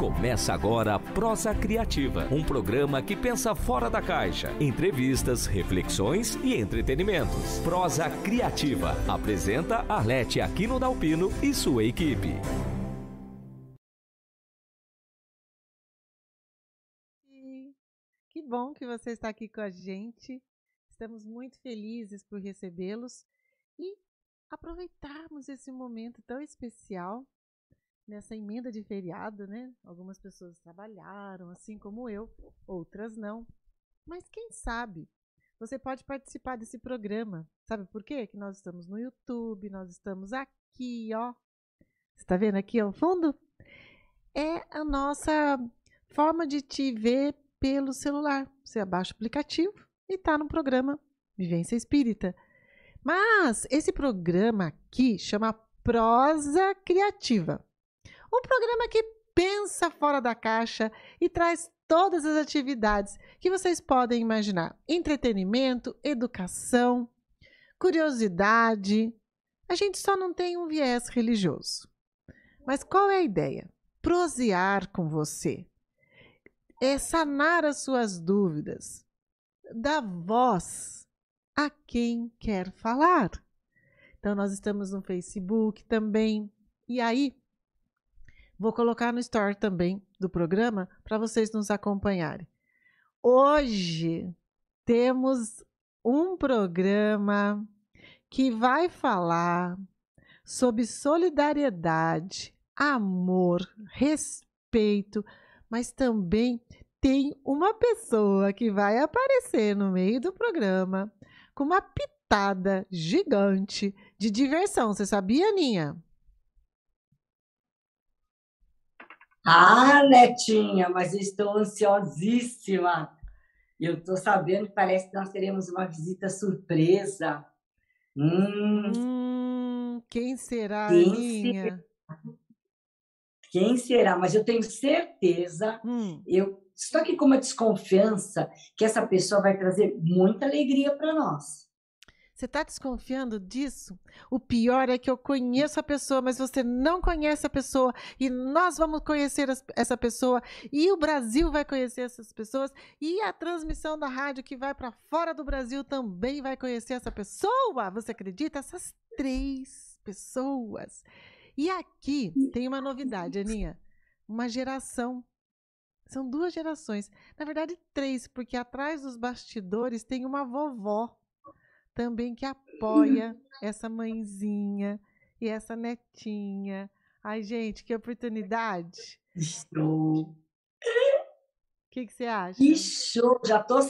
Começa agora Prosa Criativa, um programa que pensa fora da caixa. Entrevistas, reflexões e entretenimentos. Prosa Criativa. Apresenta Arlete Aquino Dalpino e sua equipe. Que bom que você está aqui com a gente. Estamos muito felizes por recebê-los e aproveitarmos esse momento tão especial nessa emenda de feriado, né? Algumas pessoas trabalharam, assim como eu, outras não. Mas quem sabe você pode participar desse programa. Sabe por quê? Que nós estamos no YouTube, nós estamos aqui, ó. Está vendo aqui ao fundo? É a nossa forma de te ver pelo celular. Você abaixa o aplicativo e está no programa Vivência Espírita. Mas esse programa aqui chama Prosa Criativa. Um programa que pensa fora da caixa e traz todas as atividades que vocês podem imaginar: entretenimento, educação, curiosidade. A gente só não tem um viés religioso. Mas qual é a ideia? Prosear com você. É sanar as suas dúvidas. Dar voz a quem quer falar. Então, nós estamos no Facebook também. E aí, Vou colocar no store também do programa para vocês nos acompanharem. Hoje temos um programa que vai falar sobre solidariedade, amor, respeito, mas também tem uma pessoa que vai aparecer no meio do programa com uma pitada gigante de diversão. Você sabia, Aninha? Ah, Netinha, mas eu estou ansiosíssima. Eu estou sabendo que parece que nós teremos uma visita surpresa. Hum, hum quem será, quem será? Quem será? Mas eu tenho certeza, hum. eu estou aqui com uma desconfiança que essa pessoa vai trazer muita alegria para nós. Você está desconfiando disso? O pior é que eu conheço a pessoa, mas você não conhece a pessoa. E nós vamos conhecer essa pessoa. E o Brasil vai conhecer essas pessoas. E a transmissão da rádio que vai para fora do Brasil também vai conhecer essa pessoa. Você acredita? Essas três pessoas. E aqui tem uma novidade, Aninha. Uma geração. São duas gerações. Na verdade, três, porque atrás dos bastidores tem uma vovó também que apoia essa mãezinha e essa netinha. Ai, gente, que oportunidade. Estou. O que, que você acha? Que show! Já tô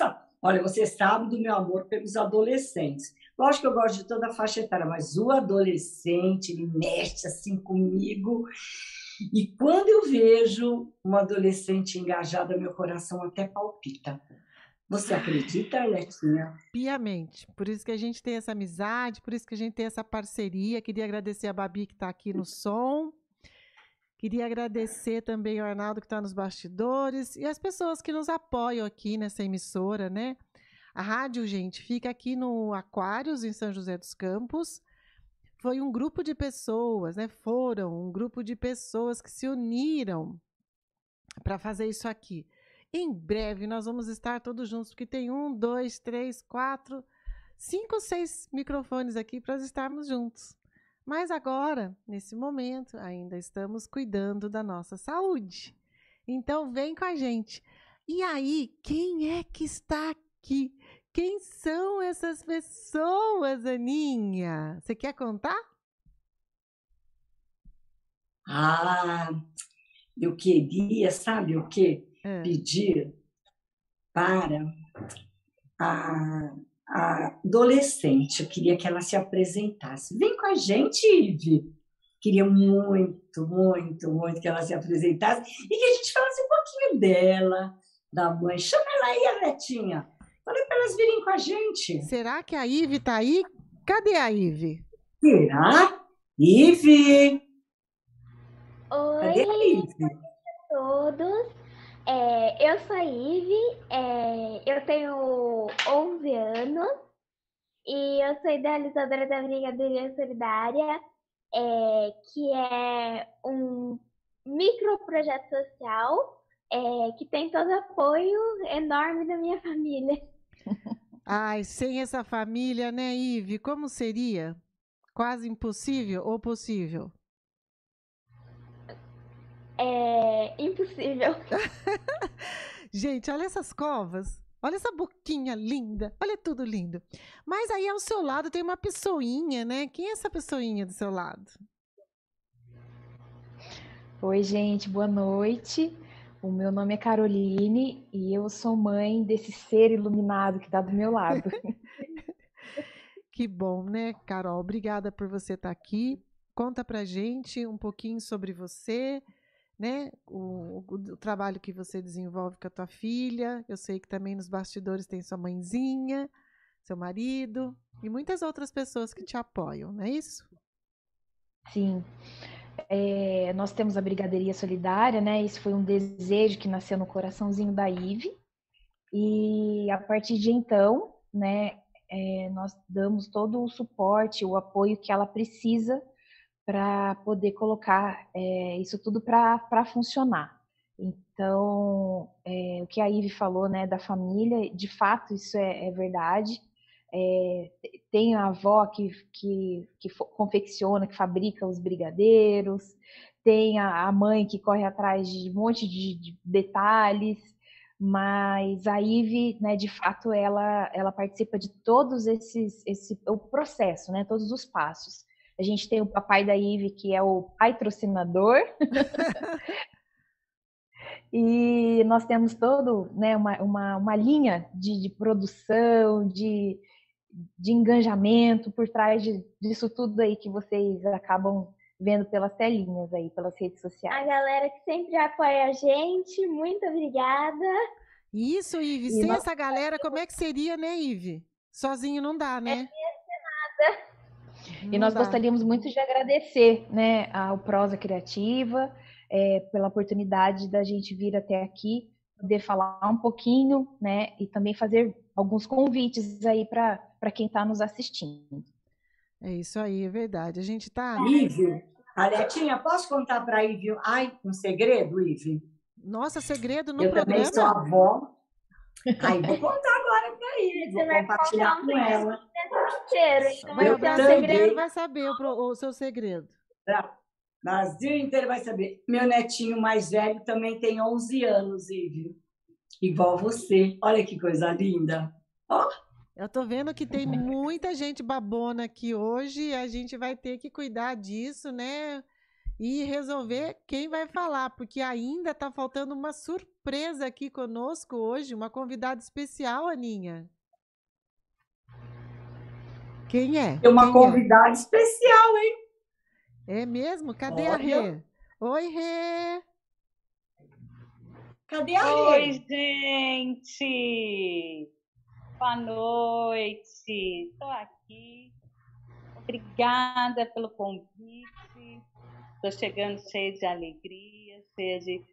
Olha, você sabe do meu amor pelos adolescentes. Lógico que eu gosto de toda a faixa etária, mas o adolescente, ele mexe assim comigo. E quando eu vejo uma adolescente engajada, meu coração até palpita. Você acredita, Letinha? Piamente. Por isso que a gente tem essa amizade, por isso que a gente tem essa parceria. Queria agradecer a Babi que está aqui no som. Queria agradecer também o Arnaldo que está nos bastidores e as pessoas que nos apoiam aqui nessa emissora, né? A rádio, gente, fica aqui no Aquários, em São José dos Campos. Foi um grupo de pessoas, né? Foram um grupo de pessoas que se uniram para fazer isso aqui. Em breve nós vamos estar todos juntos, porque tem um, dois, três, quatro, cinco, seis microfones aqui para estarmos juntos. Mas agora, nesse momento, ainda estamos cuidando da nossa saúde. Então vem com a gente. E aí, quem é que está aqui? Quem são essas pessoas, Aninha? Você quer contar? Ah, eu queria, sabe o quê? É. pedir para a, a, adolescente, eu queria que ela se apresentasse. Vem com a gente, Ive. Queria muito, muito, muito que ela se apresentasse e que a gente falasse um pouquinho dela, da mãe. Chama ela aí, a Netinha. Falei para elas virem com a gente. Será que a Ive está aí? Cadê a Ive? Será? Ive! Oi, Cadê a Ive? todos. É, eu sou a Ive, é, eu tenho 11 anos e eu sou idealizadora da Brigadeira Solidária, é, que é um micro projeto social é, que tem todo apoio enorme da minha família. Ai, sem essa família, né, Ive? Como seria? Quase impossível ou possível? É impossível. Gente, olha essas covas. Olha essa boquinha linda. Olha tudo lindo. Mas aí ao seu lado tem uma pessoinha, né? Quem é essa pessoinha do seu lado? Oi, gente, boa noite. O meu nome é Caroline e eu sou mãe desse ser iluminado que está do meu lado. que bom, né, Carol? Obrigada por você estar tá aqui. Conta pra gente um pouquinho sobre você, né? O, o, o, trabalho que você desenvolve com a tua filha. Eu sei que também nos bastidores tem sua mãezinha, seu marido e muitas outras pessoas que te apoiam, não é isso? Sim. É, nós temos a Brigadeiria Solidária, né? Isso foi um desejo que nasceu no coraçãozinho da Ive. E a partir de então, né, é, nós damos todo o suporte, o apoio que ela precisa para poder colocar é, isso tudo para funcionar. Então, é, o que a Ive falou, né, da família, de fato isso é, é verdade. É, tem a avó que, que, que confecciona, que fabrica os brigadeiros, tem a, a mãe que corre atrás de um monte de, de detalhes, mas a Ive, né, de fato, ela, ela participa de todos esses, esse, o processo, né, todos os passos. A gente tem o papai da Ive, que é o patrocinador. e nós temos todo, né, uma, uma, uma linha de, de produção, de, de engajamento por trás de, disso tudo aí que vocês acabam vendo pelas telinhas aí, pelas redes sociais. A galera que sempre apoia a gente, muito obrigada. Isso, Ive. E Sem nós... essa galera, como é que seria, né, Ive? Sozinho não dá, né? É, nada. Não e nós dá. gostaríamos muito de agradecer, né, ao Prosa Criativa, é, pela oportunidade da gente vir até aqui, poder falar um pouquinho, né, e também fazer alguns convites aí para quem está nos assistindo. É isso aí, é verdade. A gente está. Ivy, Aletinha, posso contar para a Ivy ai, um segredo, Ivy? Nossa, segredo no Eu programa? Eu também sou avó. Aí vou contar agora para a Ivy, vou compartilhar com ela. Então eu o segredo vai saber o, o seu segredo. Tá. Brasil inteiro vai saber. Meu netinho mais velho também tem 11 anos, Ivy igual você. Olha que coisa linda. Ó. Eu tô vendo que tem muita gente babona aqui hoje. A gente vai ter que cuidar disso, né? E resolver quem vai falar, porque ainda tá faltando uma surpresa aqui conosco hoje, uma convidada especial, Aninha. Quem é? É uma quem convidada é? especial, hein? É mesmo? Cadê Olha. a Rê? Oi, Rê! Cadê a Oi, gente! Boa noite! Estou aqui. Obrigada pelo convite. Estou chegando cheia de alegria, cheia de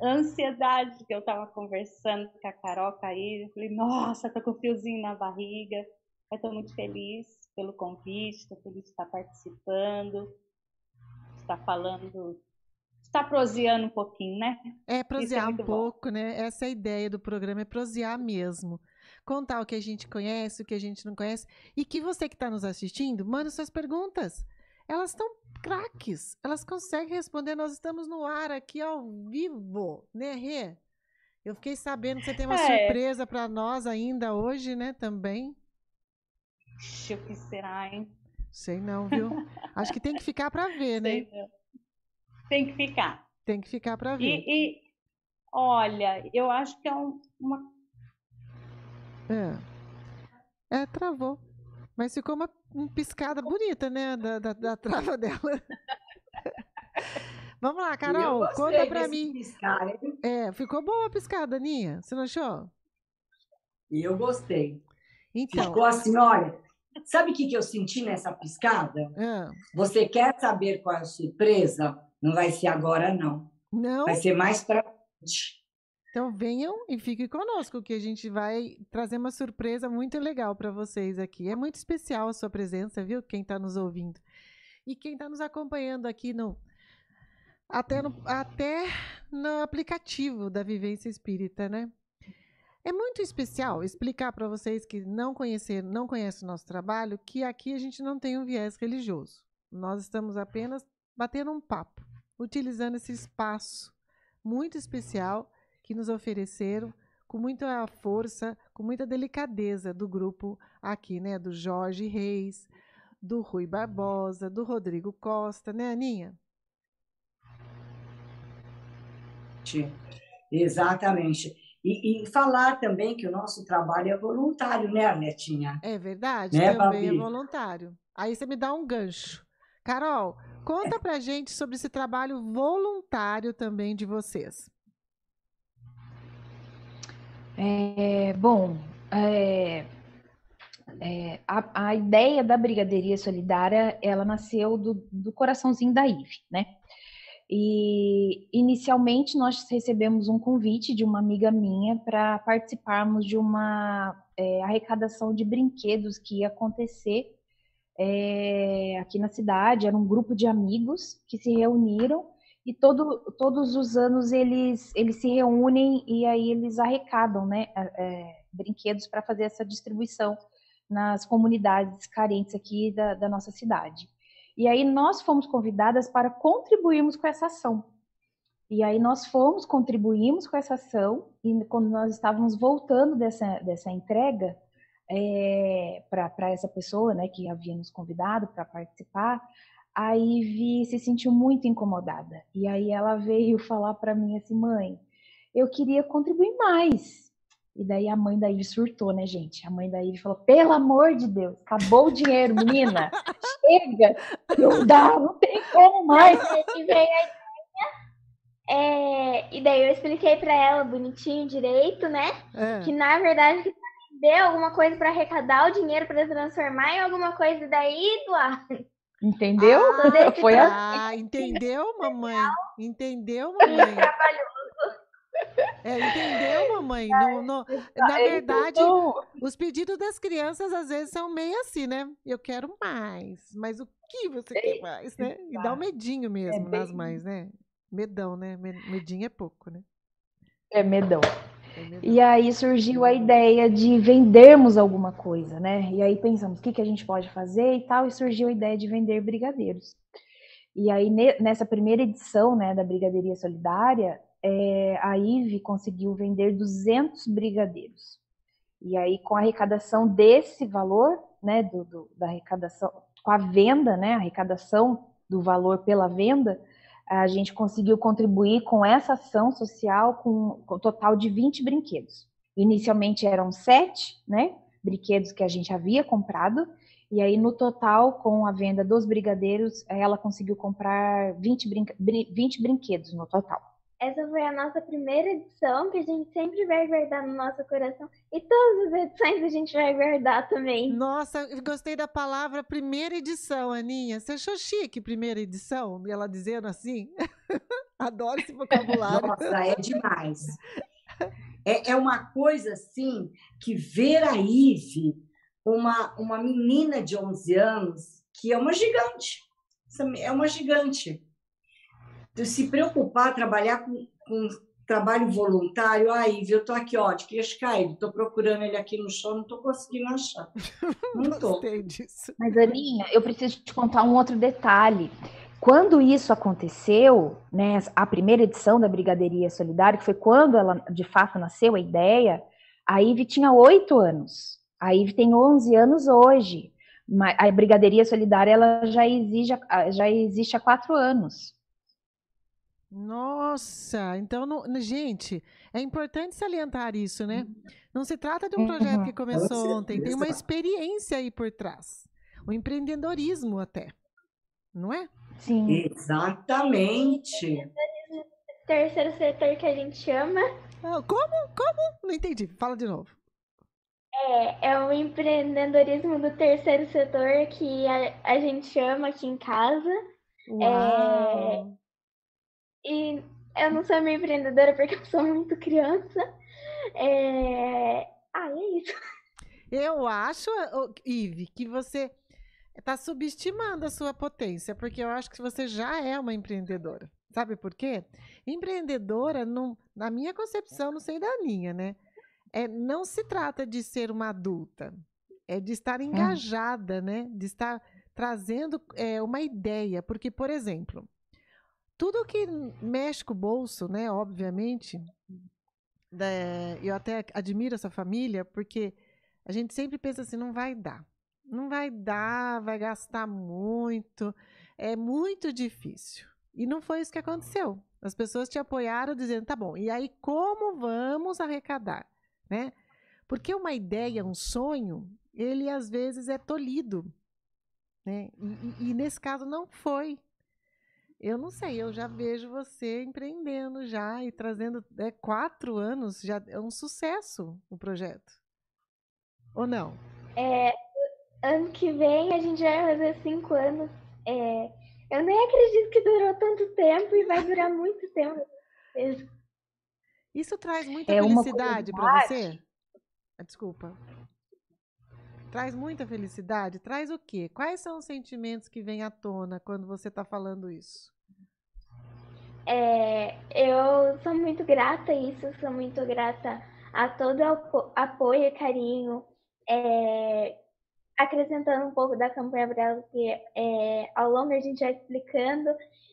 ansiedade, que eu estava conversando com a Carol aí. Falei, nossa, estou com um fiozinho na barriga. Estou muito feliz pelo convite, estou feliz de estar participando, estar falando está proseando um pouquinho, né? É, é prosear é um pouco, bom. né? Essa é a ideia do programa, é prosear mesmo. Contar o que a gente conhece, o que a gente não conhece. E que você que está nos assistindo, manda suas perguntas. Elas estão craques, elas conseguem responder. Nós estamos no ar aqui ao vivo, né, Rê? Eu fiquei sabendo que você tem uma é. surpresa para nós ainda hoje, né, também. O que será, hein? Sei não, viu? Acho que tem que ficar para ver, né? Sei não. Tem que ficar. Tem que ficar para ver. E, e, olha, eu acho que é um, uma. É. É, travou. Mas ficou uma, uma piscada bonita, né? Da, da, da trava dela. Vamos lá, Carol, conta para mim. Piscar, é, ficou boa a piscada, Aninha. Você não achou? Eu gostei. Então. Ficou assim, olha. Sabe o que, que eu senti nessa piscada? Você quer saber qual é a surpresa? Não vai ser agora, não. Não. Vai ser mais para frente. Então venham e fiquem conosco, que a gente vai trazer uma surpresa muito legal para vocês aqui. É muito especial a sua presença, viu? Quem está nos ouvindo. E quem está nos acompanhando aqui no. até no, até no aplicativo da Vivência Espírita, né? É muito especial explicar para vocês que não conheceram, não conhecem o nosso trabalho, que aqui a gente não tem um viés religioso. Nós estamos apenas batendo um papo, utilizando esse espaço muito especial que nos ofereceram com muita força, com muita delicadeza do grupo aqui, né, do Jorge Reis, do Rui Barbosa, do Rodrigo Costa, né, Aninha? Exatamente. E, e, falar também que o nosso trabalho é voluntário, né, Netinha? É verdade, né, também é Babi? é voluntário. Aí você me dá um gancho. Carol, conta é. pra gente sobre esse trabalho voluntário também de vocês. É, bom, é, é, a, a, ideia da Brigadeiria Solidária, ela nasceu do, do coraçãozinho da IVE, né? E inicialmente nós recebemos um convite de uma amiga minha para participarmos de uma é, arrecadação de brinquedos que ia acontecer é, aqui na cidade. Era um grupo de amigos que se reuniram e todo, todos os anos eles, eles se reúnem e aí eles arrecadam né, é, brinquedos para fazer essa distribuição nas comunidades carentes aqui da, da nossa cidade. E aí nós fomos convidadas para contribuirmos com essa ação. E aí nós fomos, contribuímos com essa ação, e quando nós estávamos voltando dessa, dessa entrega é, para essa pessoa né, que havia nos convidado para participar, a Ivy se sentiu muito incomodada. E aí ela veio falar para mim assim, mãe, eu queria contribuir mais. E daí a mãe da Ivy surtou, né, gente? A mãe da Ivy falou: pelo amor de Deus, acabou o dinheiro, menina. Chega! Não dá, não tem como mais. E veio a é, e daí eu expliquei para ela bonitinho, direito, né? É. Que na verdade que deu alguma coisa para arrecadar o dinheiro para transformar em alguma coisa daí doar. Entendeu? Ah, Foi assim. Ah, entendeu, mamãe? Entendeu, mamãe? Trabalhou é, entendeu, mamãe? Na verdade, os pedidos das crianças às vezes são meio assim, né? Eu quero mais, mas o que você quer mais, né? E dá um medinho mesmo é bem... nas mães, né? Medão, né? Medinho é pouco, né? É medão. É e aí surgiu a ideia de vendermos alguma coisa, né? E aí pensamos, o que, que a gente pode fazer e tal, e surgiu a ideia de vender brigadeiros. E aí, nessa primeira edição né, da Brigadeiria Solidária, é, a IVE conseguiu vender 200 brigadeiros. E aí, com a arrecadação desse valor, né, do, do, da arrecadação, com a venda, né, a arrecadação do valor pela venda, a gente conseguiu contribuir com essa ação social com, com um total de 20 brinquedos. Inicialmente eram sete, né, brinquedos que a gente havia comprado, e aí no total, com a venda dos brigadeiros, ela conseguiu comprar 20, brinca 20 brinquedos no total. Essa foi a nossa primeira edição, que a gente sempre vai guardar no nosso coração. E todas as edições a gente vai guardar também. Nossa, eu gostei da palavra primeira edição, Aninha. Você achou chique primeira edição? Ela dizendo assim? Adoro esse vocabulário. Nossa, é demais. É, é uma coisa assim que ver a Ive, uma, uma menina de 11 anos, que é uma gigante. É uma gigante de se preocupar, trabalhar com, com trabalho voluntário. Aí, ah, eu tô aqui, ó, de queixo caído, tô procurando ele aqui no chão, não tô conseguindo achar. Não tô. disso. Mas, Aninha, eu preciso te contar um outro detalhe. Quando isso aconteceu, né, a primeira edição da Brigadeiria Solidária, que foi quando ela de fato nasceu a ideia, a Ive tinha oito anos. A Ive tem 11 anos hoje. A Brigadeiria Solidária ela já, exige, já existe há quatro anos. Nossa, então, não, gente, é importante salientar isso, né? Não se trata de um projeto que uhum. começou ontem, tem uma experiência aí por trás. O empreendedorismo até, não é? Sim. Exatamente. Terceiro setor que a gente chama. Ah, como? Como? Não entendi. Fala de novo. É, é o empreendedorismo do terceiro setor que a, a gente chama aqui em casa. Uau. É, e eu não sou meio empreendedora porque eu sou muito criança. É... Ah, é isso. Eu acho, Ive, que você está subestimando a sua potência, porque eu acho que você já é uma empreendedora. Sabe por quê? Empreendedora, não, na minha concepção, não sei da linha, né? É, não se trata de ser uma adulta, é de estar hum. engajada, né? De estar trazendo é, uma ideia. Porque, por exemplo, tudo que mexe com o bolso, né? Obviamente, né, eu até admiro essa família, porque a gente sempre pensa assim, não vai dar. Não vai dar, vai gastar muito, é muito difícil. E não foi isso que aconteceu. As pessoas te apoiaram dizendo, tá bom, e aí como vamos arrecadar, né? Porque uma ideia, um sonho, ele às vezes é tolhido, né? E, e, e nesse caso não foi. Eu não sei, eu já vejo você empreendendo já e trazendo é, quatro anos, já é um sucesso o projeto. Ou não? É, ano que vem a gente vai fazer cinco anos. É, eu nem acredito que durou tanto tempo e vai durar muito tempo mesmo. Isso traz muita é felicidade para você? Ah, desculpa. Traz muita felicidade? Traz o quê? Quais são os sentimentos que vêm à tona quando você está falando isso? É, eu sou muito grata a isso, sou muito grata a todo o apoio e carinho é, acrescentando um pouco da campanha para que é, ao longo a gente vai explicando.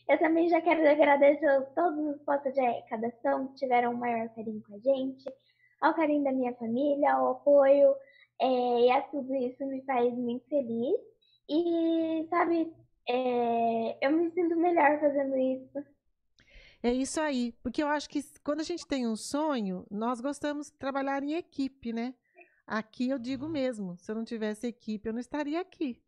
Eu também já quero agradecer a todos os postos de arrecadação que tiveram um maior carinho com a gente, ao carinho da minha família, ao apoio, é, e a tudo isso me faz muito feliz. E, sabe, é, eu me sinto melhor fazendo isso. É isso aí, porque eu acho que quando a gente tem um sonho, nós gostamos de trabalhar em equipe, né? Aqui eu digo mesmo, se eu não tivesse equipe, eu não estaria aqui.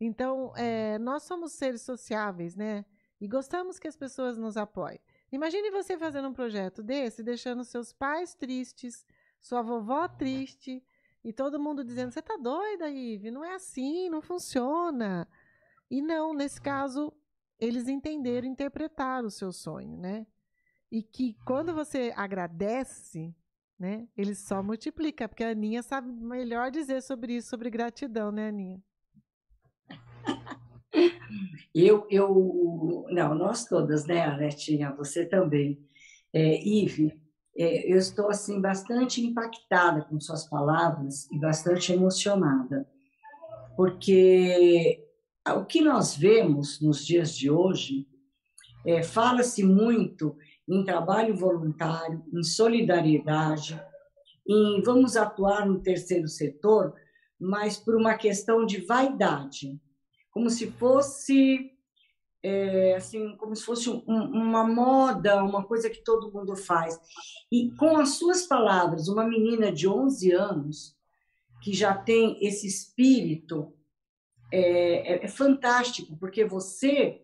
Então, é, nós somos seres sociáveis, né? E gostamos que as pessoas nos apoiem. Imagine você fazendo um projeto desse, deixando seus pais tristes, sua vovó triste, e todo mundo dizendo: Você tá doida, Ive? Não é assim, não funciona. E não, nesse caso, eles entenderam, interpretaram o seu sonho, né? E que quando você agradece, né? Ele só multiplica, porque a Aninha sabe melhor dizer sobre isso, sobre gratidão, né, Aninha? Eu, eu, não, nós todas, né, Aletinha, você também. É, Ive, é, eu estou, assim, bastante impactada com suas palavras e bastante emocionada, porque o que nós vemos nos dias de hoje, é, fala-se muito em trabalho voluntário, em solidariedade, em vamos atuar no terceiro setor, mas por uma questão de vaidade, como se fosse é, assim, como se fosse um, uma moda, uma coisa que todo mundo faz. E com as suas palavras, uma menina de 11 anos que já tem esse espírito é, é, é fantástico, porque você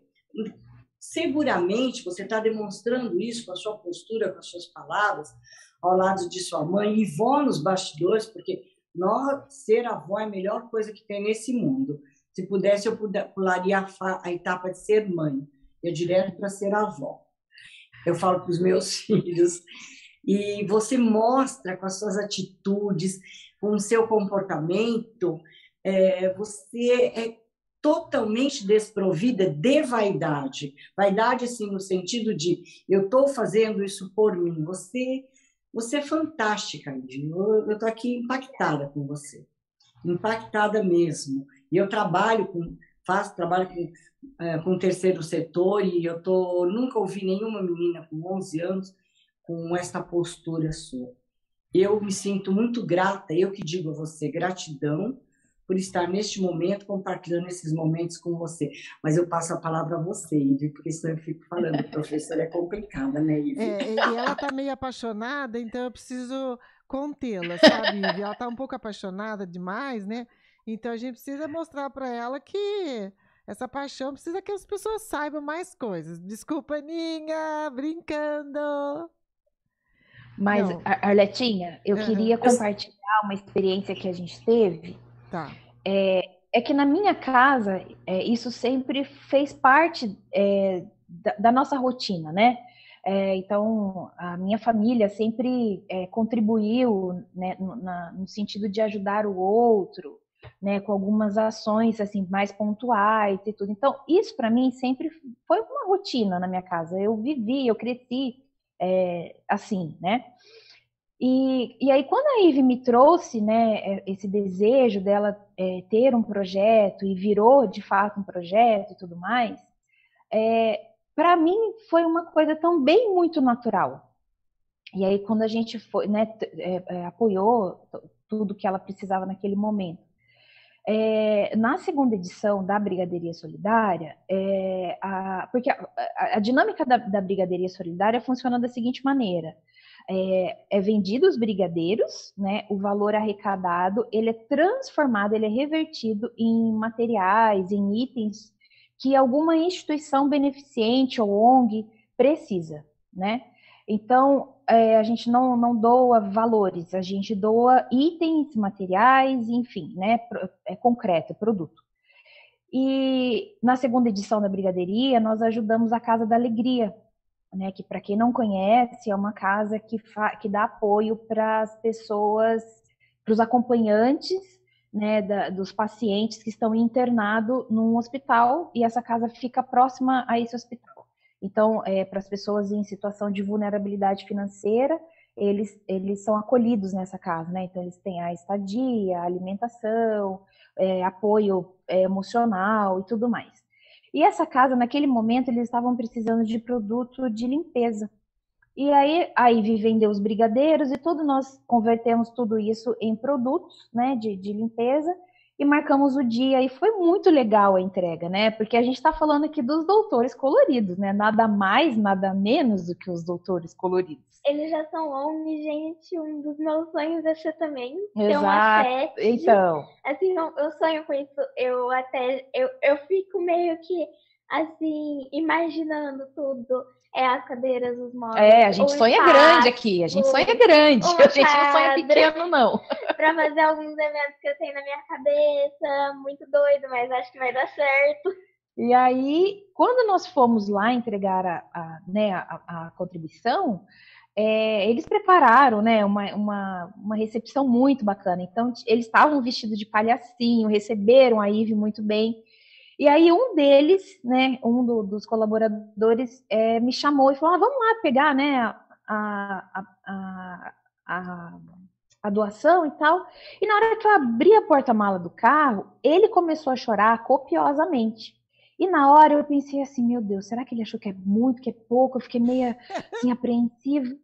seguramente você está demonstrando isso com a sua postura, com as suas palavras, ao lado de sua mãe e vó nos bastidores, porque nós, ser avó é a melhor coisa que tem nesse mundo. Se pudesse, eu pularia a, a etapa de ser mãe, eu direto para ser avó. Eu falo para os meus filhos. E você mostra com as suas atitudes, com o seu comportamento, é, você é totalmente desprovida de vaidade. Vaidade, assim, no sentido de eu estou fazendo isso por mim. Você, você é fantástica. Eu estou aqui impactada com você. Impactada mesmo. E eu trabalho com, faço trabalho com, é, com o terceiro setor e eu tô, nunca ouvi nenhuma menina com 11 anos com essa postura sua. Eu me sinto muito grata, eu que digo a você, gratidão por estar neste momento compartilhando esses momentos com você. Mas eu passo a palavra a você, Ivy, porque senão eu fico falando, professora, é complicada, né, Ivy? É, e ela está meio apaixonada, então eu preciso contê-la, sabe, Ivy? Ela está um pouco apaixonada demais, né? Então a gente precisa mostrar para ela que essa paixão precisa que as pessoas saibam mais coisas. Desculpa, Ninha, brincando. Mas, Não. Arletinha, eu uhum. queria compartilhar uma experiência que a gente teve Tá. É, é que na minha casa, é, isso sempre fez parte é, da, da, nossa rotina, né? É, então, a minha família sempre é, contribuiu né, no, na, no, sentido de ajudar o outro. Né, com algumas ações assim mais pontuais e tudo. Então, isso para mim sempre foi uma rotina na minha casa. Eu vivi, eu cresci é, assim, né? E, e aí, quando a Ive me trouxe né, é, esse desejo dela é, ter um projeto e virou de fato um projeto e tudo mais, é, para mim foi uma coisa também muito natural. E aí, quando a gente foi, né, é, é, apoiou tudo que ela precisava naquele momento, é, na segunda edição da Brigadeiria Solidária, é, a, porque a, a, a dinâmica da, da, Brigadeiria Solidária funciona da seguinte maneira: é, é vendido os brigadeiros, né, o valor arrecadado ele é transformado, ele é revertido em materiais, em itens que alguma instituição beneficente ou ONG precisa, né? Então, é, a gente não, não doa valores, a gente doa itens, materiais, enfim, né? É concreto, é produto. E na segunda edição da Brigadeiria, nós ajudamos a Casa da Alegria, né? Que, para quem não conhece, é uma casa que, que dá apoio para as pessoas, para os acompanhantes né, da, dos pacientes que estão internados num hospital e essa casa fica próxima a esse hospital. Então, é, para as pessoas em situação de vulnerabilidade financeira, eles, eles são acolhidos nessa casa, né? Então, eles têm a estadia, a alimentação, é, apoio é, emocional e tudo mais. E essa casa, naquele momento, eles estavam precisando de produto de limpeza. E aí, aí vendeu os brigadeiros e tudo, nós convertemos tudo isso em produtos, né, de, de limpeza e marcamos o dia e foi muito legal a entrega, né? Porque a gente está falando aqui dos doutores coloridos, né? Nada mais, nada menos do que os doutores coloridos. Eles já são homens, gente. Um dos meus sonhos é ser também. Exato. Ter uma Então. Assim, eu, eu sonho com isso. Eu até eu, eu fico meio que assim imaginando tudo é as cadeiras, os móveis. É, a gente sonha espaço, grande aqui, a gente sonha grande, a gente não sonha pequeno, não. para fazer alguns eventos que eu tenho na minha cabeça, muito doido, mas acho que vai dar certo. E aí, quando nós fomos lá entregar a, a né, a, a contribuição, é, eles prepararam né, uma, uma, uma, recepção muito bacana. Então, eles estavam vestidos de palhacinho, receberam a Ive muito bem. E aí um deles, né, um do, dos colaboradores, é, me chamou e falou: ah, vamos lá pegar, né, a, a, a, a, doação e tal. E na hora que eu abri a porta-mala do carro, ele começou a chorar copiosamente. E na hora eu pensei assim, meu Deus, será que ele achou que é muito, que é pouco? Eu fiquei meio assim, apreensivo.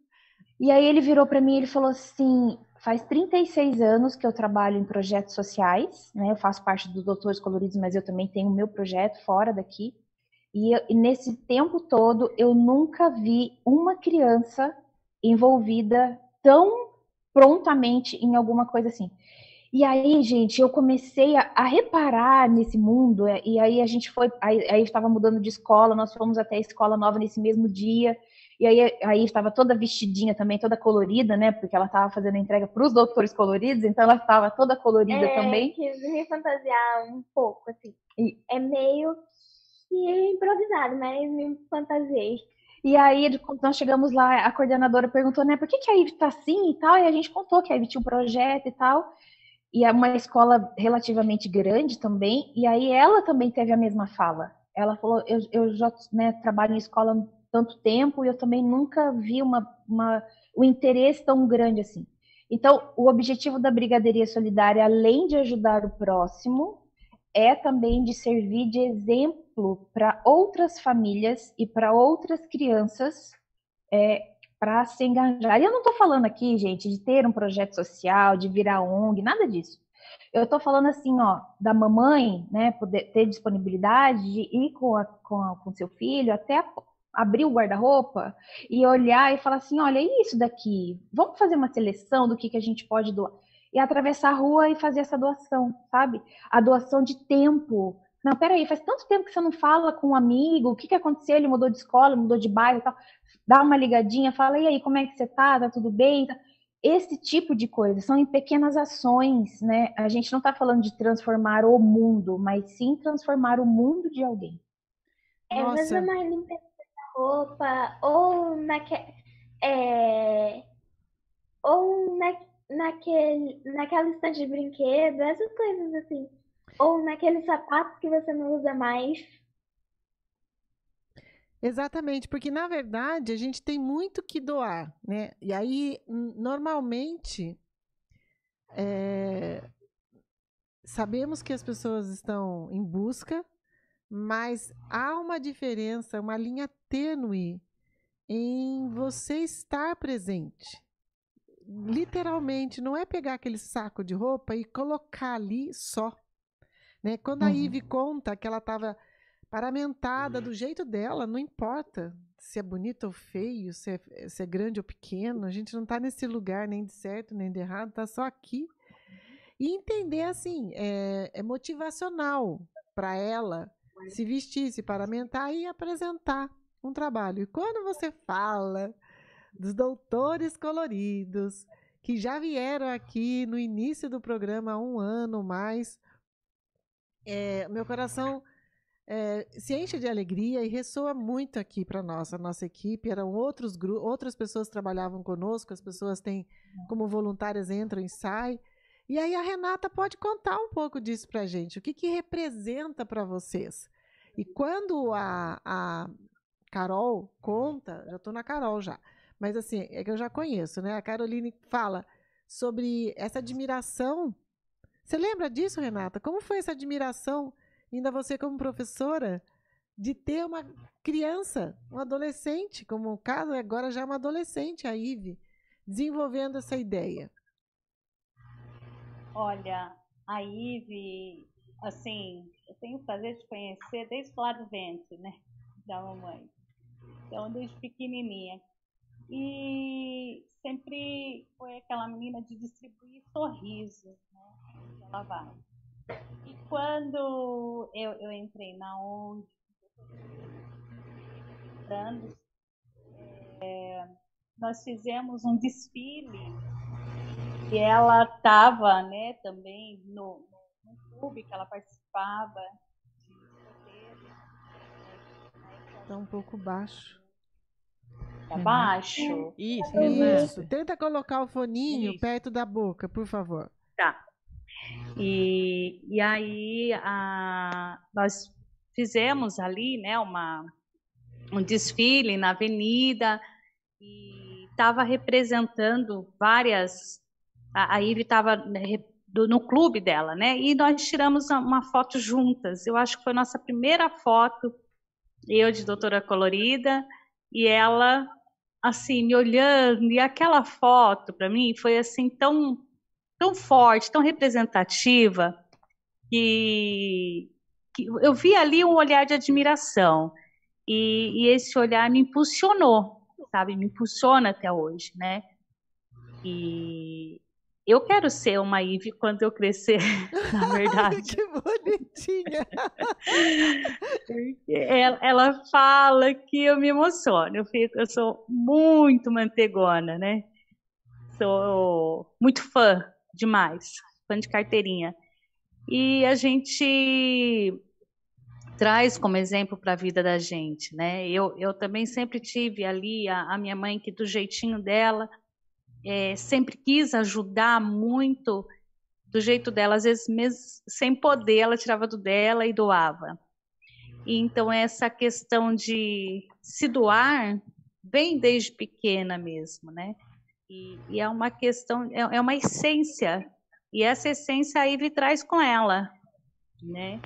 E aí ele virou para mim e ele falou assim: Faz 36 anos que eu trabalho em projetos sociais, né? Eu faço parte dos Doutores Coloridos, mas eu também tenho o meu projeto fora daqui. E, e nesse tempo todo, eu nunca vi uma criança envolvida tão prontamente em alguma coisa assim. E aí, gente, eu comecei a, a reparar nesse mundo, e aí a gente foi, aí, aí estava mudando de escola, nós fomos até a escola nova nesse mesmo dia, e aí, aí estava toda vestidinha também, toda colorida, né? Porque ela estava fazendo a entrega para os doutores coloridos, então ela estava toda colorida é, também. Quis me fantasiar um pouco, assim. E... É meio que improvisado, mas me fantasiei. E aí, quando nós chegamos lá, a coordenadora perguntou, né, por que, que a Ivy tá assim e tal? E a gente contou que a Ivy tinha um projeto e tal. E é uma escola relativamente grande também. E aí ela também teve a mesma fala. Ela falou, eu, eu já né, trabalho em escola tanto tempo e eu também nunca vi uma, uma, um interesse tão grande assim. Então, o objetivo da Brigadeiria Solidária, além de ajudar o próximo, é também de servir de exemplo para outras famílias e para outras crianças é, para se engajar. E eu não estou falando aqui, gente, de ter um projeto social, de virar ONG, nada disso. Eu estou falando assim, ó, da mamãe, né, poder ter disponibilidade de ir com, a, com, a, com seu filho até a, abrir o guarda-roupa e olhar e falar assim, olha, é isso daqui, vamos fazer uma seleção do que, que a gente pode doar. E atravessar a rua e fazer essa doação, sabe? A doação de tempo. Não, peraí, faz tanto tempo que você não fala com um amigo, o que, que aconteceu? Ele mudou de escola, mudou de bairro e tal. Dá uma ligadinha, fala, e aí, como é que você tá? Tá tudo bem? Esse tipo de coisa são em pequenas ações, né? A gente não está falando de transformar o mundo, mas sim transformar o mundo de alguém. É, mas é uma limpeza roupa, ou, naque, é, ou na, naquele, naquela estante de brinquedo, essas coisas assim. Ou naqueles sapatos que você não usa mais. Exatamente, porque na verdade a gente tem muito que doar, né? E aí, normalmente, é, sabemos que as pessoas estão em busca, mas há uma diferença, uma linha tênue em você estar presente. Literalmente, não é pegar aquele saco de roupa e colocar ali só. Né? Quando a uhum. Ive conta que ela estava paramentada do jeito dela, não importa se é bonito ou feio, se é, se é grande ou pequeno, a gente não está nesse lugar nem de certo nem de errado, está só aqui. E entender assim, é, é motivacional para ela se vestir, se paramentar e apresentar um trabalho. E quando você fala dos doutores coloridos, que já vieram aqui no início do programa há um ano mais, é, meu coração é, se enche de alegria e ressoa muito aqui para nós, a nossa equipe. Eram outros outras pessoas trabalhavam conosco, as pessoas têm como voluntárias entram e saem. E aí a Renata pode contar um pouco disso para a gente. O que, que representa para vocês? E quando a, a Carol conta, já estou na Carol já, mas assim, é que eu já conheço, né? A Caroline fala sobre essa admiração. Você lembra disso, Renata? Como foi essa admiração, ainda você como professora, de ter uma criança, um adolescente, como o caso agora já é uma adolescente, a Ive, desenvolvendo essa ideia? Olha, a Ive, assim, eu tenho o prazer de conhecer desde lado do ventre, né, da mamãe. Então, desde pequenininha. E sempre foi aquela menina de distribuir sorrisos, né? Ela vai. E quando eu, eu entrei na ONG, é, nós fizemos um desfile e ela estava né, também no, no, clube que ela participava Está um pouco baixo. Tá baixo? Isso, isso. Tenta colocar o foninho isso. perto da boca, por favor. Tá. E, e aí a, nós fizemos ali, né, uma, um desfile na avenida e estava representando várias. A, a estava né, no clube dela, né? E nós tiramos uma foto juntas. Eu acho que foi a nossa primeira foto, eu de doutora colorida e ela assim, me olhando, e aquela foto para mim foi assim tão tão forte, tão representativa, que, que eu vi ali um olhar de admiração. E, e, esse olhar me impulsionou, sabe? Me impulsiona até hoje, né? E, eu quero ser uma Ive quando eu crescer, na verdade. que bonitinha! ela, ela, fala que eu me emociono. Eu, fico, eu sou muito mantegona, né? Sou muito fã demais, fã de carteirinha. E a gente traz como exemplo para a vida da gente, né? Eu, eu também sempre tive ali a, a minha mãe que do jeitinho dela é, sempre quis ajudar muito do jeito dela, às vezes mesmo sem poder, ela tirava do dela e doava. Então essa questão de se doar vem desde pequena mesmo, né? E, e é uma questão, é, é, uma essência, e essa essência a Ivy traz com ela, né?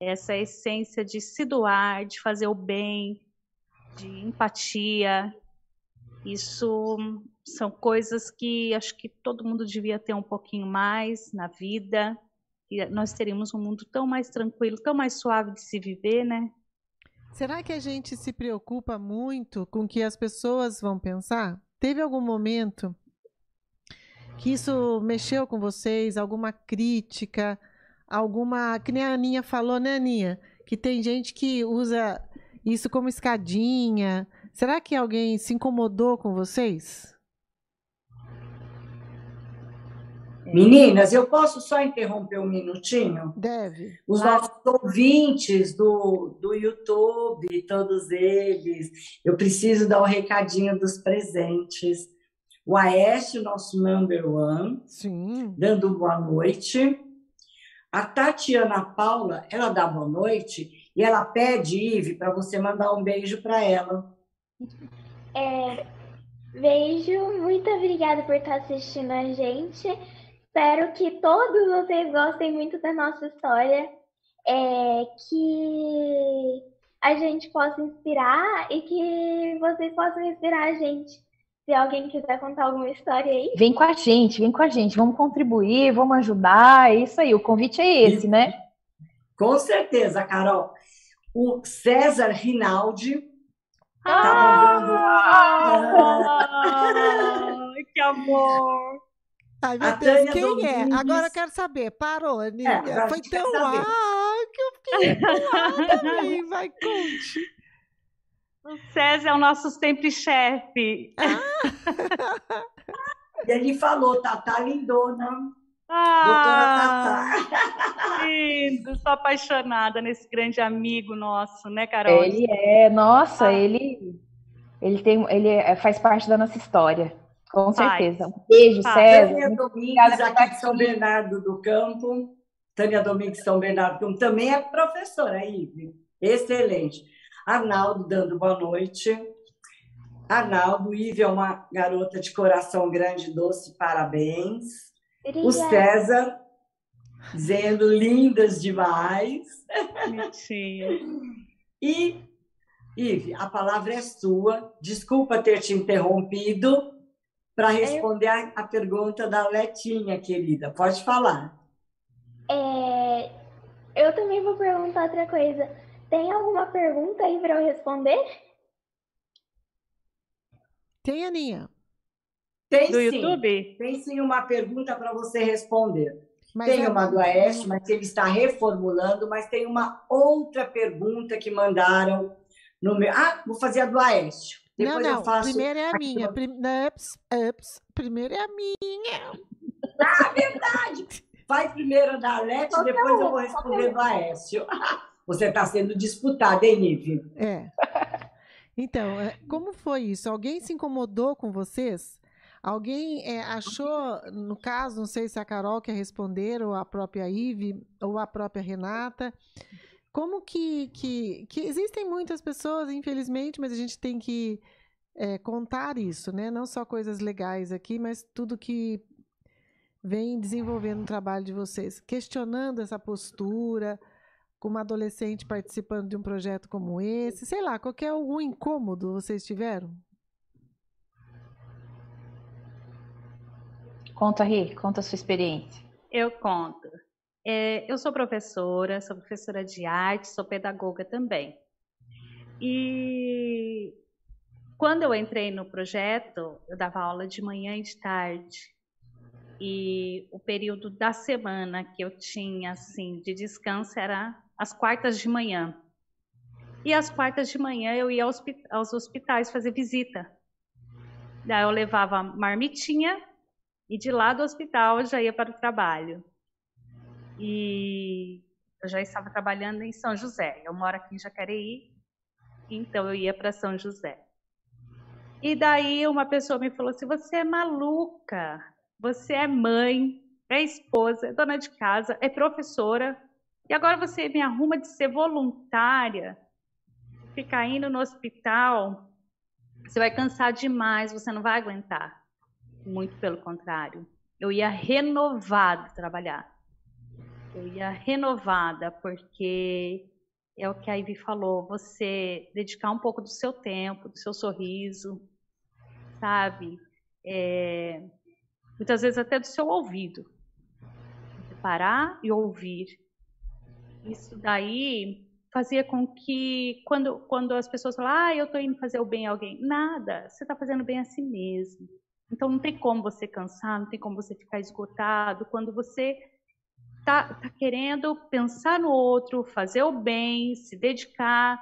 Essa essência de se doar, de fazer o bem, de empatia, isso são coisas que acho que todo mundo devia ter um pouquinho mais na vida. E nós teríamos um mundo tão mais tranquilo, tão mais suave de se viver, né? Será que a gente se preocupa muito com o que as pessoas vão pensar? Teve algum momento que isso mexeu com vocês? Alguma crítica? Alguma. Que nem a Aninha falou, né, Aninha? Que tem gente que usa isso como escadinha. Será que alguém se incomodou com vocês? Meninas, eu posso só interromper um minutinho? Deve. Os nossos ouvintes do, do YouTube, todos eles, eu preciso dar o um recadinho dos presentes. O Aécio, nosso number one, Sim. dando boa noite. A Tatiana Paula, ela dá boa noite e ela pede, Ive, para você mandar um beijo para ela. É, beijo, muito obrigada por estar assistindo a gente. Espero que todos vocês gostem muito da nossa história, é, que a gente possa inspirar e que vocês possam inspirar a gente. Se alguém quiser contar alguma história aí. Vem com a gente, vem com a gente. Vamos contribuir, vamos ajudar. É isso aí. O convite é esse, né? Com certeza, Carol. O César Rinaldi. Ah, que amor! Ai, meu a Deus, Tânia quem Domingues... é? Agora eu quero saber. Parou, Nívia. É, Foi tão ah, que eu fiquei também. Vai, conte. O César é o nosso sempre chefe. Ah. Ele falou, Tatá lindona. Ah, Doutora Tatá. Lindo, sou apaixonada nesse grande amigo nosso, né, Carol? Ele é, nossa, ah. ele, ele, tem, ele é, faz parte da nossa história. Com certeza. Um beijo, ah, César. Tânia Domingues, aqui de São Bernardo do Campo. Tânia Domingues, São Bernardo do Campo, também é professora, Ive. Excelente. Arnaldo dando boa noite. Arnaldo, Ive é uma garota de coração grande, doce, parabéns. Obrigada. O César dizendo lindas demais. Mentira. E, Ive, a palavra é sua. Desculpa ter te interrompido para responder a, a, pergunta da Letinha, querida. Pode falar. É, eu também vou perguntar outra coisa. Tem alguma pergunta aí para eu responder? Tem, Aninha. Tem do sim. YouTube? Tem sim uma pergunta para você responder. Mas tem uma do Aécio, mas ele está reformulando, mas tem uma outra pergunta que mandaram no meu. Ah, vou fazer a do Aécio. Depois não, não. Faço... Primeiro é a minha. Prim... Ups, ups. Primeiro é a minha. Ah, verdade! Faz primeiro a da Alex, depois eu vou responder do Aécio. Você está sendo disputada, hein, Nive? É. Então, é, como foi isso? Alguém se incomodou com vocês? Alguém é, achou, no caso, não sei se a Carol quer responder, ou a própria Ive, ou a própria Renata, como que, que, que existem muitas pessoas, infelizmente, mas a gente tem que é, contar isso, né? Não só coisas legais aqui, mas tudo que vem desenvolvendo o trabalho de vocês, questionando essa postura, com uma adolescente participando de um projeto como esse? Sei lá, qualquer algum incômodo vocês tiveram? Conta, Rê, conta a sua experiência. Eu conto. É, eu sou professora, sou professora de arte, sou pedagoga também. E quando eu entrei no projeto, eu dava aula de manhã e de tarde. E o período da semana que eu tinha assim de descanso era às quartas de manhã. E às quartas de manhã eu ia aos hospitais fazer visita. Daí eu levava marmitinha e de lá do hospital eu já ia para o trabalho. E eu já estava trabalhando em São José. Eu moro aqui em Jacareí, então eu ia para São José. E daí uma pessoa me falou assim: você é maluca, você é mãe, é esposa, é dona de casa, é professora, e agora você me arruma de ser voluntária, ficar indo no hospital, você vai cansar demais, você não vai aguentar. Muito pelo contrário. Eu ia renovada trabalhar. Eu ia renovada, porque é o que a Ivy falou, você dedicar um pouco do seu tempo, do seu sorriso, sabe? É, muitas vezes até do seu ouvido. Parar e ouvir isso daí fazia com que, quando, quando as pessoas falam, ah, eu estou indo fazer o bem a alguém, nada, você está fazendo bem a si mesmo. Então não tem como você cansar, não tem como você ficar esgotado quando você está tá querendo pensar no outro, fazer o bem, se dedicar.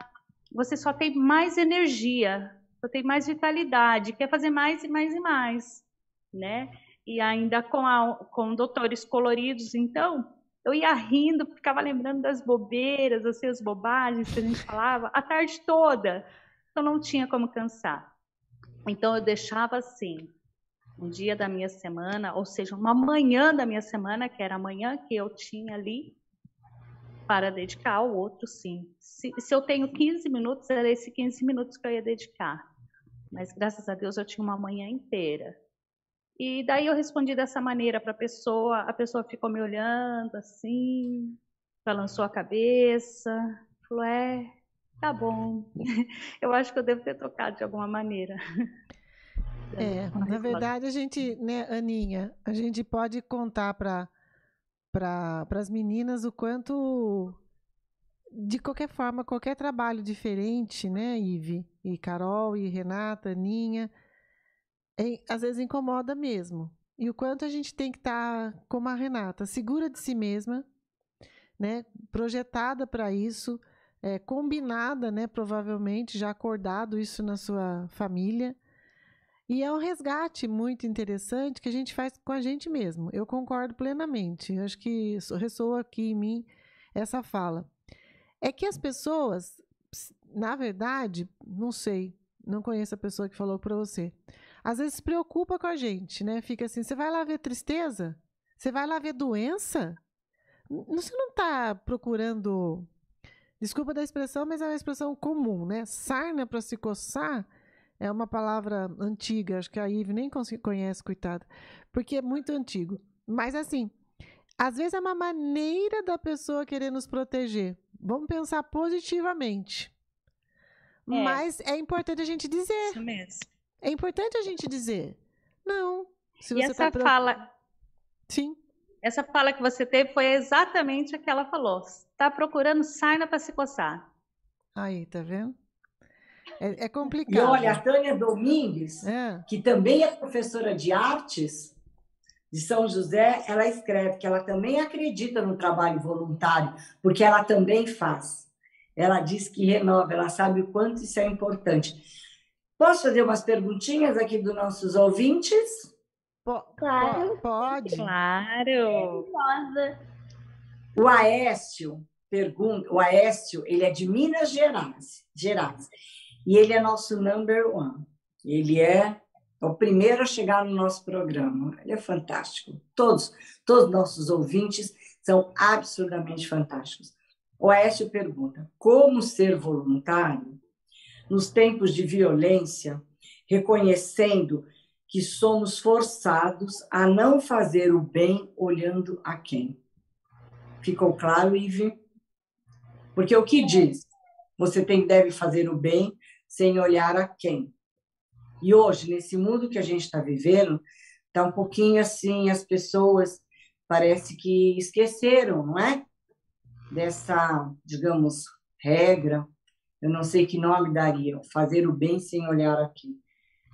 Você só tem mais energia, só tem mais vitalidade, quer fazer mais e mais e mais, né? E ainda com, a, com doutores coloridos, então, eu ia rindo, ficava lembrando das bobeiras, assim, as bobagens que a gente falava a tarde toda. Então não tinha como cansar. Então eu deixava assim. Um dia da minha semana, ou seja, uma manhã da minha semana, que era a manhã que eu tinha ali, para dedicar ao outro, sim. Se, se eu tenho 15 minutos, era esses 15 minutos que eu ia dedicar. Mas graças a Deus eu tinha uma manhã inteira. E daí eu respondi dessa maneira para a pessoa, a pessoa ficou me olhando assim, balançou a cabeça, falou: é, tá bom. Eu acho que eu devo ter tocado de alguma maneira. É, na verdade, a gente, né, Aninha, a gente pode contar para para as meninas o quanto, de qualquer forma, qualquer trabalho diferente, né, Ive, e Carol, e Renata, Aninha, é, às vezes incomoda mesmo. E o quanto a gente tem que estar, tá, como a Renata, segura de si mesma, né, projetada para isso, é, combinada, né, provavelmente, já acordado isso na sua família, e é um resgate muito interessante que a gente faz com a gente mesmo. Eu concordo plenamente. Eu acho que ressoa aqui em mim essa fala. É que as pessoas, na verdade, não sei, não conheço a pessoa que falou para você. Às vezes se preocupa com a gente, né? Fica assim, você vai lá ver tristeza? Você vai lá ver doença? Você não está procurando Desculpa da expressão, mas é uma expressão comum, né? Sarna para se coçar é uma palavra antiga, acho que a Ive nem conhece, coitada, porque é muito antigo. Mas assim, às vezes é uma maneira da pessoa querer nos proteger. Vamos pensar positivamente. É. Mas é importante a gente dizer. Isso mesmo. É importante a gente dizer. Não. Se e essa tá fala. Sim. Essa fala que você teve foi exatamente a que ela falou. Está procurando sarna para se coçar. Aí, tá vendo? É, é, complicado. E olha, a Tânia Domingues, é. que também é professora de artes de São José, ela escreve que ela também acredita no trabalho voluntário, porque ela também faz. Ela diz que renova, ela sabe o quanto isso é importante. Posso fazer umas perguntinhas aqui dos nossos ouvintes? claro. Pode. Claro. O Aécio pergunta, o Aécio, ele é de Minas Gerais, Gerais. E ele é nosso number one. Ele é o primeiro a chegar no nosso programa. Ele é fantástico. Todos, todos nossos ouvintes são absurdamente fantásticos. O Aécio pergunta: como ser voluntário nos tempos de violência, reconhecendo que somos forçados a não fazer o bem olhando a quem? Ficou claro, Ive? Porque o que diz? Você tem, deve fazer o bem sem olhar a quem. E hoje, nesse mundo que a gente está vivendo, está um pouquinho assim, as pessoas parece que esqueceram, não é? Dessa, digamos, regra, eu não sei que nome daria, fazer o bem sem olhar aqui.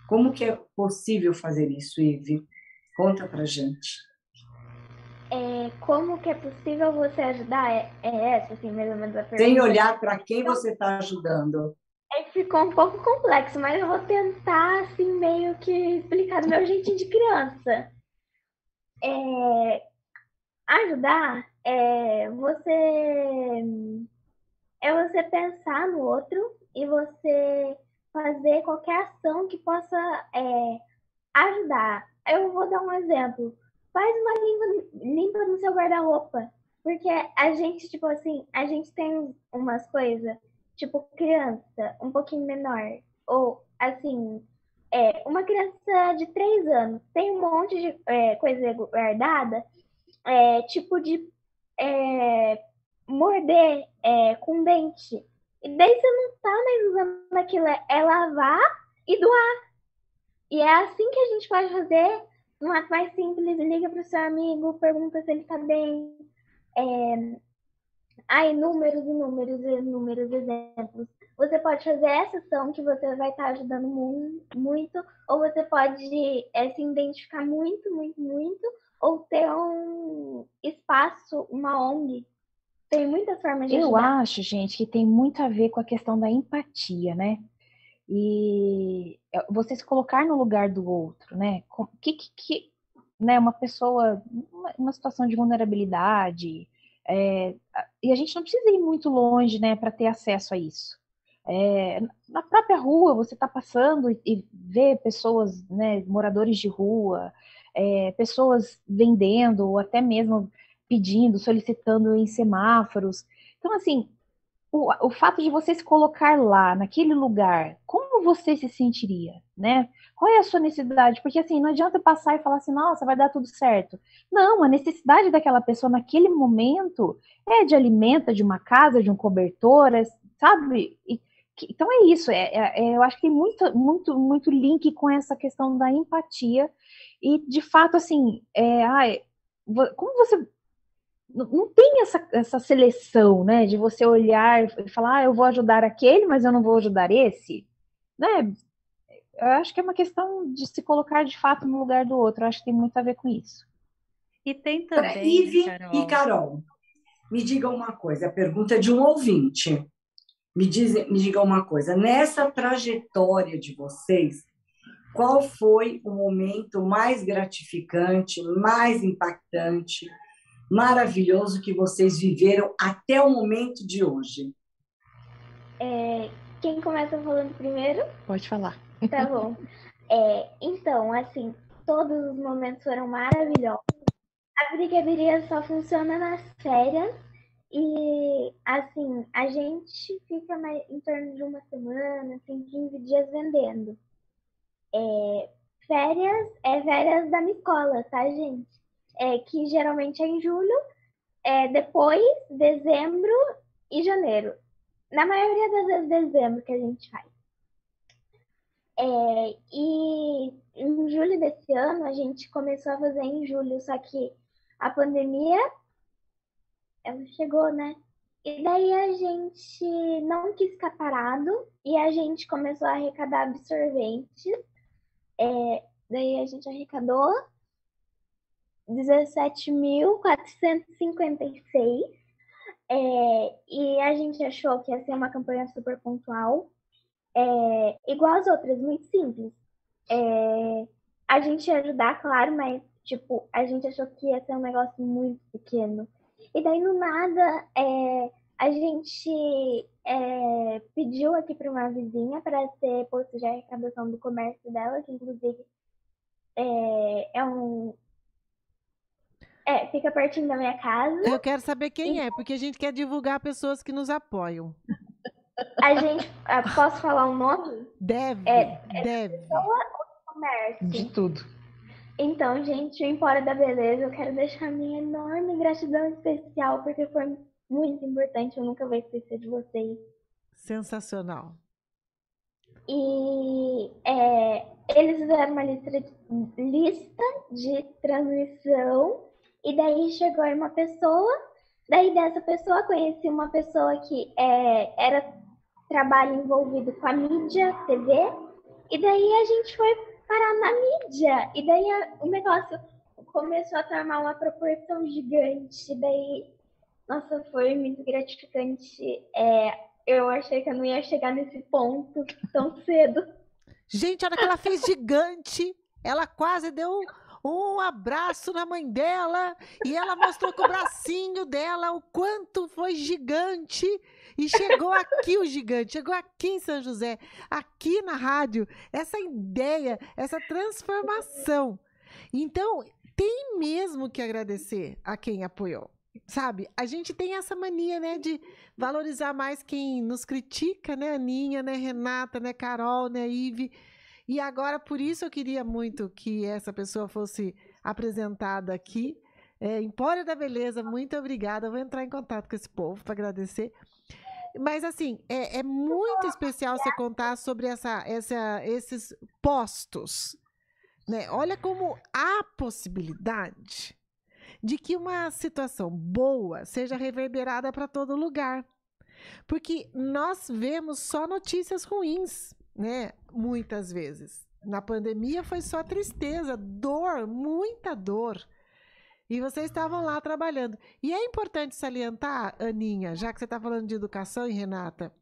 Como que é possível fazer isso, Ive? Conta pra gente. É, como que é possível você ajudar? É, é essa, assim, mais ou menos a pergunta. Sem olhar para quem você está ajudando. Ficou um pouco complexo, mas eu vou tentar, assim, meio que explicar do meu jeitinho de criança. É, ajudar é você é você pensar no outro e você fazer qualquer ação que possa é, ajudar. Eu vou dar um exemplo. Faz uma limpa, limpa no seu guarda-roupa. Porque a gente, tipo assim, a gente tem umas coisas tipo criança, um pouquinho menor, ou assim, é, uma criança de 3 anos tem um monte de é, coisa guardada, é, tipo de é, morder é, com dente. E daí você não tá mais usando aquilo, é, é lavar e doar. E é assim que a gente pode fazer um ato mais simples, liga pro seu amigo, pergunta se ele tá bem. Há inúmeros, inúmeros, inúmeros exemplos. Você pode fazer essa ação que você vai estar ajudando muito, ou você pode é, se identificar muito, muito, muito, ou ter um espaço, uma ONG. Tem muitas formas de Eu ajudar. acho, gente, que tem muito a ver com a questão da empatia, né? E é, você se colocar no lugar do outro, né? Que, que, que né, uma pessoa, uma, uma situação de vulnerabilidade, é, e a gente não precisa ir muito longe, né, para ter acesso a isso. É, na própria rua, você está passando e, e vê pessoas, né, moradores de rua, é, pessoas vendendo, ou até mesmo pedindo, solicitando em semáforos. Então, assim, o, o fato de você se colocar lá, naquele lugar, você se sentiria, né? Qual é a sua necessidade? Porque, assim, não adianta passar e falar assim, nossa, vai dar tudo certo. Não, a necessidade daquela pessoa naquele momento é de alimento, de uma casa, de um cobertor, é, sabe? E, então é isso, é, é, é, eu acho que tem muito, muito, muito link com essa questão da empatia e de fato assim, é, ai, como você não tem essa, essa seleção, né, de você olhar e falar, ah, eu vou ajudar aquele, mas eu não vou ajudar esse, né? Eu acho que é uma questão de se colocar de fato no lugar do outro. Eu acho que tem muito a ver com isso. E tem também. Ive Carol. e Carol, me diga uma coisa. A pergunta é de um ouvinte. Me, diz, me diga uma coisa. Nessa trajetória de vocês, qual foi o momento mais gratificante, mais impactante, maravilhoso que vocês viveram até o momento de hoje? É, quem começa falando primeiro? Pode falar. Tá bom. É, então, assim, todos os momentos foram maravilhosos. A brigadeiria só funciona nas férias e, assim, a gente fica mais, em torno de uma semana, assim, 15 dias vendendo. É, férias é férias da escola, tá, gente? É, que geralmente é em julho, é depois, dezembro e janeiro. Na maioria das vezes, dezembro que a gente faz. É, e em julho desse ano, a gente começou a fazer em julho, só que a pandemia ela chegou, né? E daí a gente não quis ficar parado e a gente começou a arrecadar absorventes. É, daí a gente arrecadou 17.456 é, e a gente achou que ia ser uma campanha super pontual, é, igual as outras, muito simples. É, a gente ia ajudar, claro, mas tipo, a gente achou que ia ser um negócio muito pequeno. E daí, no nada, é, a gente é, pediu aqui para uma vizinha para ser posto de arrecadação do comércio dela, que inclusive é, é um. É, fica pertinho da minha casa. Eu quero saber quem é, porque a gente quer divulgar pessoas que nos apoiam. A gente. Ah, posso falar o um nome? Deve. É, é deve. Pessoa comércio. De tudo. Então, gente, o Empório da Beleza, eu quero deixar minha enorme gratidão especial, porque foi muito importante, eu nunca vou esquecer de vocês. Sensacional. E é, eles fizeram uma lista de, lista de transmissão, e daí chegou uma pessoa, daí dessa pessoa conheci uma pessoa que é, era trabalho envolvido com a mídia, TV, e daí a gente foi parar na mídia. E daí o negócio começou a tomar uma proporção gigante. Daí, nossa, foi muito gratificante. É, eu achei que eu não ia chegar nesse ponto tão cedo. Gente, a hora que ela fez gigante, ela quase deu um abraço na mãe dela e ela mostrou com o bracinho dela o quanto foi gigante e chegou aqui o gigante, chegou aqui em São José, aqui na rádio, essa ideia, essa transformação. Então, tem mesmo que agradecer a quem apoiou. Sabe, a gente tem essa mania, né, de valorizar mais quem nos critica, né, Aninha, né, Renata, né, Carol, né, Ive. E agora, por isso eu queria muito que essa pessoa fosse apresentada aqui. É, Empório da Beleza, muito obrigada. Eu vou entrar em contato com esse povo para agradecer. Mas, assim, é, é, muito especial você contar sobre essa, essa, esses postos. Né? Olha como há possibilidade de que uma situação boa seja reverberada para todo lugar. Porque nós vemos só notícias ruins, né? Muitas vezes. Na pandemia foi só tristeza, dor, muita dor. E vocês estavam lá trabalhando. E é importante salientar, Aninha, já que você está falando de educação e Renata,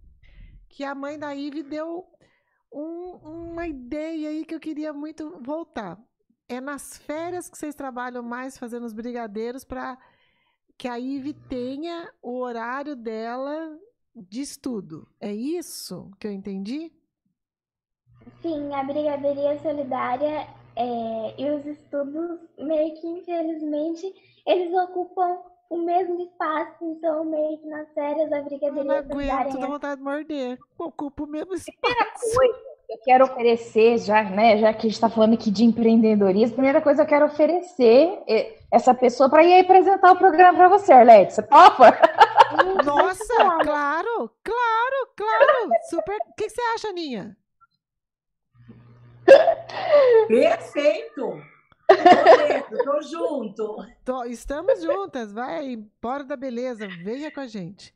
que a mãe da Ive deu um, uma ideia aí que eu queria muito voltar. É nas férias que vocês trabalham mais fazendo os brigadeiros para que a Ive tenha o horário dela de estudo. É isso que eu entendi? Sim, a Brigadeiria Solidária é, e os estudos, meio que infelizmente, eles ocupam o mesmo espaço, então meio que nas férias a Brigadeiria eu não Solidária... aguento, dá vontade de morder. Ocupa o mesmo espaço. Primeira coisa eu quero oferecer, já, né, já que a gente está falando aqui de empreendedorismo, primeira coisa eu quero oferecer é, essa pessoa para ir apresentar o programa para você, Arlete. Você topa? Nossa, claro, claro, claro. Super. O que você acha, Aninha? Perfeito! Tô junto. Tô, estamos juntas, vai, bora da beleza, venha com a gente.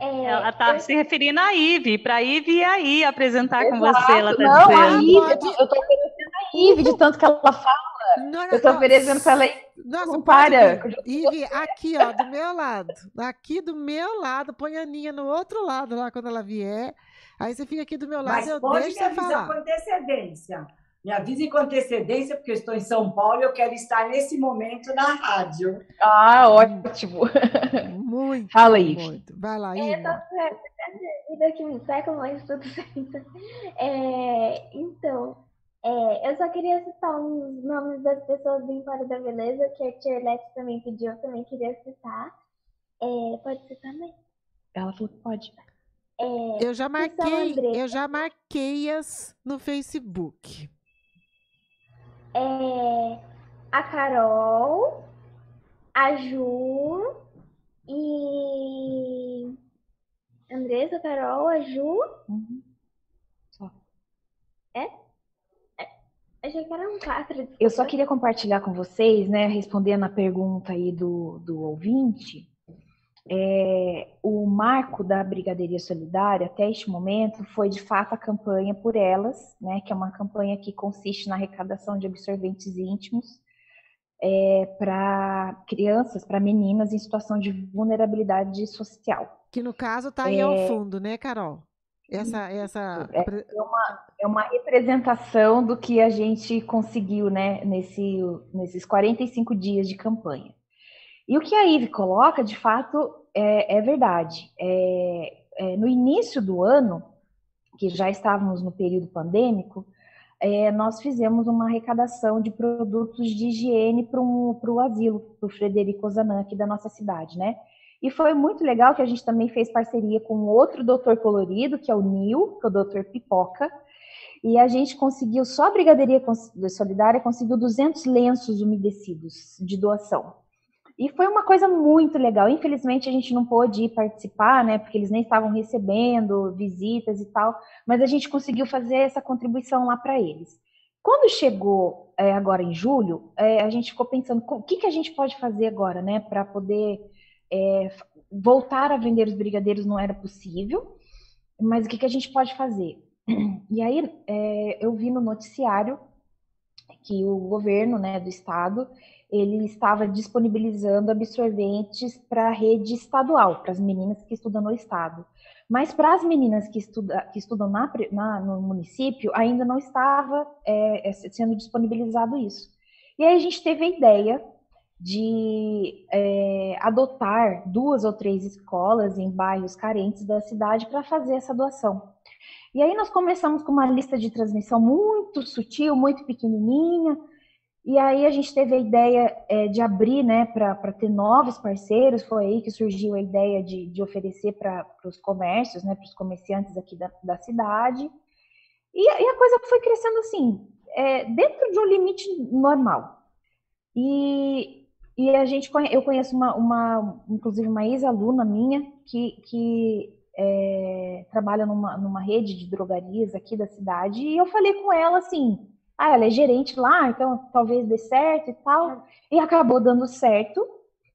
É, ela está eu... se referindo à Ive, para a Ive e aí apresentar Exato. com você. Ela tá não, dizendo. a Ive, eu estou oferecendo a Ive, de tanto que ela fala. Não, não, eu estou oferecendo para ela ir. Nossa, não para. Ive, aqui, ó, do meu lado. Aqui do meu lado, põe a Aninha no outro lado lá quando ela vier. Aí você fica aqui do meu lado, Mas eu pode deixo você avisar falar. com antecedência. Me avise com antecedência, porque eu estou em São Paulo e eu quero estar nesse momento na rádio. Ah, ótimo. Muito. Fala aí. Muito. Vai lá, É, Ive. tá certo. Que me seca, mas tudo certo. É, então, é, eu só queria citar os nomes das pessoas do Empório da Beleza, que a Tierlete também pediu, eu também queria citar. É, pode citar também? Ela falou que pode. É, Eu já marquei, eu já marquei-as no Facebook. É, a Carol, a Ju e. Andressa, Carol, a Ju. Uhum. Só. É? Achei que eram quatro. Eu desculpa. só queria compartilhar com vocês, né, respondendo a pergunta aí do, do ouvinte, é, o marco da Brigadeiria Solidária até este momento foi de fato a campanha por elas, né, que é uma campanha que consiste na arrecadação de absorventes íntimos é, para crianças, para meninas em situação de vulnerabilidade social. Que no caso tá aí ao fundo, né, Carol? Essa, essa. É, é uma, é uma representação do que a gente conseguiu né, nesse, nesses 45 dias de campanha. E o que a Ive coloca, de fato, é, é verdade. É, é, no início do ano, que já estávamos no período pandêmico, é, nós fizemos uma arrecadação de produtos de higiene para o asilo, para o Frederico Ozanam, aqui da nossa cidade, né? E foi muito legal que a gente também fez parceria com outro doutor colorido, que é o Nil, que é o doutor Pipoca, e a gente conseguiu, só a Brigadeiria Solidária conseguiu 200 lenços umedecidos de doação. E foi uma coisa muito legal. Infelizmente a gente não pôde ir participar, né? Porque eles nem estavam recebendo visitas e tal. Mas a gente conseguiu fazer essa contribuição lá para eles. Quando chegou é, agora em julho, é, a gente ficou pensando o que, que a gente pode fazer agora, né? Para poder é, voltar a vender os brigadeiros não era possível. Mas o que, que a gente pode fazer? E aí eu vi no noticiário que o governo, né, do estado ele estava disponibilizando absorventes para a rede estadual, para as meninas que estudam no estado. Mas para as meninas que, estuda, que estudam na, na, no município, ainda não estava é, sendo disponibilizado isso. E aí a gente teve a ideia de é, adotar duas ou três escolas em bairros carentes da cidade para fazer essa doação. E aí nós começamos com uma lista de transmissão muito sutil, muito pequenininha, e aí a gente teve a ideia é, de abrir, né, para ter novos parceiros. Foi aí que surgiu a ideia de, de oferecer para os comércios, né, para os comerciantes aqui da, da cidade. E, e, a coisa foi crescendo assim, é, dentro de um limite normal. E, e a gente eu conheço uma, uma inclusive uma ex-aluna minha que, que é, trabalha numa, numa rede de drogarias aqui da cidade. E eu falei com ela assim ah, ela é gerente lá, então talvez dê certo e tal. E acabou dando certo.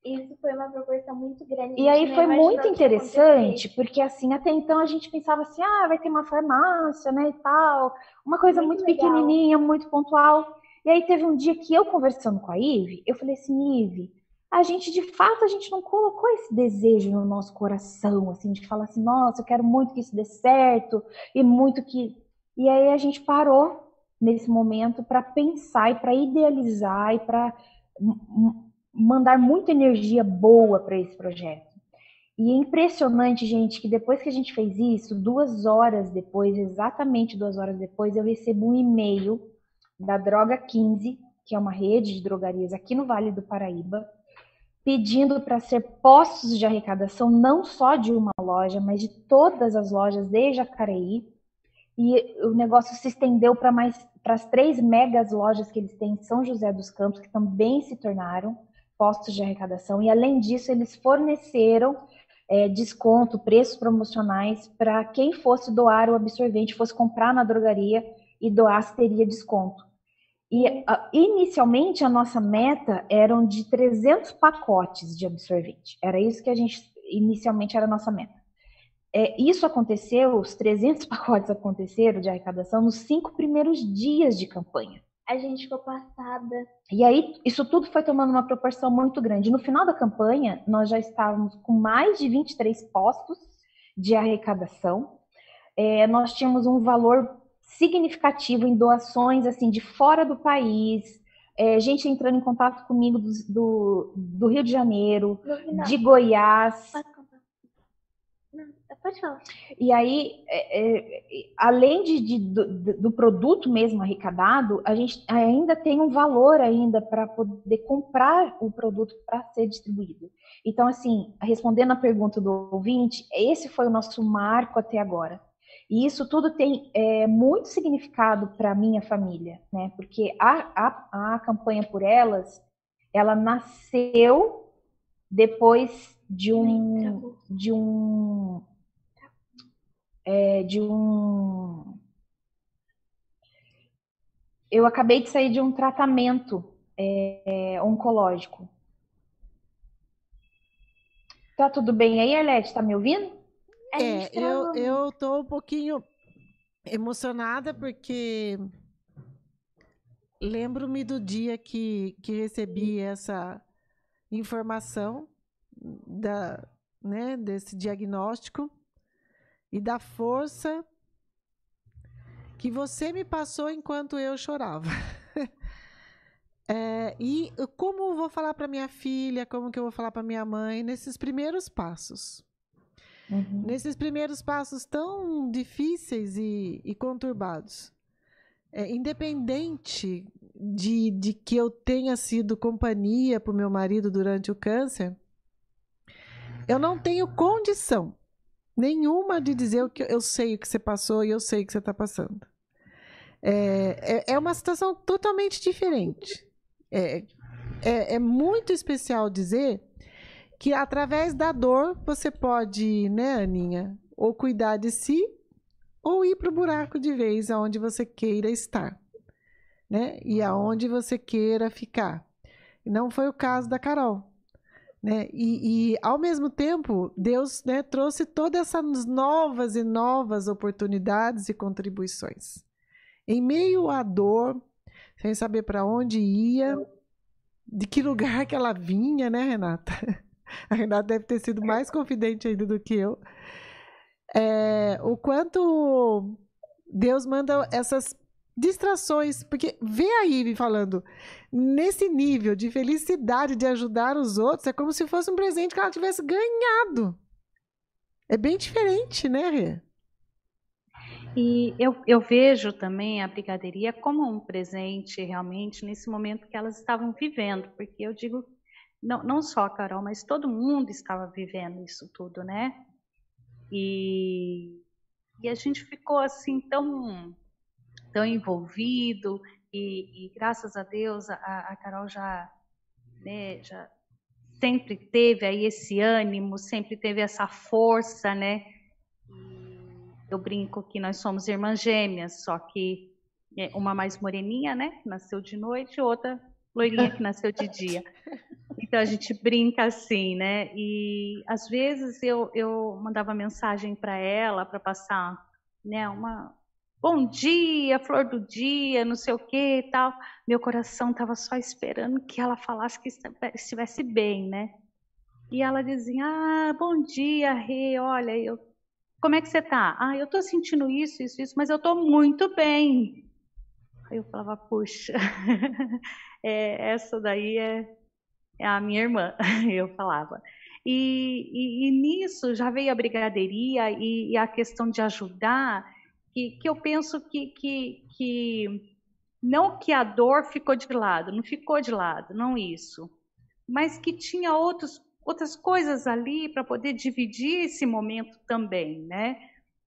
Isso foi uma proporção muito grande. E aí foi muito interessante, porque assim, até então a gente pensava assim, ah, vai ter uma farmácia, né, e tal. Uma coisa muito, muito pequenininha, muito pontual. E aí teve um dia que eu conversando com a Ive, eu falei assim, Ive, a gente, de fato, a gente não colocou esse desejo no nosso coração, assim, de falar assim, nossa, eu quero muito que isso dê certo, e muito que... E aí a gente parou nesse momento para pensar e para idealizar e para mandar muita energia boa para esse projeto. E é impressionante, gente, que depois que a gente fez isso, duas horas depois, exatamente duas horas depois, eu recebo um e-mail da Droga 15, que é uma rede de drogarias aqui no Vale do Paraíba, pedindo para ser postos de arrecadação não só de uma loja, mas de todas as lojas de Jacareí. E o negócio se estendeu para mais para as três megas lojas que eles têm em São José dos Campos, que também se tornaram postos de arrecadação. E além disso, eles forneceram é, desconto, preços promocionais para quem fosse doar o absorvente, fosse comprar na drogaria e doasse, teria desconto. E inicialmente a nossa meta eram de 300 pacotes de absorvente. Era isso que a gente inicialmente era a nossa meta. É, isso aconteceu, os 300 pacotes aconteceram de arrecadação nos cinco primeiros dias de campanha a gente ficou passada. E aí, isso tudo foi tomando uma proporção muito grande. No final da campanha, nós já estávamos com mais de 23 postos de arrecadação. É, nós tínhamos um valor significativo em doações assim de fora do país, é, gente entrando em contato comigo do, do, do Rio de Janeiro, de Goiás. Pode falar. E aí, é, é, além de, de do, do, produto mesmo arrecadado, a gente ainda tem um valor ainda para poder comprar o produto para ser distribuído. Então, assim, respondendo a pergunta do ouvinte, esse foi o nosso marco até agora. E isso tudo tem é, muito significado para minha família, né? Porque a, a, a campanha por elas, ela nasceu depois de um, de um é, de um. Eu acabei de sair de um tratamento é, oncológico. Tá tudo bem aí, Arlete? Tá me ouvindo? É, eu, eu tô um pouquinho emocionada porque lembro-me do dia que, que recebi essa informação da, né, desse diagnóstico e da força que você me passou enquanto eu chorava. é, e como vou falar para minha filha, como que eu vou falar para minha mãe nesses primeiros passos? Uhum. Nesses primeiros passos tão difíceis e, e conturbados. É, independente de, de que eu tenha sido companhia para o meu marido durante o câncer, eu não tenho condição nenhuma de dizer o que eu sei o que você passou e eu sei o que você está passando. É, é, é, uma situação totalmente diferente. É, é, é, muito especial dizer que através da dor você pode, né, Aninha, ou cuidar de si ou ir para o buraco de vez aonde você queira estar, né? E aonde você queira ficar. Não foi o caso da Carol. Né? E, e, ao mesmo tempo, Deus né, trouxe todas essas novas e novas oportunidades e contribuições. Em meio à dor, sem saber para onde ia, de que lugar que ela vinha, né, Renata? A Renata deve ter sido mais confidente ainda do que eu. É, o quanto Deus manda essas distrações, porque vê a Ive falando nesse nível de felicidade de ajudar os outros, é como se fosse um presente que ela tivesse ganhado. É bem diferente, né, Rê? E eu, eu vejo também a brigadeiria como um presente realmente nesse momento que elas estavam vivendo, porque eu digo, não, não só Carol, mas todo mundo estava vivendo isso tudo, né? E, e a gente ficou assim tão tão envolvido e, e graças a Deus a, a Carol já, né, já sempre teve aí esse ânimo, sempre teve essa força, né? eu brinco que nós somos irmãs gêmeas, só que é, uma mais moreninha, né, nasceu de noite, outra loirinha que nasceu de dia. Então a gente brinca assim, né? E às vezes eu, eu mandava mensagem para ela para passar, né, uma bom dia, flor do dia, não sei o que e tal. Meu coração estava só esperando que ela falasse que estivesse bem, né? E ela dizia: Ah, bom dia, Rê, olha, eu... como é que você tá? Ah, eu estou sentindo isso, isso, isso, mas eu estou muito bem. Aí eu falava: Puxa, é, essa daí é, é a minha irmã, eu falava. E, e, e, nisso já veio a brigadeiria e, e, a questão de ajudar, que, que eu penso que, que, que não que a dor ficou de lado, não ficou de lado, não isso, mas que tinha outros, outras coisas ali para poder dividir esse momento também, né?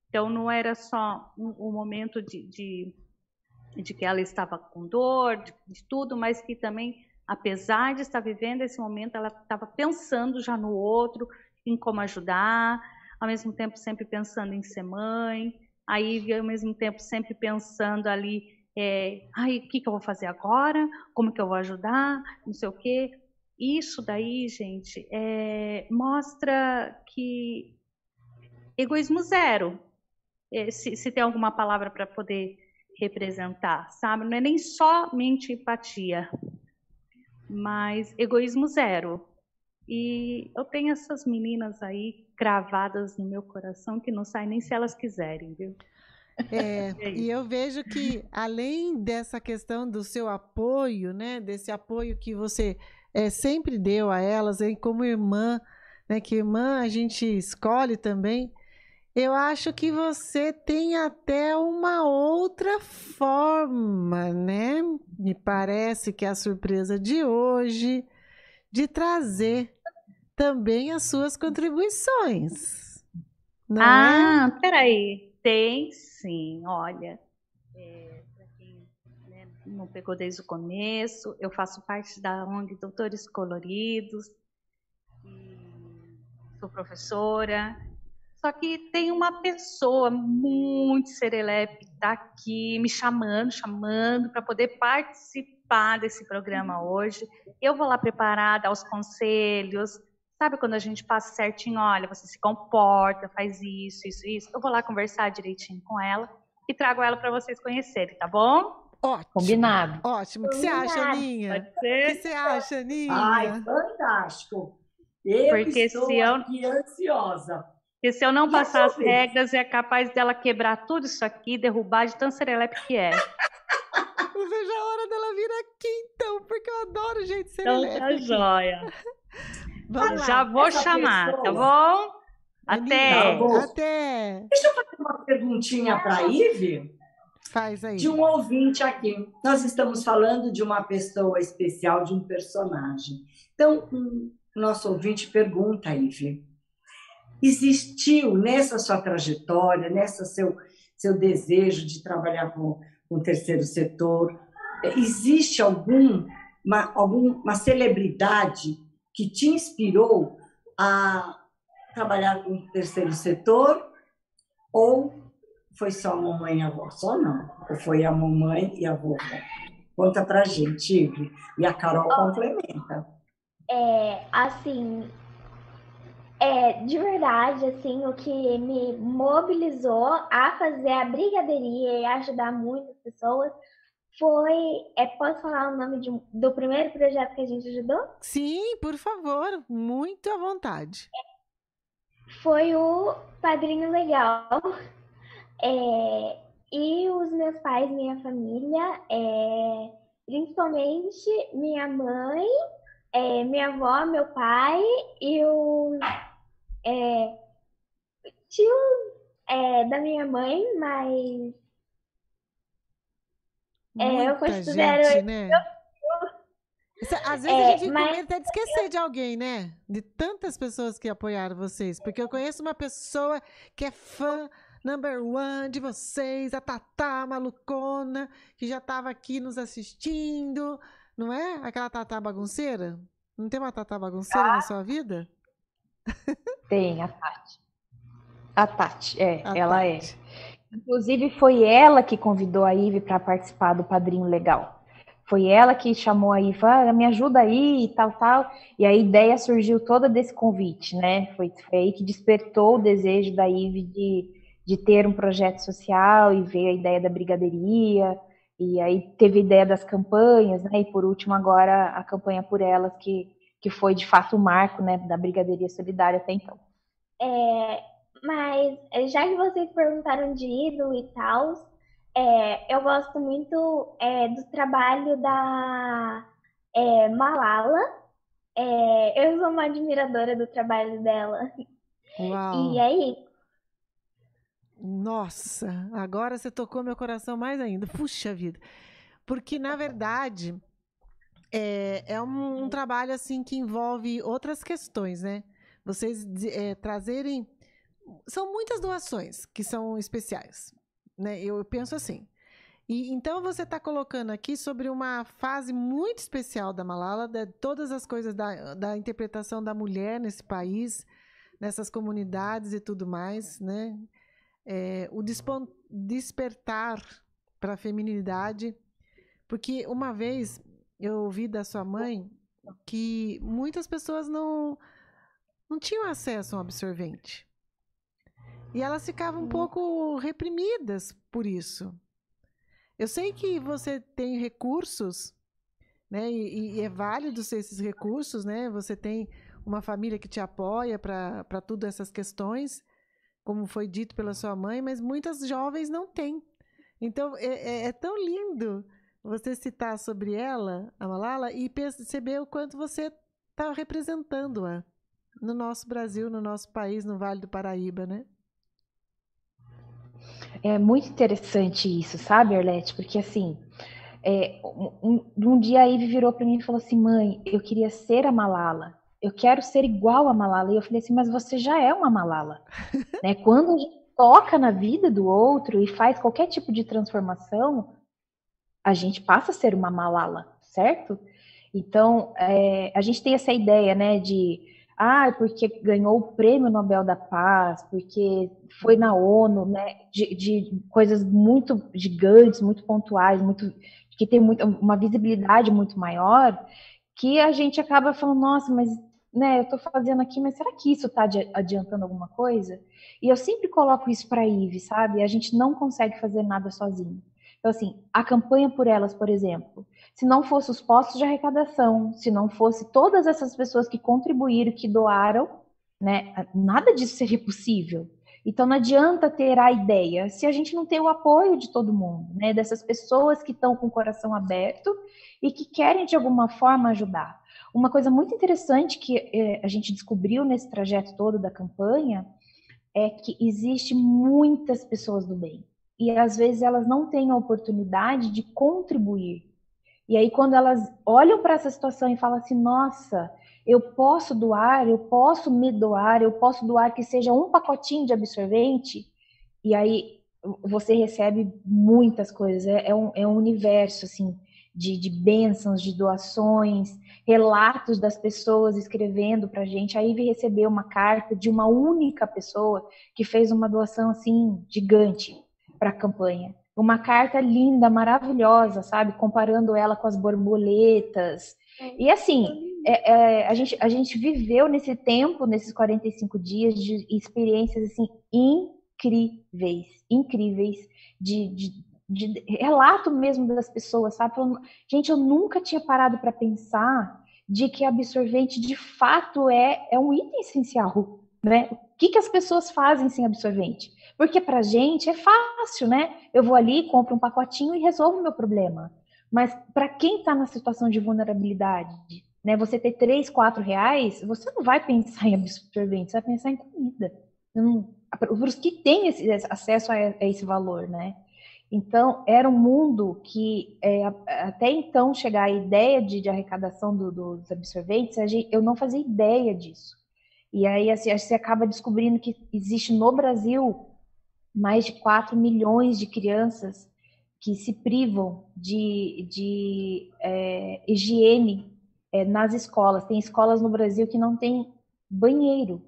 Então não era só um, um momento de, de, de, que ela estava com dor, de, de tudo, mas que também, apesar de estar vivendo esse momento, ela estava pensando já no outro, em como ajudar, ao mesmo tempo sempre pensando em ser mãe, aí ao mesmo tempo sempre pensando ali é, ai, o que, que eu vou fazer agora? Como que eu vou ajudar? Não sei o quê. Isso daí, gente, é, mostra que egoísmo zero, é, se, se tem alguma palavra para poder representar, sabe? Não é nem somente empatia, mas egoísmo zero. E eu tenho essas meninas aí cravadas no meu coração que não saem nem se elas quiserem, viu? É, é e eu vejo que, além dessa questão do seu apoio, né, desse apoio que você é, sempre deu a elas, hein, como irmã, né, que irmã a gente escolhe também, eu acho que você tem até uma outra forma, né? Me parece que é a surpresa de hoje de trazer também as suas contribuições. Não é? ah, é? peraí. Tem sim, olha. É, para quem né, não pegou desde o começo, eu faço parte da ONG Doutores Coloridos, sou professora. Só que tem uma pessoa muito serelepe que está aqui me chamando, chamando para poder participar desse programa hoje. Eu vou lá preparada aos conselhos, Sabe quando a gente passa certinho, olha, você se comporta, faz isso, isso, isso. Eu vou lá conversar direitinho com ela e trago ela para vocês conhecerem, tá bom? Ótimo. Combinado. Ótimo. O que você acha, Aninha? Pode ser? O que você acha, Aninha? Ai, fantástico. Eu Porque estou se eu... aqui ansiosa. Porque se eu não passar as regras, é capaz dela quebrar tudo isso aqui, derrubar de tão serelepe que é. Não vejo a hora dela vir aqui, então, porque eu adoro gente serelepe. Então tá joia. Vamos Já vou Essa chamar, tá pessoa... tá bom? Até. Tá bom. Até. Deixa eu fazer uma perguntinha para a Ive. Faz aí. De um ouvinte aqui. Nós estamos falando de uma pessoa especial, de um personagem. Então, um, nosso ouvinte pergunta, Ive, existiu nessa sua trajetória, nessa seu, seu desejo de trabalhar com, com o terceiro setor, existe algum, uma, alguma celebridade que te inspirou a trabalhar com o terceiro setor? Ou foi só a mamãe e a avó? Só não. Ou foi a mamãe e a avó? Conta pra gente, Ivy. E a Carol oh, complementa. É, assim, é, de verdade, assim, o que me mobilizou a fazer a brigadeiria e ajudar muitas pessoas foi. É, posso falar o nome de, do primeiro projeto que a gente ajudou? Sim, por favor, muito à vontade. Foi o Padrinho Legal. É, e os meus pais, minha família, é, principalmente minha mãe, é, minha avó, meu pai e o é, tio é, da minha mãe, mas é, eu considero. Gente, né? Às vezes é, a gente mas... tem medo até de esquecer de alguém, né? De tantas pessoas que apoiaram vocês. Porque eu conheço uma pessoa que é fã number one de vocês, a Tatá malucona, que já estava aqui nos assistindo. Não é? Aquela Tatá bagunceira? Não tem uma Tatá bagunceira ah. na sua vida? Tem, a Tati. A Tati, é, a ela é. Tati. é. Inclusive, foi ela que convidou a Ive para participar do Padrinho Legal. Foi ela que chamou a Ive, ah, me ajuda aí e tal, tal. E a ideia surgiu toda desse convite, né? Foi, foi aí que despertou o desejo da Ive de, de ter um projeto social e veio a ideia da brigadeiria. E aí teve a ideia das campanhas, né? E por último, agora a campanha por elas, que, que foi de fato o marco né, da Brigadeiria Solidária até então. É, mas eh, já que vocês perguntaram de ídolo e tal, é, eu gosto muito é, do trabalho da é, Malala, É, eu sou uma admiradora do trabalho dela. Uau. E aí? Nossa, agora você tocou meu coração mais ainda. Puxa vida. Porque, na verdade, é, é um, um, trabalho assim que envolve outras questões, né? Vocês é, trazerem. São muitas doações que são especiais. Né? Eu penso assim. E então você está colocando aqui sobre uma fase muito especial da Malala, de todas as coisas da, da interpretação da mulher nesse país, nessas comunidades e tudo mais, né? É, o despertar para a feminilidade, porque uma vez eu ouvi da sua mãe que muitas pessoas não não tinham acesso a um absorvente. E elas ficavam um pouco reprimidas por isso. Eu sei que você tem recursos, né? E, e é válido ser esses recursos, né? Você tem uma família que te apoia para todas essas questões, como foi dito pela sua mãe, mas muitas jovens não têm. Então, é, é, é tão lindo você citar sobre ela, a Malala, e perceber o quanto você está representando-a no nosso Brasil, no nosso país, no Vale do Paraíba, né? É muito interessante isso, sabe, Arlete? Porque assim, é, um, um, dia a Ivy virou para mim e falou assim: mãe, eu queria ser a Malala. Eu quero ser igual a Malala. E eu falei assim: mas você já é uma Malala. né? Quando a gente toca na vida do outro e faz qualquer tipo de transformação, a gente passa a ser uma Malala, certo? Então, é, a gente tem essa ideia, né, de ah, porque ganhou o prêmio Nobel da Paz, porque foi na ONU, né, de, de coisas muito gigantes, muito pontuais, muito que tem muito, uma visibilidade muito maior, que a gente acaba falando, nossa, mas né, eu estou fazendo aqui, mas será que isso está adiantando alguma coisa? E eu sempre coloco isso para a Ive, sabe? A gente não consegue fazer nada sozinho. Então, assim, a campanha por elas, por exemplo, se não fosse os postos de arrecadação, se não fosse todas essas pessoas que contribuíram, que doaram, né, nada disso seria possível. Então não adianta ter a ideia se a gente não tem o apoio de todo mundo, né, dessas pessoas que estão com o coração aberto e que querem de alguma forma ajudar. Uma coisa muito interessante que eh, a gente descobriu nesse trajeto todo da campanha é que existe muitas pessoas do bem e às vezes elas não têm a oportunidade de contribuir e aí, quando elas olham para essa situação e falam assim: nossa, eu posso doar, eu posso me doar, eu posso doar que seja um pacotinho de absorvente, e aí você recebe muitas coisas. É, é um, é um universo, assim, de, de bênçãos, de doações, relatos das pessoas escrevendo para gente. A Ivy recebeu uma carta de uma única pessoa que fez uma doação, assim, gigante para a campanha uma carta linda, maravilhosa, sabe? Comparando ela com as borboletas. É, e assim, é, é, a, gente, a gente viveu nesse tempo, nesses 45 dias, de experiências assim incríveis, incríveis, de, de, de relato mesmo das pessoas, sabe? Falando, gente, eu nunca tinha parado para pensar de que absorvente de fato é, é um item essencial, né? O que, que as pessoas fazem sem absorvente? Porque para gente é fácil, né? Eu vou ali, compro um pacotinho e resolvo o meu problema. Mas para quem está na situação de vulnerabilidade, né? Você ter três, quatro reais, você não vai pensar em absorvente, você vai pensar em comida. Para os que têm esse, acesso a, a, esse valor, né? Então, era um mundo que, é, até então, chegar à ideia de, de arrecadação do, dos absorventes, eu não fazia ideia disso. E aí, assim, você acaba descobrindo que existe no Brasil mais de 4 milhões de crianças que se privam de, de é, higiene é, nas escolas. Tem escolas no Brasil que não tem banheiro,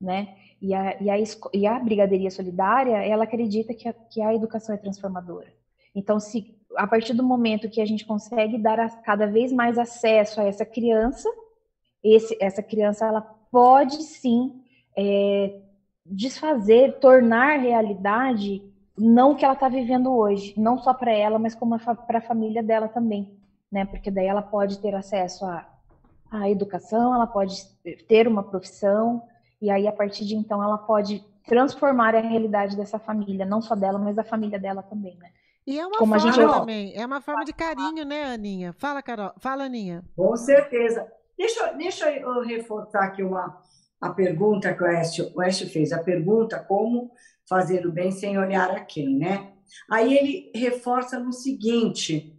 né? E a, e a, e a Solidária, ela acredita que a, que a educação é transformadora. Então, se a partir do momento que a gente consegue dar a, cada vez mais acesso a essa criança, esse, essa criança ela pode sim é, desfazer, tornar realidade não o que ela está vivendo hoje, não só para ela, mas como para a família dela também, né? Porque daí ela pode ter acesso à, à educação, ela pode ter uma profissão e aí a partir de então ela pode transformar a realidade dessa família, não só dela, mas da família dela também, né? E é uma Como forma a gente... também, é uma forma de carinho, né, Aninha? Fala, Carol, fala, Aninha. Com certeza. Deixa, deixa eu reforçar aqui uma, a pergunta que o Oeste, o Oeste fez, a pergunta como fazer o bem sem olhar a quem, né? Aí ele reforça no seguinte,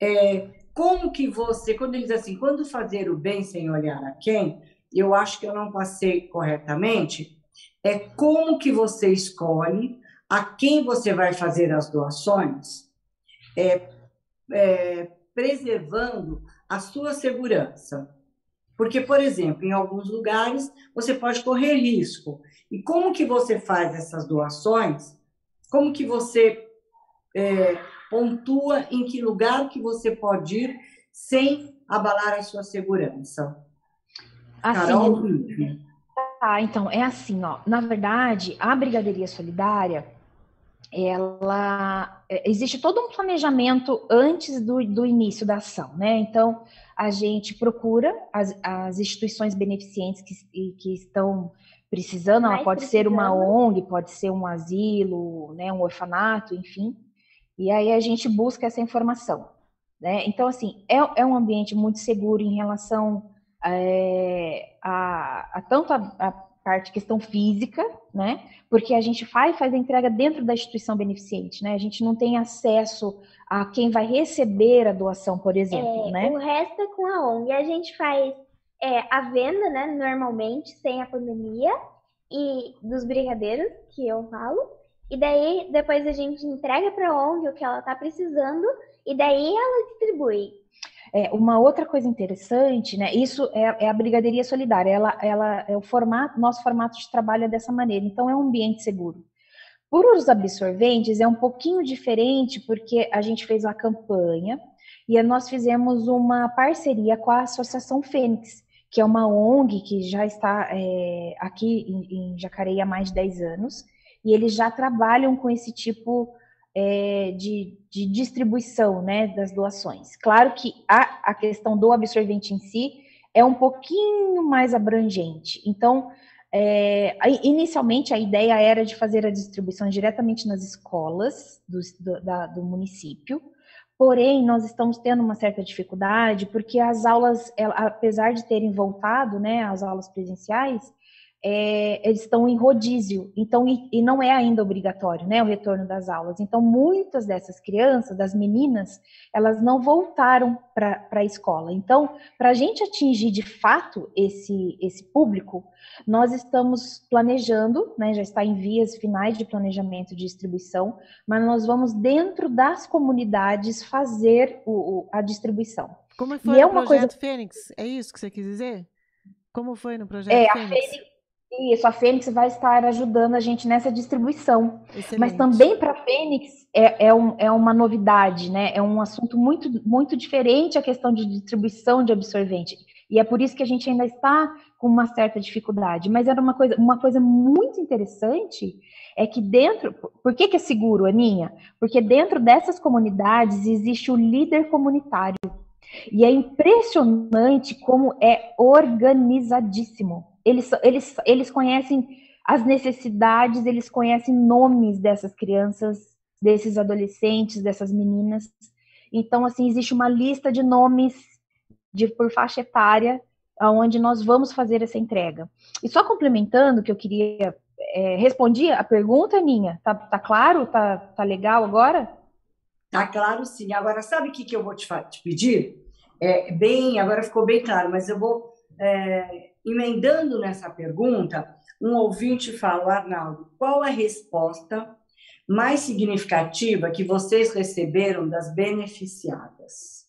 é, como que você, quando ele diz assim, quando fazer o bem sem olhar a quem, eu acho que eu não passei corretamente, é como que você escolhe a quem você vai fazer as doações, é, é, preservando a sua segurança. Porque, por exemplo, em alguns lugares você pode correr risco. E como que você faz essas doações? Como que você é, pontua em que lugar que você pode ir sem abalar a sua segurança? Assim, Carol, ah, então, é assim, ó. Na verdade, a Brigadeiria Solidária, ela é, existe todo um planejamento antes do, do início da ação, né? Então, a gente procura as, as instituições beneficentes que, que estão precisando, ela pode precisando. ser uma ONG, pode ser um asilo, né, um orfanato, enfim. E aí a gente busca essa informação, né? Então, assim, é, é um ambiente muito seguro em relação é, a, a, tanto a, a parte questão física, né? Porque a gente faz, faz a entrega dentro da instituição beneficente, né? A gente não tem acesso a quem vai receber a doação, por exemplo, é, né? O resto é com a ONG. A gente faz é, a venda, né? Normalmente, sem a pandemia, e dos brigadeiros, que eu falo. E daí, depois a gente entrega para a ONG o que ela está precisando, e daí ela distribui. É, uma outra coisa interessante, né? Isso é, é, a brigadeiria solidária. Ela, ela é o formato, nosso formato de trabalho é dessa maneira. Então é um ambiente seguro. Por os absorventes é um pouquinho diferente porque a gente fez uma campanha e nós fizemos uma parceria com a Associação Fênix, que é uma ONG que já está é, aqui em, em Jacareí há mais de 10 anos e eles já trabalham com esse tipo é, de, de, distribuição né, das doações. Claro que a, a questão do absorvente em si é um pouquinho mais abrangente. Então, é, inicialmente a ideia era de fazer a distribuição diretamente nas escolas do, do, da, do município, porém nós estamos tendo uma certa dificuldade porque as aulas, apesar de terem voltado, né, as aulas presenciais, é, eles estão em rodízio, então e, e, não é ainda obrigatório, né, o retorno das aulas. Então muitas dessas crianças, das meninas, elas não voltaram para a escola. Então, para a gente atingir de fato esse esse público, nós estamos planejando, né, já está em vias finais de planejamento de distribuição, mas nós vamos dentro das comunidades fazer o, o, a distribuição. Como foi e é o projeto coisa... Fênix? É isso que você quis dizer? Como foi no projeto é, Fênix? A Fênix isso, a Fênix vai estar ajudando a gente nessa distribuição. Excelente. Mas também para a Fênix é, é, um, é, uma novidade, né? É um assunto muito, muito diferente a questão de distribuição de absorvente. E é por isso que a gente ainda está com uma certa dificuldade. Mas era uma coisa, uma coisa muito interessante é que dentro. Por que, que é seguro, Aninha? Porque dentro dessas comunidades existe o líder comunitário. E é impressionante como é organizadíssimo. Eles, eles, eles conhecem as necessidades, eles conhecem nomes dessas crianças, desses adolescentes, dessas meninas. Então, assim, existe uma lista de nomes de, por faixa etária aonde nós vamos fazer essa entrega. E só complementando que eu queria é, respondi a pergunta, Ninha. Tá, tá claro? Tá, tá legal agora? Tá claro, sim. Agora, sabe o que, que eu vou te, te pedir? É, bem, agora ficou bem claro, mas eu vou é, emendando nessa pergunta, um ouvinte fala, Arnaldo, qual a resposta mais significativa que vocês receberam das beneficiadas?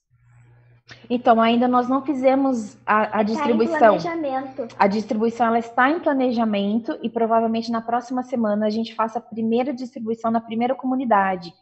Então, ainda nós não fizemos a, a distribuição. A distribuição ela está em planejamento e provavelmente na próxima semana a gente faça a primeira distribuição na primeira comunidade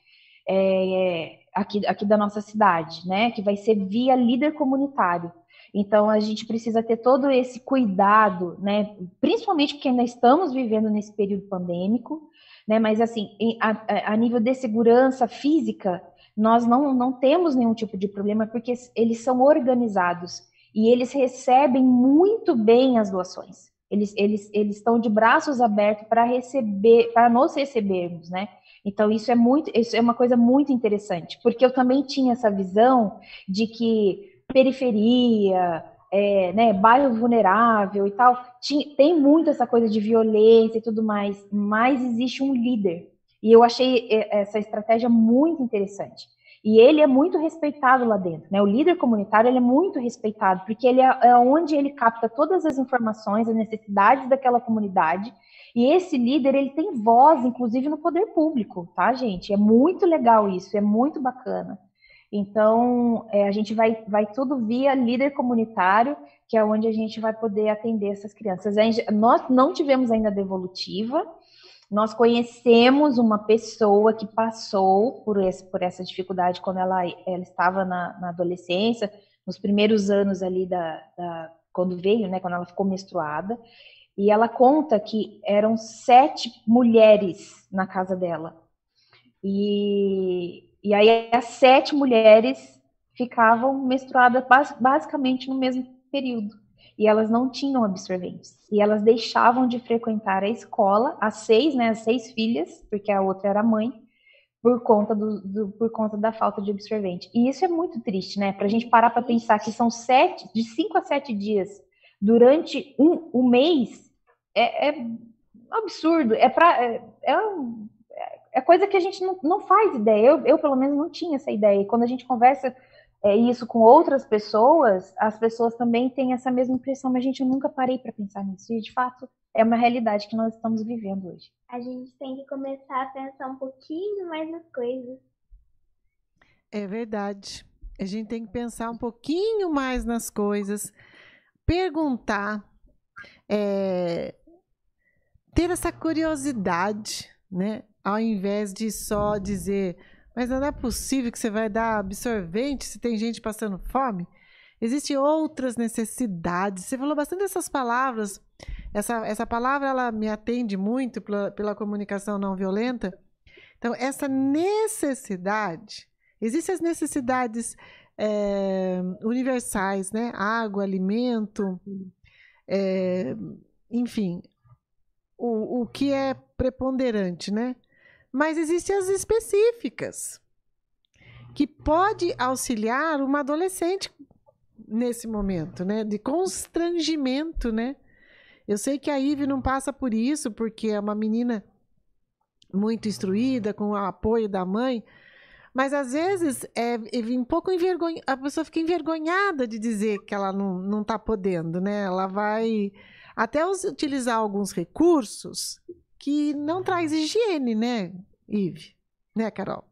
é, aqui, aqui da nossa cidade, né? Que vai ser via líder comunitário. Então a gente precisa ter todo esse cuidado, né? Principalmente porque ainda estamos vivendo nesse período pandêmico, né? Mas assim, a, a nível de segurança física, nós não, não temos nenhum tipo de problema porque eles são organizados e eles recebem muito bem as doações. Eles, eles, eles estão de braços abertos para receber, para nos recebermos, né? Então isso é muito, isso é uma coisa muito interessante, porque eu também tinha essa visão de que periferia, é, né, bairro vulnerável e tal, tinha, tem muito essa coisa de violência e tudo mais, mas existe um líder. E eu achei é, essa estratégia muito interessante. E ele é muito respeitado lá dentro, né? O líder comunitário ele é muito respeitado, porque ele é, é onde ele capta todas as informações, as necessidades daquela comunidade. E esse líder, ele tem voz, inclusive no poder público, tá, gente? É muito legal isso, é muito bacana. Então, é, a gente vai, vai tudo via líder comunitário, que é onde a gente vai poder atender essas crianças. Nós não tivemos ainda devolutiva, nós conhecemos uma pessoa que passou por, esse, por essa dificuldade quando ela, ela estava na, na adolescência, nos primeiros anos ali da, da, quando veio, né, quando ela ficou menstruada, e ela conta que eram sete mulheres na casa dela. E, e aí as sete mulheres ficavam menstruadas basicamente no mesmo período e elas não tinham absorventes. E elas deixavam de frequentar a escola, as seis, né, as seis filhas, porque a outra era mãe, por conta, do, do por conta da falta de absorvente. E isso é muito triste, né? Para a gente parar para pensar que são sete, de cinco a sete dias durante um, um mês, é, é absurdo. É, pra, é, é, é, coisa que a gente não, não faz ideia. Eu, eu, pelo menos, não tinha essa ideia. E quando a gente conversa é, isso com outras pessoas, as pessoas também têm essa mesma impressão, mas gente, eu nunca parei para pensar nisso. E de fato é uma realidade que nós estamos vivendo hoje. A gente tem que começar a pensar um pouquinho mais nas coisas. É verdade. A gente tem que pensar um pouquinho mais nas coisas, perguntar, é, ter essa curiosidade, né? Ao invés de só dizer mas não é possível que você vai dar absorvente se tem gente passando fome? Existem outras necessidades. Você falou bastante dessas palavras. Essa, essa palavra ela me atende muito pela, pela comunicação não violenta. Então, essa necessidade, existem as necessidades é, universais, né? Água, alimento, é, enfim, o, o que é preponderante, né? Mas existem as específicas que pode auxiliar uma adolescente nesse momento, né, de constrangimento, né? Eu sei que a Ive não passa por isso porque é uma menina muito instruída, com o apoio da mãe, mas às vezes é, é um pouco envergonha, a pessoa fica envergonhada de dizer que ela não, não tá podendo, né? Ela vai até utilizar alguns recursos que não traz higiene, né, Ive? Né, Carol?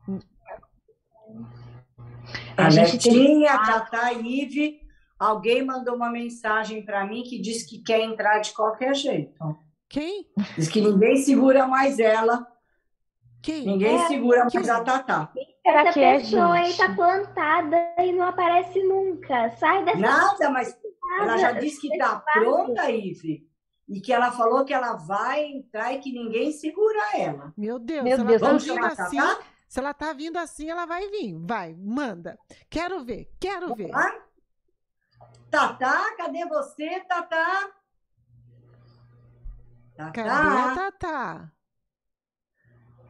A, a Netinha, a Tatá Ive, alguém mandou uma mensagem para mim que diz que quer entrar de qualquer jeito. Quem? Diz que ninguém segura mais ela. Quem? Ninguém é, segura mais a Tatá. Essa que é, pessoa é, aí tá plantada e não aparece nunca. Sai dessa. Nada, mas ela já disse que tá pronta, Ive e que ela falou que ela vai entrar e que ninguém segura ela. Meu Deus, Meu Deus, ela tá vindo assim, tá? se ela tá vindo assim, ela vai vir. Vai, manda. Quero ver, quero ver. Vai. Tatá, cadê você, Tatá? Tatá. Cadê a Tatá?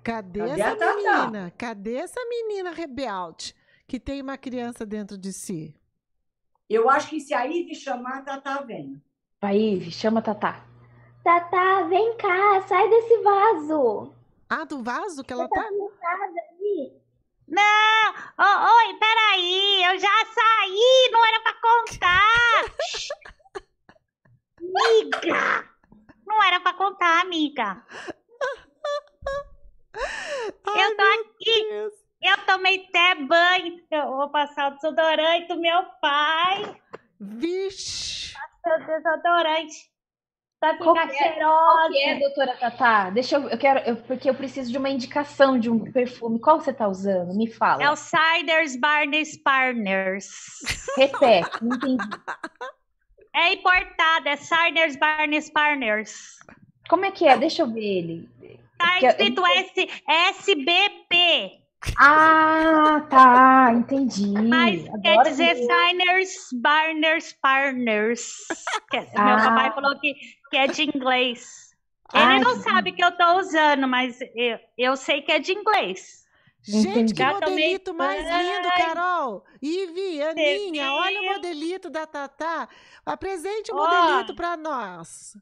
Cadê, Cadê essa menina? Cadê essa menina rebelde que tem uma criança dentro de si? Eu acho que se a Ivy chamar, Tatá vem. Vai, Ivy, chama a Tatá. Tatá, vem cá, sai desse vaso. Ah, do vaso que ela Você tá? tá ali. Não! Oh, oi, peraí, eu já saí, não era pra contar. amiga! Não era pra contar, amiga. Ai, eu tô aqui. Deus. Eu tomei até banho. Eu vou passar o desodorante do meu pai. Vixe! Passei o desodorante Pra ficar qual é, cheirosa. Qual que é, doutora Tatá? Deixa eu, eu quero, eu, porque eu preciso de uma indicação de um perfume. Qual você tá usando? Me fala. É o Ciders Barnes Partners. Repete, não entendi. É importado, é Ciders Barnes Partners. Como é que é? Deixa eu ver ele. Tá escrito S, SBP. Ah, tá, entendi. Mas Agora quer dizer Signers, Barners, Partners. Ah. Meu papai falou que, que é de inglês. Ele Ai, não sabe que eu tô usando, mas eu, eu sei que é de inglês. Gente, que modelito mais lindo, Carol! Ivi, Aninha, olha o modelito da Tatá. Apresente o modelito para nós.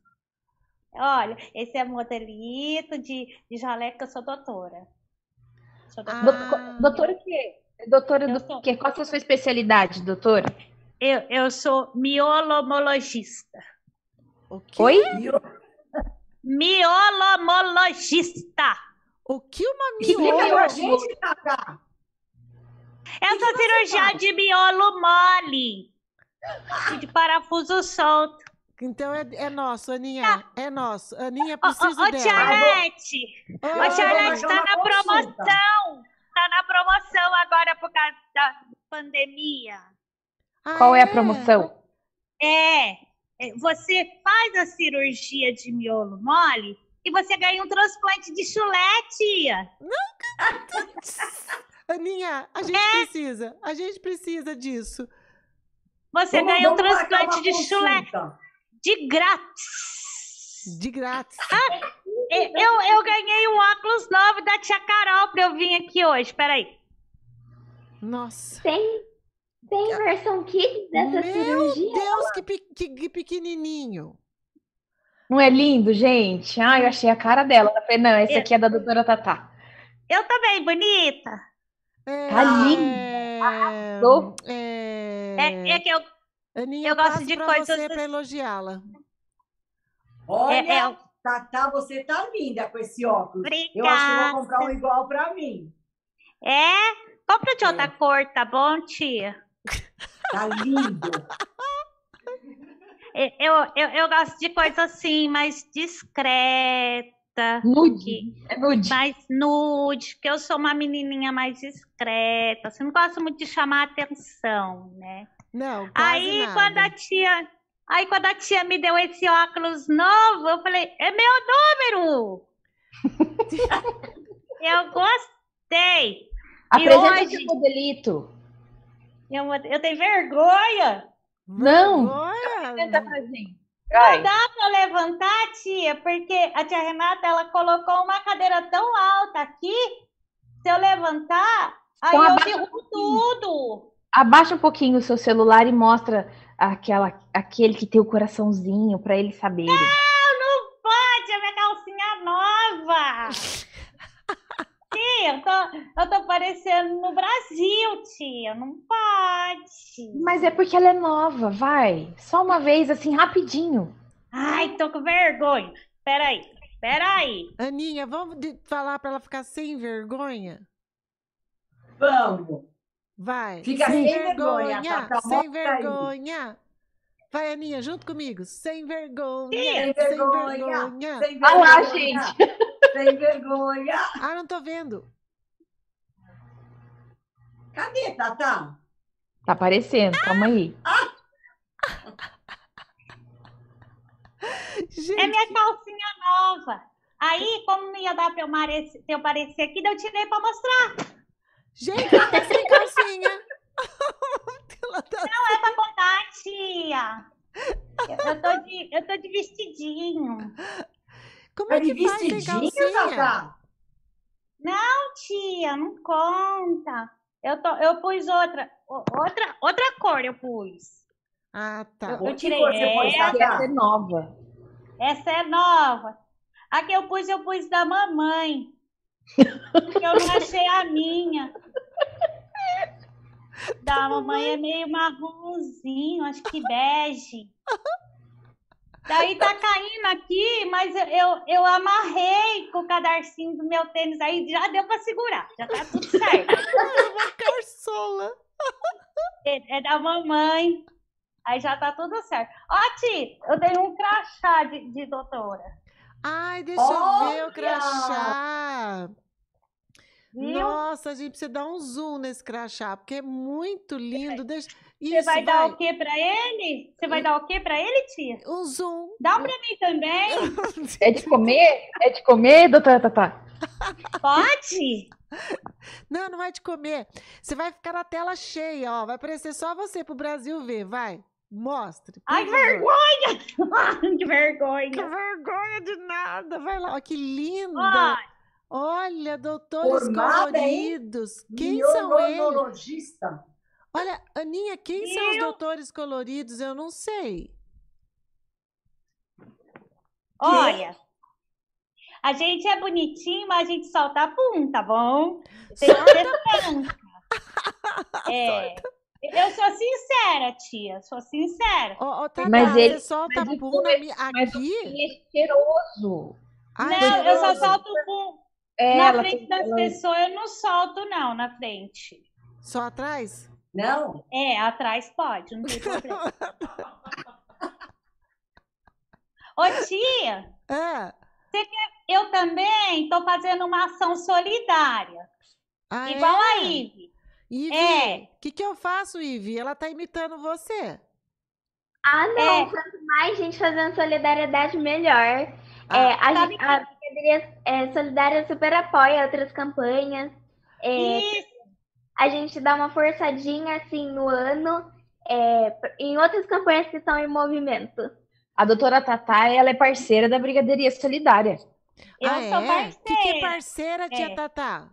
Olha, esse é modelito de, de jaleco, eu sou doutora. Sou doutora. Ah. Doutora o quê? Doutora do sou... quê? Qual é a sua especialidade, doutora? Eu, eu sou miolomologista. O quê? Oi? Miolomologista. O que uma miolomologista? Essa cirurgia de miolo mole. E de parafuso solto. Então é, é nosso, Aninha. Tá. É nosso. Aninha precisa ô, ô, dela. Tiarete! Ô, Tiarete, tá na promoção. Tá na promoção agora por causa da pandemia. Ah, Qual é? é a promoção? É, é, você faz a cirurgia de miolo mole e você ganha um transplante de chulé, tia. Não, Aninha, a gente é. precisa. A gente precisa disso. Você vamos, ganha um transplante de chulé de grátis. De grátis. Ah, eu, eu ganhei um óculos novo da tia Carol para eu vir aqui hoje. Peraí. Nossa. Tem, tem versão kit dessa Meu cirurgia? Meu Deus, que, que, que, pequenininho. Não é lindo, gente? Ah, eu achei a cara dela. Eu falei, não, esse aqui é da doutora Tatá. Eu também, bonita. É, tá lindo. É, é, é que eu, Aninha, eu gosto de coisas. você para elogiá-la. Olha, é, é... Tatá, você tá linda com esse óculos. Obrigada. Eu acho que vou comprar um igual para mim. É? Compra de outra é. cor, tá bom, tia? Tá lindo. Eu, eu, eu gosto de coisa assim, mais discreta. Nude. É nude. Mais nude, porque eu sou uma menininha mais discreta. Assim, não gosto muito de chamar atenção, né? Não, Aí nada. quando a tia, aí quando a tia me deu esse óculos novo, eu falei, é meu número. eu gostei. Apresenta hoje, o modelito. Eu, eu tenho vergonha. Não. Apresenta pra gente. Não dá para levantar, tia, porque a tia Renata ela colocou uma cadeira tão alta aqui. Se eu levantar, aí então, eu derrubo tudo. Abaixa um pouquinho o seu celular e mostra aquela, aquele que tem o coraçãozinho para eles saberem. Não, não pode, é minha calcinha nova. tia, eu tô, eu tô aparecendo no Brasil, tia, não pode. Mas é porque ela é nova, vai. Só uma vez, assim, rapidinho. Ai, tô com vergonha. Peraí, peraí. Aninha, vamos falar para ela ficar sem vergonha? Vamos. Vai. Fica sem, sem vergonha. vergonha tá, sem vergonha. Aí. Vai, Aninha, junto comigo. Sem vergonha. Sem vergonha. Sem vergonha. Sem vergonha. lá, gente. Sem vergonha. Ah, não tô vendo. Cadê, Tatá? Tá aparecendo, calma aí. Ah! É minha calcinha nova. Aí, como não ia dar pra eu, aparecer aqui, eu tirei pra mostrar. Gente, ela tá sem calcinha. tá não, é pra contar, tia. Eu, tô de, eu tô de vestidinho. Como é, é que faz sem calcinha? Não, tia, não conta. Eu, tô, eu pus outra, outra, outra cor eu pus. Ah, tá. Eu, eu tirei essa. Essa é nova. Essa é nova. A que eu pus, eu pus da mamãe. Porque eu não achei a minha. Da mamãe é meio marronzinho, acho que bege. Daí tá caindo aqui, mas eu, eu amarrei com o cadarcinho do meu tênis aí, já deu pra segurar, já tá tudo certo. É uma carçola. É, é, da mamãe, aí já tá tudo certo. Ó, Ti, eu tenho um crachá de, de doutora. Ai, deixa Olha! eu ver o crachá. Viu? Nossa, a gente precisa dar um zoom nesse crachá, porque é muito lindo. Deixa... Você vai, vai, dar o quê para ele? Você vai dar o quê para ele, tia? Um zoom. Dá para mim também. É de comer? É de comer, doutora Tatá? Pode? Não, não é de comer. Você vai ficar na tela cheia, ó. Vai aparecer só você pro Brasil ver, vai. Mostre. Ai, que vergonha! que vergonha! Que vergonha de nada. Vai lá, ó, que linda. Ó, Olha, doutores Formada coloridos. Quem são eles? Olha, Aninha, quem Eu... são os doutores coloridos? Eu não sei. Olha, a gente é bonitinho, mas a gente solta pum, tá bom? Tem que ter É. Eu sou sincera, tia. Sou sincera. Oh, oh, tá mas ele solta mas pum na minha... aqui. Ele é cheiroso. Ah, não, cheiroso. eu só solto pum. É, na frente das ela... pessoas eu não solto, não, na frente. Só atrás? Não. É, atrás pode, não tem problema. Ô, tia! É. Quer... Eu também estou fazendo uma ação solidária. Ah, igual é? a Ive. É. o que, que eu faço, Ive? Ela tá imitando você. Ah, não. É. Quanto mais gente fazendo solidariedade, melhor. Ah, é, a, a Brigaderia é, Solidária super apoia outras campanhas. É, a gente dá uma forçadinha assim no ano é, em outras campanhas que estão em movimento. A doutora Tatá, ela é parceira da Brigadeiria Solidária. Eu ah, sou é? parceira. O que, que é parceira, tia é. Tatá?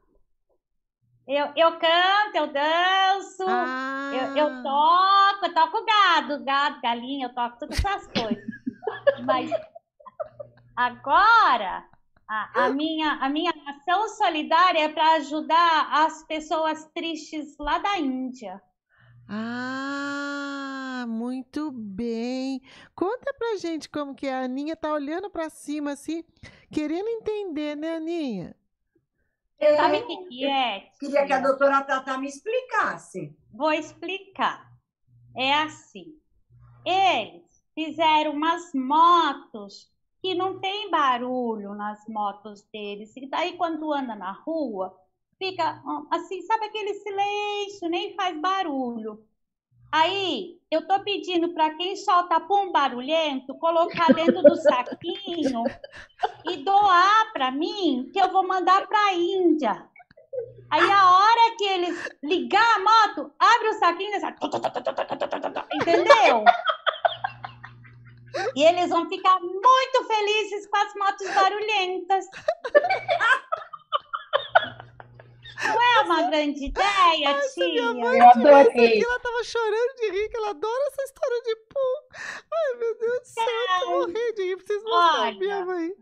Eu, eu canto, eu danço, ah. eu, eu toco, eu toco gado, gado, galinha, eu toco todas essas coisas. Mas agora a, a, minha, a minha ação solidária é para ajudar as pessoas tristes lá da Índia. Ah, muito bem. Conta pra gente como que é. a Aninha tá olhando para cima assim, querendo entender, né, Aninha? Sabe o que, que é? Queria que a doutora Tata me explicasse. Vou explicar. É assim. Eles fizeram umas motos que não tem barulho nas motos deles. E daí, quando anda na rua, fica assim, sabe aquele silêncio, nem faz barulho. Aí, eu tô pedindo para quem solta pum barulhento colocar dentro do saquinho e doar para mim, que eu vou mandar para a Índia. Aí, a hora que eles ligar a moto, abre o saquinho e entendeu? E eles vão ficar muito felizes com as motos barulhentas. Não é uma grande ideia, Ai, tia? Minha mãe eu adorei. Aqui, ela tava chorando de rir, que ela adora essa história de pum. Ai, meu Deus do céu, eu tô morrendo de rir. Preciso mostrar minha mãe.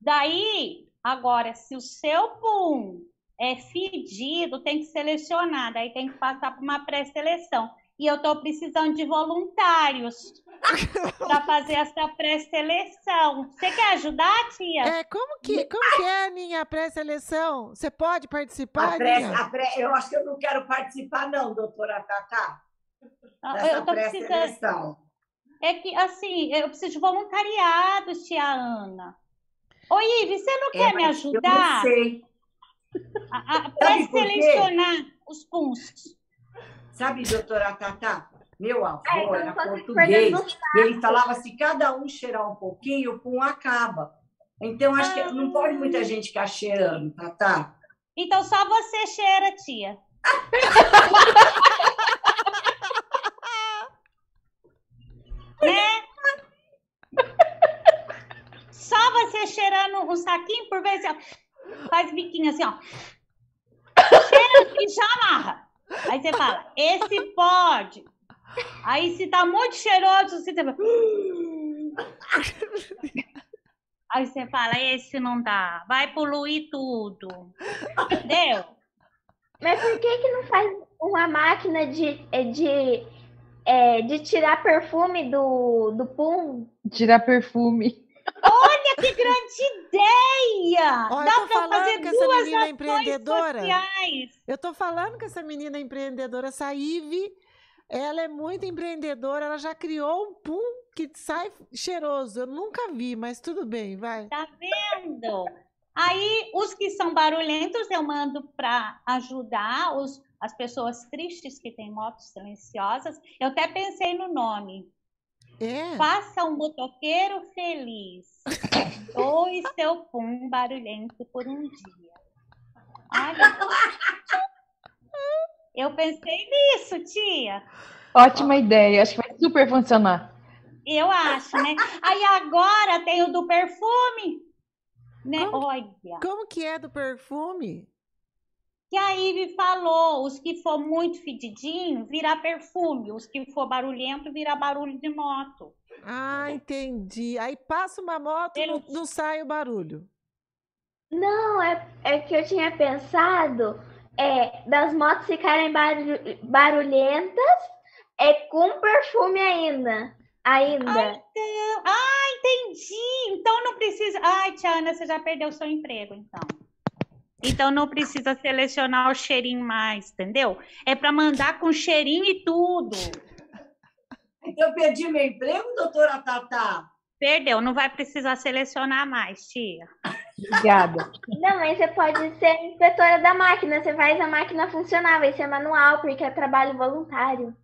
Daí, agora, se o seu pum é fedido, tem que selecionar, daí tem que passar por uma pré-seleção. E eu estou precisando de voluntários para fazer essa pré-seleção. Você quer ajudar, tia? É, como que, como que é a minha pré-seleção? Você pode participar? A pré, a pré, eu acho que eu não quero participar, não, doutora Tatá. Ah, dessa pré-seleção. É que, assim, eu preciso de voluntariados, tia Ana. Oi, Ive, você não é, quer me ajudar? Eu não sei. A, a pré-selecionar os puntos. Sabe, doutora Tatá? Meu avô é, era português, ele falava se cada um cheirar um pouquinho, o pum acaba. Então, acho que não pode muita gente ficar cheirando, Tatá. Então, só você cheira, tia. né? Só você cheirando um saquinho por vez, faz biquinho assim, ó. Cheira e já amarra. Aí você fala, esse pode. Aí se tá muito cheiroso, você fala... Aí você fala, esse não dá, vai poluir tudo. Entendeu? Mas por que que não faz uma máquina de, é, de, é, de tirar perfume do, do pum? Tirar perfume. Olha que grande ideia! Olha, Dá para fazer que duas menina empreendedora. Sociais. Eu tô falando que essa menina empreendedora, essa Ive, ela é muito empreendedora, ela já criou um pum que sai cheiroso. Eu nunca vi, mas tudo bem, vai. Tá vendo? Aí, os que são barulhentos, eu mando para ajudar os, as pessoas tristes que têm motos silenciosas. Eu até pensei no nome. É. Faça um motoqueiro feliz. Doe seu pum barulhento por um dia. Olha. Eu pensei nisso, tia. Ótima ideia. Acho que vai super funcionar. Eu acho, né? Aí agora tem o do perfume. Né? Como, Olha. Como que é do perfume? Que a Ive falou, os que for muito fedidinho, virar perfume. Os que for barulhento, virar barulho de moto. Ah, entendi. Aí passa uma moto, Ele- não, não sai o barulho. Não, é, é que eu tinha pensado é, das motos ficarem barulh- barulhentas é com perfume ainda. Ainda. Ai, então, ah, entendi. Então não precisa. Ai, Tiana, você já perdeu seu emprego, então. Então não precisa selecionar o cheirinho mais, entendeu? É para mandar com cheirinho e tudo. Eu perdi meu emprego, doutora Tata? Perdeu, não vai precisar selecionar mais, tia. Obrigada. Não, mas você pode ser inspetora da máquina. Você faz a máquina funcionar, vai ser manual, porque é trabalho voluntário.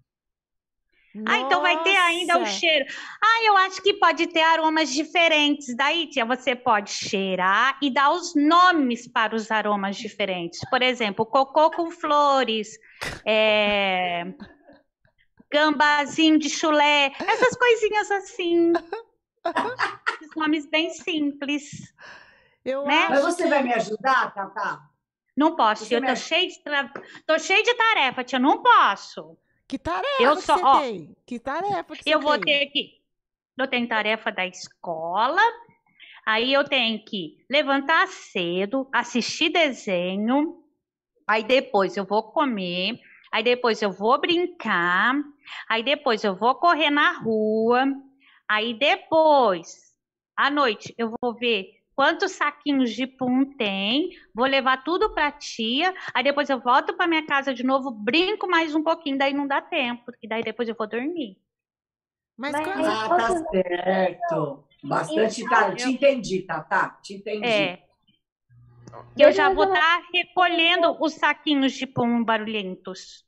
Ah, então vai ter ainda o Nossa! cheiro. Ah, eu acho que pode ter aromas diferentes. Daí, tia, você pode cheirar e dar os nomes para os aromas diferentes. Por exemplo, cocô com flores, é, gambazinho de chulé, essas coisinhas assim. Esses nomes bem simples. Eu né? Mas você que- vai me ajudar, Tata? Não posso, Você eu tô mesmo. cheio de, tra... tô cheio de tarefa, tia, não posso. Que tarefa Eu que só- você ó, tem? Que tarefa que Eu vou tem? ter que. Eu tenho tarefa da escola, aí eu tenho que levantar cedo, assistir desenho, aí depois eu vou comer, aí depois eu vou brincar, aí depois eu vou correr na rua, aí depois, à noite, eu vou ver quantos saquinhos de pum tem, vou levar tudo pra tia, aí depois eu volto pra minha casa de novo, brinco mais um pouquinho, daí não dá tempo, porque daí depois eu vou dormir. Mas Mas- quando- Ah, tá certo. Bastante tarde. Te entendi, Tata. Te entendi. É. Eu Deixa já eu vou estar recolhendo os saquinhos de pum barulhentos.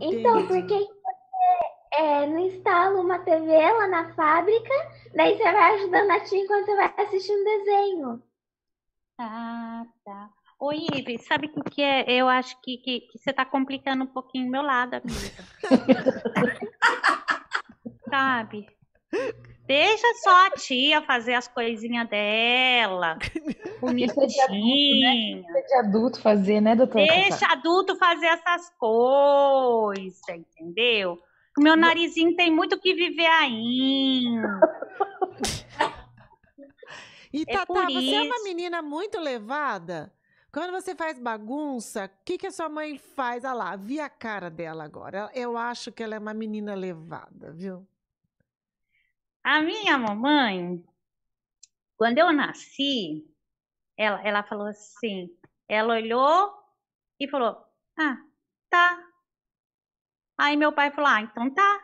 Então, Entendi. por que que você é, não instala uma TV lá na fábrica? Daí você vai ajudando a tia enquanto você vai assistindo desenho. Ah, tá. Oi, Ive, sabe o que que é? Eu acho que, que, que você tá complicando um pouquinho o meu lado, amiga. Sabe? Deixa só a tia fazer as coisinhas dela. Bonitinha. Coisa de adulto fazer, né, doutora? Deixa adulto fazer essas coisas, entendeu? O meu narizinho tem muito que viver ainda. E É Tatá, você é uma isso. menina muito levada. Quando você faz bagunça, o que, que a sua mãe faz? Olha lá, vi a cara dela agora. Eu acho que ela é uma menina levada, viu? A minha mamãe, quando eu nasci, ela, ela falou assim, ela olhou e falou, ah, tá. Aí meu pai falou, ah, então tá.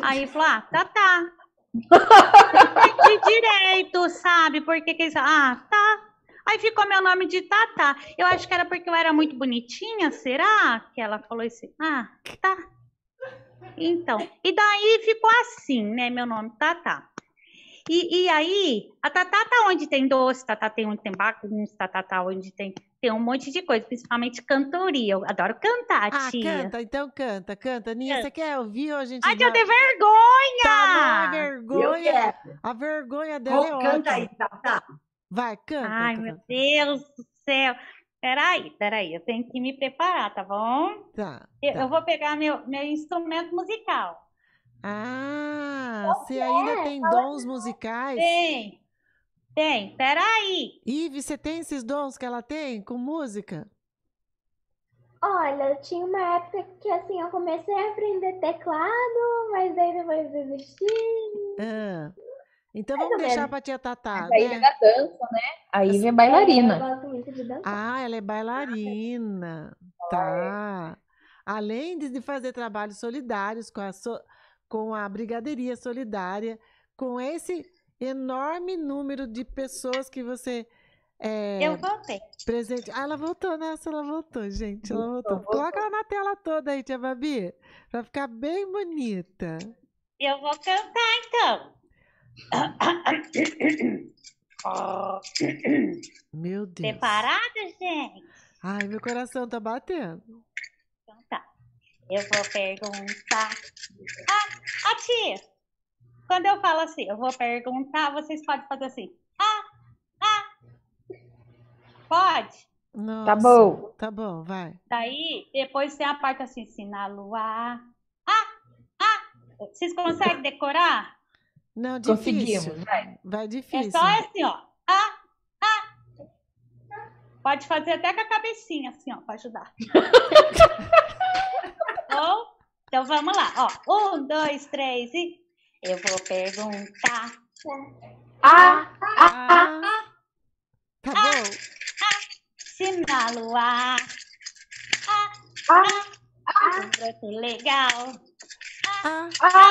Aí falou, ah, tá, tá. De direito, sabe? Porque que eles, ah, tá. Aí ficou meu nome de Tatá. Eu acho que era porque eu era muito bonitinha, será? Que ela falou assim, ah, tá. Então, e daí ficou assim, né? Meu nome, Tatá. E, e aí, a Tatá tá onde tem doce, Tatá tem onde tem bagunça, Tatá tá onde tem, tem um monte de coisa, principalmente cantoria. Eu adoro cantar, Ah, tia. canta, então canta, canta. Ninha, Canta. você quer ouvir ou a gente Ai, que eu tenho vergonha! Tá, não, é Eu vergonha. A vergonha dela é Co- Canta aí, Tata. Vai, canta. Ai, Tatá. meu Deus do céu. Peraí, peraí, eu tenho que me preparar, tá bom? Tá, Eu, tá. eu vou pegar meu, meu instrumento musical. Ah, você ainda tem dons musicais? Tem, tem, peraí. Ive, você tem esses dons que ela tem com música? Olha, eu tinha uma época que assim, eu comecei a aprender teclado, mas daí depois desisti. Ah, então Mais vamos deixar pra tia Tatá, Aí vem né? da dança, né? Aí vem Eu bailarina. gosto muito de dançar. Ah, ela é bailarina. Tá. Além de de fazer trabalhos solidários com a, so- com a Brigadeiria Solidária, com esse enorme número de pessoas que você é, Eu voltei. presente. Ah, ela voltou, nossa, ela voltou, gente. Ela voltou. Coloca ela na tela toda aí, tia Babi, pra ficar bem bonita. Eu vou cantar então. Meu Deus. Preparada, gente? Ai, meu coração tá batendo. Então tá. Eu vou perguntar. Ah, a tia! Quando eu falo assim, eu vou perguntar, vocês podem fazer assim. Ah, Pode? Nossa, Tá bom. Tá bom, vai. Daí, depois você aperta assim, sinalo A. Ah, ah! Vocês conseguem decorar? Não, difícil. Conseguimos, vai. Vai É difícil. só assim, ó. Ah, ah. Pode fazer até com a cabecinha, assim, ó, para ajudar. Bom, então vamos lá, ó. Um, dois, três e. Eu vou perguntar. Ah, Ah, tá bom. Sinalo A. ah, Um broto legal. Ah, ah,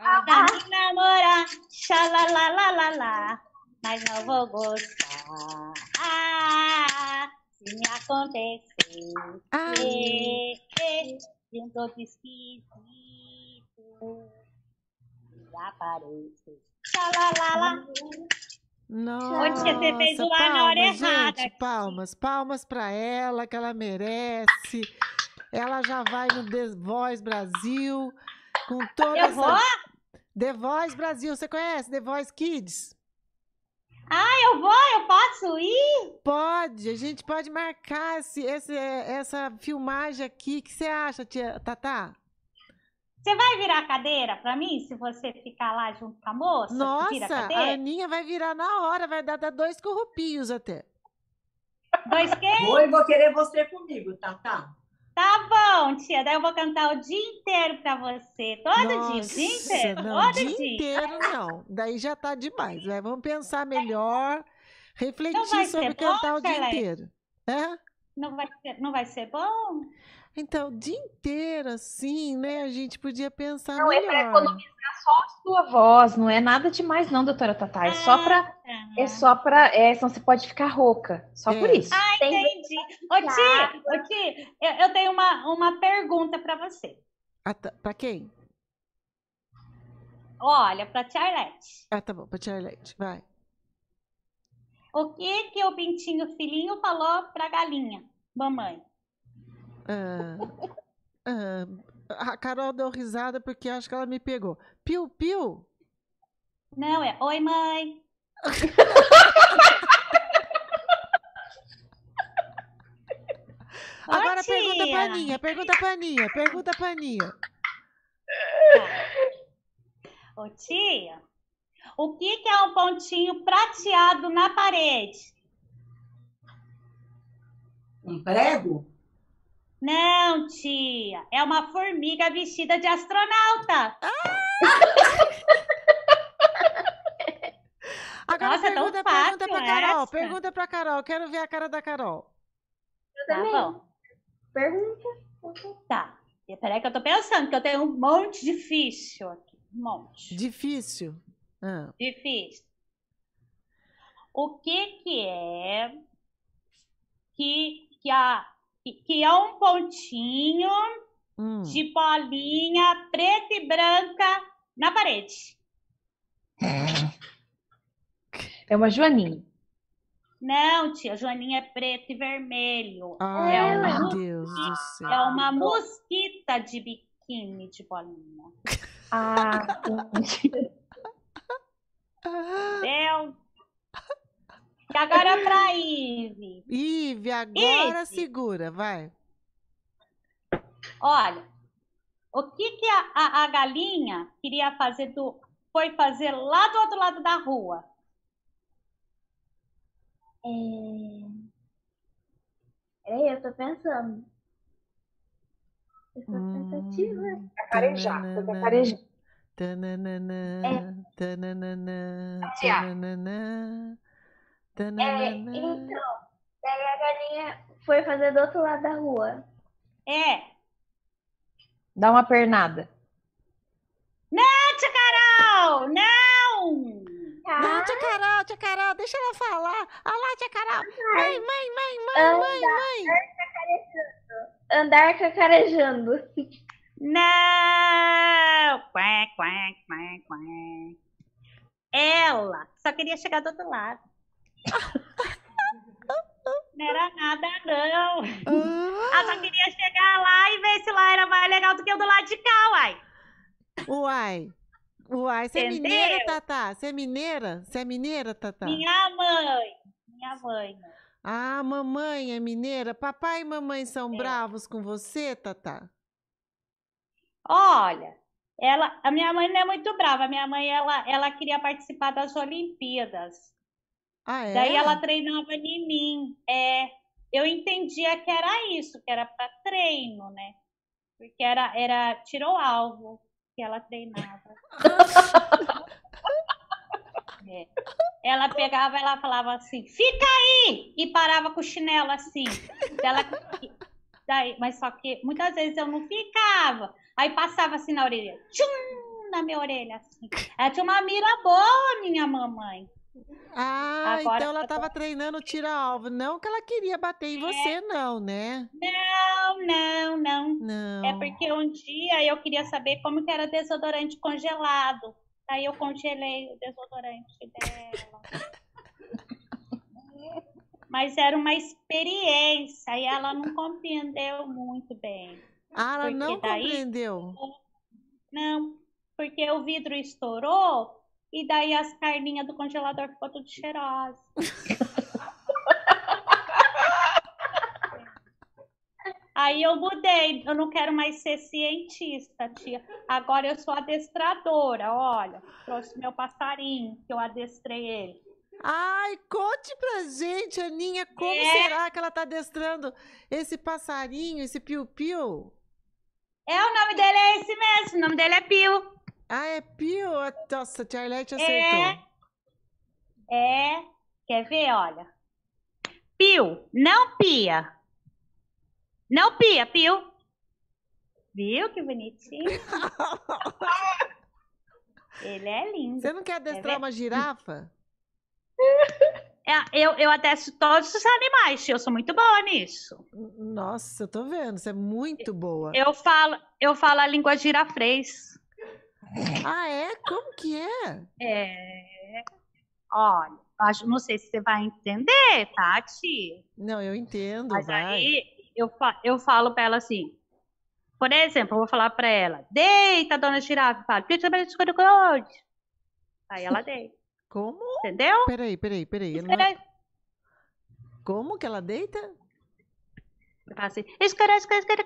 ah, Pra me namorar. Xalalalala. Mas não vou gostar. Ah, se me acontecer. ah. E, e, e um todo esquisito. E aparece. Xalalala. Nossa, Onde que você fez o A na hora palmas, errada, gente, palmas, palmas para ela, que ela merece. Ela já vai no The Voice Brasil com toda Eu essa... vou? The Voice Brasil, você conhece The Voice Kids? Ah, eu vou? Eu posso ir? Pode, a gente pode marcar esse, esse, essa filmagem aqui. O que você acha, tia Tatá? Você vai virar a cadeira pra mim se você ficar lá junto com a moça? a Nossa, a cadeira? Aninha vai virar na hora, vai dar, dar dois corrupinhos até. Dois quê? Vou e vou querer você comigo, tá? Tá. Tá bom, tia. Daí eu vou cantar o dia inteiro pra você. Todo dia, o dia Nossa, inteiro. não, todo dia dia. inteiro não. Daí já tá demais. né? Vamos pensar melhor, refletir sobre bom, cantar o dia inteiro. Hã? Não vai ser, não vai ser bom? Então, o dia inteiro, assim, né? A gente podia pensar Não, é pra melhor. economizar só a sua voz, não é nada demais não, doutora Tatá, é só pra, Tá. é só pra, é, senão você pode ficar rouca, só por É. isso. Ah, entendi. Ô, Ti, ô, Ti, eu, eu tenho uma, uma pergunta pra você. Ah, tá. Pra quem? Olha, pra Tia Arlete. Ah, tá bom, pra tia Arlete. Vai. O que que o pintinho filhinho falou pra galinha? Mamãe. Ah, ah, a Carol deu risada porque acho que ela me pegou. Piu, piu. Não, é Oi, mãe. Agora pergunta pra Aninha, pergunta pra Aninha, pergunta pra Aninha. Ô, tia, o que que é um pontinho prateado na parede? Um prego? Não, tia, é uma formiga vestida de astronauta. Agora Nossa, é tão pergunta, pergunta fácil pra Carol, essa. pergunta pra Carol, quero ver a cara da Carol. Tá bom. Pergunta. Tá. E Peraí que eu tô pensando, que eu tenho um monte difícil aqui. Um monte. Difícil. Ah, Difícil. O que que é que, que, a, que, é um pontinho hum. de bolinha preta e branca na parede? É uma joaninha. Não, tia, Joaninha é preto e vermelho. Ai, é, meu uma, Deus do céu. é uma mosquita de biquíni de bolinha. Ah, entendi. Entendeu? E agora é pra Ive. Ive, agora Ive. segura, vai. Olha, o que, que a, a, a galinha queria fazer do. Foi fazer lá do outro lado da rua? É... Peraí, eu tô pensando. Eu tô pensativa. Hum, Cacarejar, foi tananana, cacarejar. tananana, tananana, Tia. tananana, É, então, daí a galinha foi fazer do outro lado da rua. É. Dá uma pernada. Não, tia Carol! Não! Não, tia Carol, tia Carol, deixa ela falar. Olha lá, tia Carol. Mãe, mãe, mãe, mãe, mãe, mãe. Andar cacarejando. Não! Quá, quá, quá, quá. Ela só queria chegar do outro lado. Não era nada, não. Ela só Ah, queria chegar lá e ver se lá era mais legal do que o do lado de cá, uai. uai. Uai, você é mineira, Tatá? Você é mineira? Você é mineira, Tatá? Minha mãe. Minha mãe. Ah, mamãe é mineira. Papai e mamãe são é. bravos com você, Tatá? Olha, ela, a minha mãe não é muito brava. A minha mãe, ela, ela queria participar das Olimpíadas. Ah, é? Daí ela treinava em mim. É, eu entendia que era isso, que era para treino, né? Porque era, era tirou alvo que ela treinava. é. Ela pegava, ela falava assim, fica aí! E parava com o chinelo assim. Ela, daí, mas só que muitas vezes eu não ficava. Aí passava assim na orelha, tchum, na minha orelha, assim. Ela tinha uma mira boa, minha mamãe. Ah, Agora, então ela estava treinando tira-alvo. Não que ela queria bater em é. você, não, né? Não, não, não, não. É porque um dia eu queria saber como que era desodorante congelado. Aí eu congelei o desodorante dela. Mas era uma experiência e ela não compreendeu muito bem. Ah, ela não daí, compreendeu? Não, porque o vidro estourou e daí as carninhas do congelador ficou tudo cheirosa. Aí eu mudei, eu não quero mais ser cientista, tia. Agora eu sou adestradora. Olha, trouxe meu passarinho, que eu adestrei ele. Ai, conte pra gente, Aninha, como é. será que ela tá adestrando esse passarinho, esse piu-piu? É, o nome dele é esse mesmo, o nome dele é Pio. Ah, é Pio? Nossa, a Arlete acertou. É, é. Quer ver? Olha. Pio, não pia. Não pia, Pio. Viu que bonitinho? Ele é lindo. Você não quer adestrar uma girafa? É, eu, eu adestro todos os animais, eu sou muito boa nisso. Nossa, eu tô vendo, você é muito boa. Eu falo, eu falo a língua girafrês. Ah, é? Como que é? É. Olha, acho, não sei se você vai entender, tá, tia? Não, eu entendo. Mas vai. aí eu, eu falo pra ela assim. Por exemplo, eu vou falar pra ela: deita, dona girafa. Fala, Aí ela deita. Como? Entendeu? Peraí, peraí, peraí. Não... Como que ela deita? Eu falo assim: escura, escura, escura,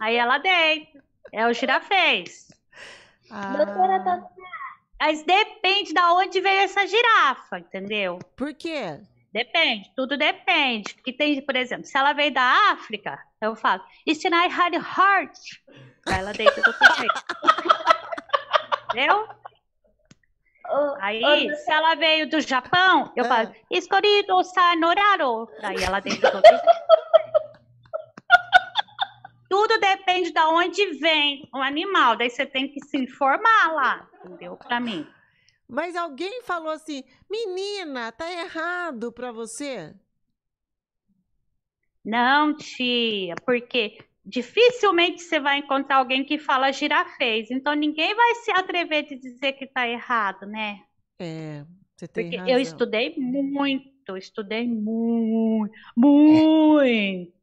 Aí ela deita. É o girafês. Ah. Doutora Mas depende de onde veio essa girafa, entendeu? Por quê? Depende, tudo depende. Que tem, por exemplo, se ela veio da África, eu falo, Istinai had heart. Aí ela deita do. Entendeu? Aí, se ela veio do Japão, eu falo, ah. escolhido sanoraro. Aí ela deita do. Tudo depende de onde vem o animal. Daí você tem que se informar lá, entendeu? Para mim. Mas alguém falou assim: menina, tá errado para você? Não, tia, porque dificilmente você vai encontrar alguém que fala girafês. Então ninguém vai se atrever de dizer que tá errado, né? É, você tem porque razão. eu estudei muito, estudei muito, muito.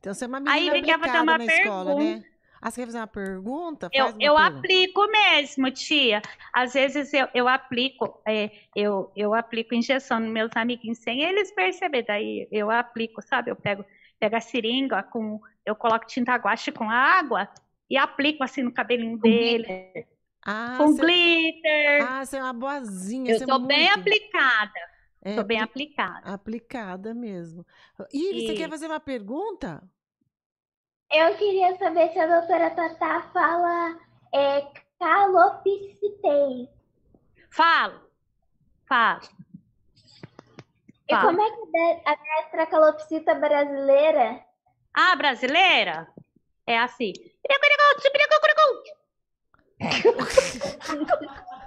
Então você é uma menina Aí quer fazer uma na pergunta. escola, né? Ah, você quer fazer uma pergunta? Faz eu, eu pergunta. aplico mesmo, tia. Às vezes eu, eu aplico, é, eu, eu aplico injeção nos meus amiguinhos sem eles perceberem. Daí eu aplico, sabe? Eu pego, pego a seringa, com, eu coloco tinta guache com água e aplico assim no cabelinho dele. Ah, com você... glitter. Ah, você é uma boazinha. Eu sou é bem muito... aplicada. É, Estou bem aplicada. Aplicada mesmo. Iris, você quer fazer uma pergunta? Eu queria saber se a doutora Tatá fala é, calopsitei. Falo. Falo. E Falo. como é que é a mestra calopsita brasileira? Ah, brasileira? É assim.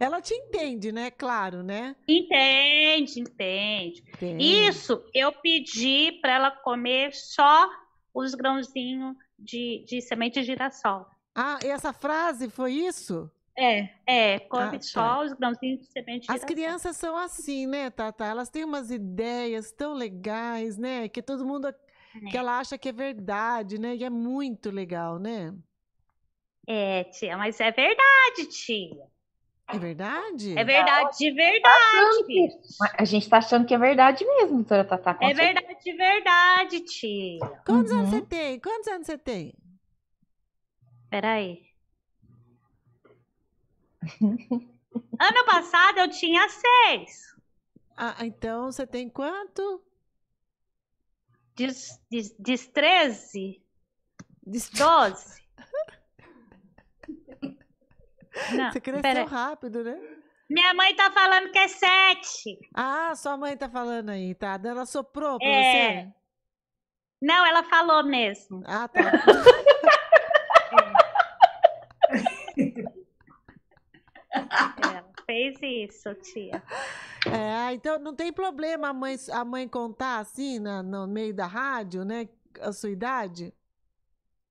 Ela te entende, né? Claro, né? Entende, entende. entende. Isso eu pedi para ela comer só os grãozinhos de, de semente de girassol. Ah, e essa frase foi isso? É, é, come ah, só tá. os grãozinhos de semente de As crianças são assim, né, Tata? Elas têm umas ideias tão legais, né? Que todo mundo. É. Que ela acha que é verdade, né? E é muito legal, né? É, tia, mas é verdade, tia. É verdade? É verdade, de verdade. Que... A gente tá achando que é verdade mesmo, doutora Tatá. É verdade, de verdade, tia. Quantos uhum. anos você tem? Quantos anos você tem? Peraí. ano passado eu tinha seis. Ah, então você tem quanto? Diz, diz, diz 13? Diz 12? Não, Você cresceu pera... rápido, né? Minha mãe tá falando que é sete. Ah, sua mãe tá falando aí, tá? Ela soprou pra é... você? Não, ela falou mesmo. Ah, tá. ela fez isso, tia. É, então não tem problema a mãe, a mãe contar assim na, no meio da rádio, né? A sua idade?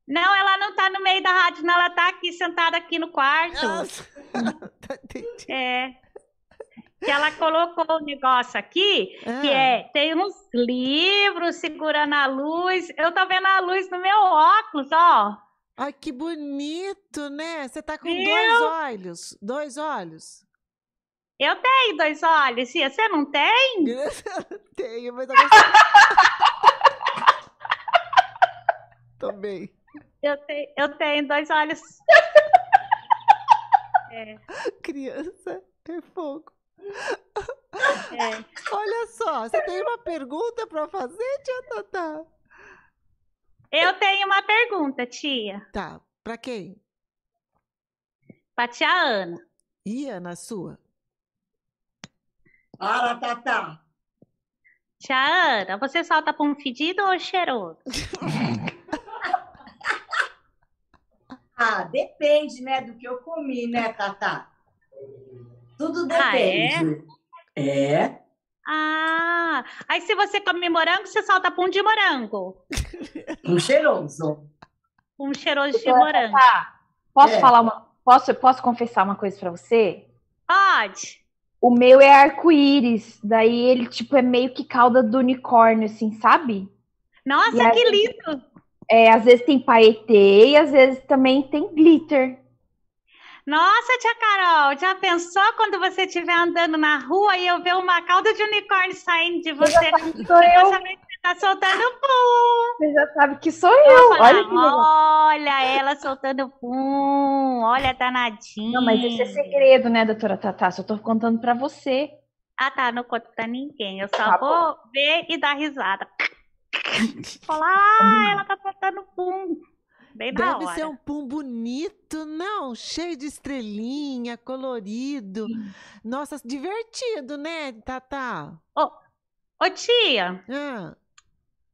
Não, ela não tá no meio da rádio, não. Ela tá aqui sentada aqui no quarto. Tá, é. Que ela colocou o um negócio aqui, ah. que é, tem uns livros segurando a luz. Eu tô vendo a luz no meu óculos, ó. Ai, que bonito, né? Você tá com Viu? dois olhos. Dois olhos. Eu tenho dois olhos, Cia. Você não tem? tenho, mas eu Também. Eu tenho, eu tenho dois olhos. é. Criança é fogo. É. Olha só, você tem uma pergunta para fazer, tia Tatá? Eu tenho uma pergunta, tia. Tá, para quem? Pra tia Ana. E Ana, sua? Para, Tatá. Tia Ana, você solta um fedido ou cheiroso? Ah, depende, né, do que eu comi, né, Tatá? Tudo depende. Ah, é? é? Ah, aí se você come morango, você solta pum de morango. Um cheiroso. Um cheiroso de morango. Posso é. falar uma. Posso, posso confessar uma coisa para você? Pode. O meu é arco-íris, daí ele tipo é meio que cauda do unicórnio, assim, sabe? Nossa, que lindo! É, às vezes tem paetê e às vezes também tem glitter. Nossa, tia Carol, já pensou quando você estiver andando na rua e eu ver uma cauda de unicórnio saindo de você? Sou eu. Você tá soltando pum. Você já sabe que sou eu. Falar, olha, olha ela soltando pum. Olha, danadinha. Não, mas isso é segredo, né, doutora Tatá? Só tô contando pra você. Ah, tá. Não conto pra ninguém. Eu só tá vou ver e dar risada. Falar, ah, ela tá soltando pum. Bem Deve hora. ser um pum bonito, não? Cheio de estrelinha, colorido. Sim. Nossa, divertido, né, Tatá? Ô, ô tia. Ah.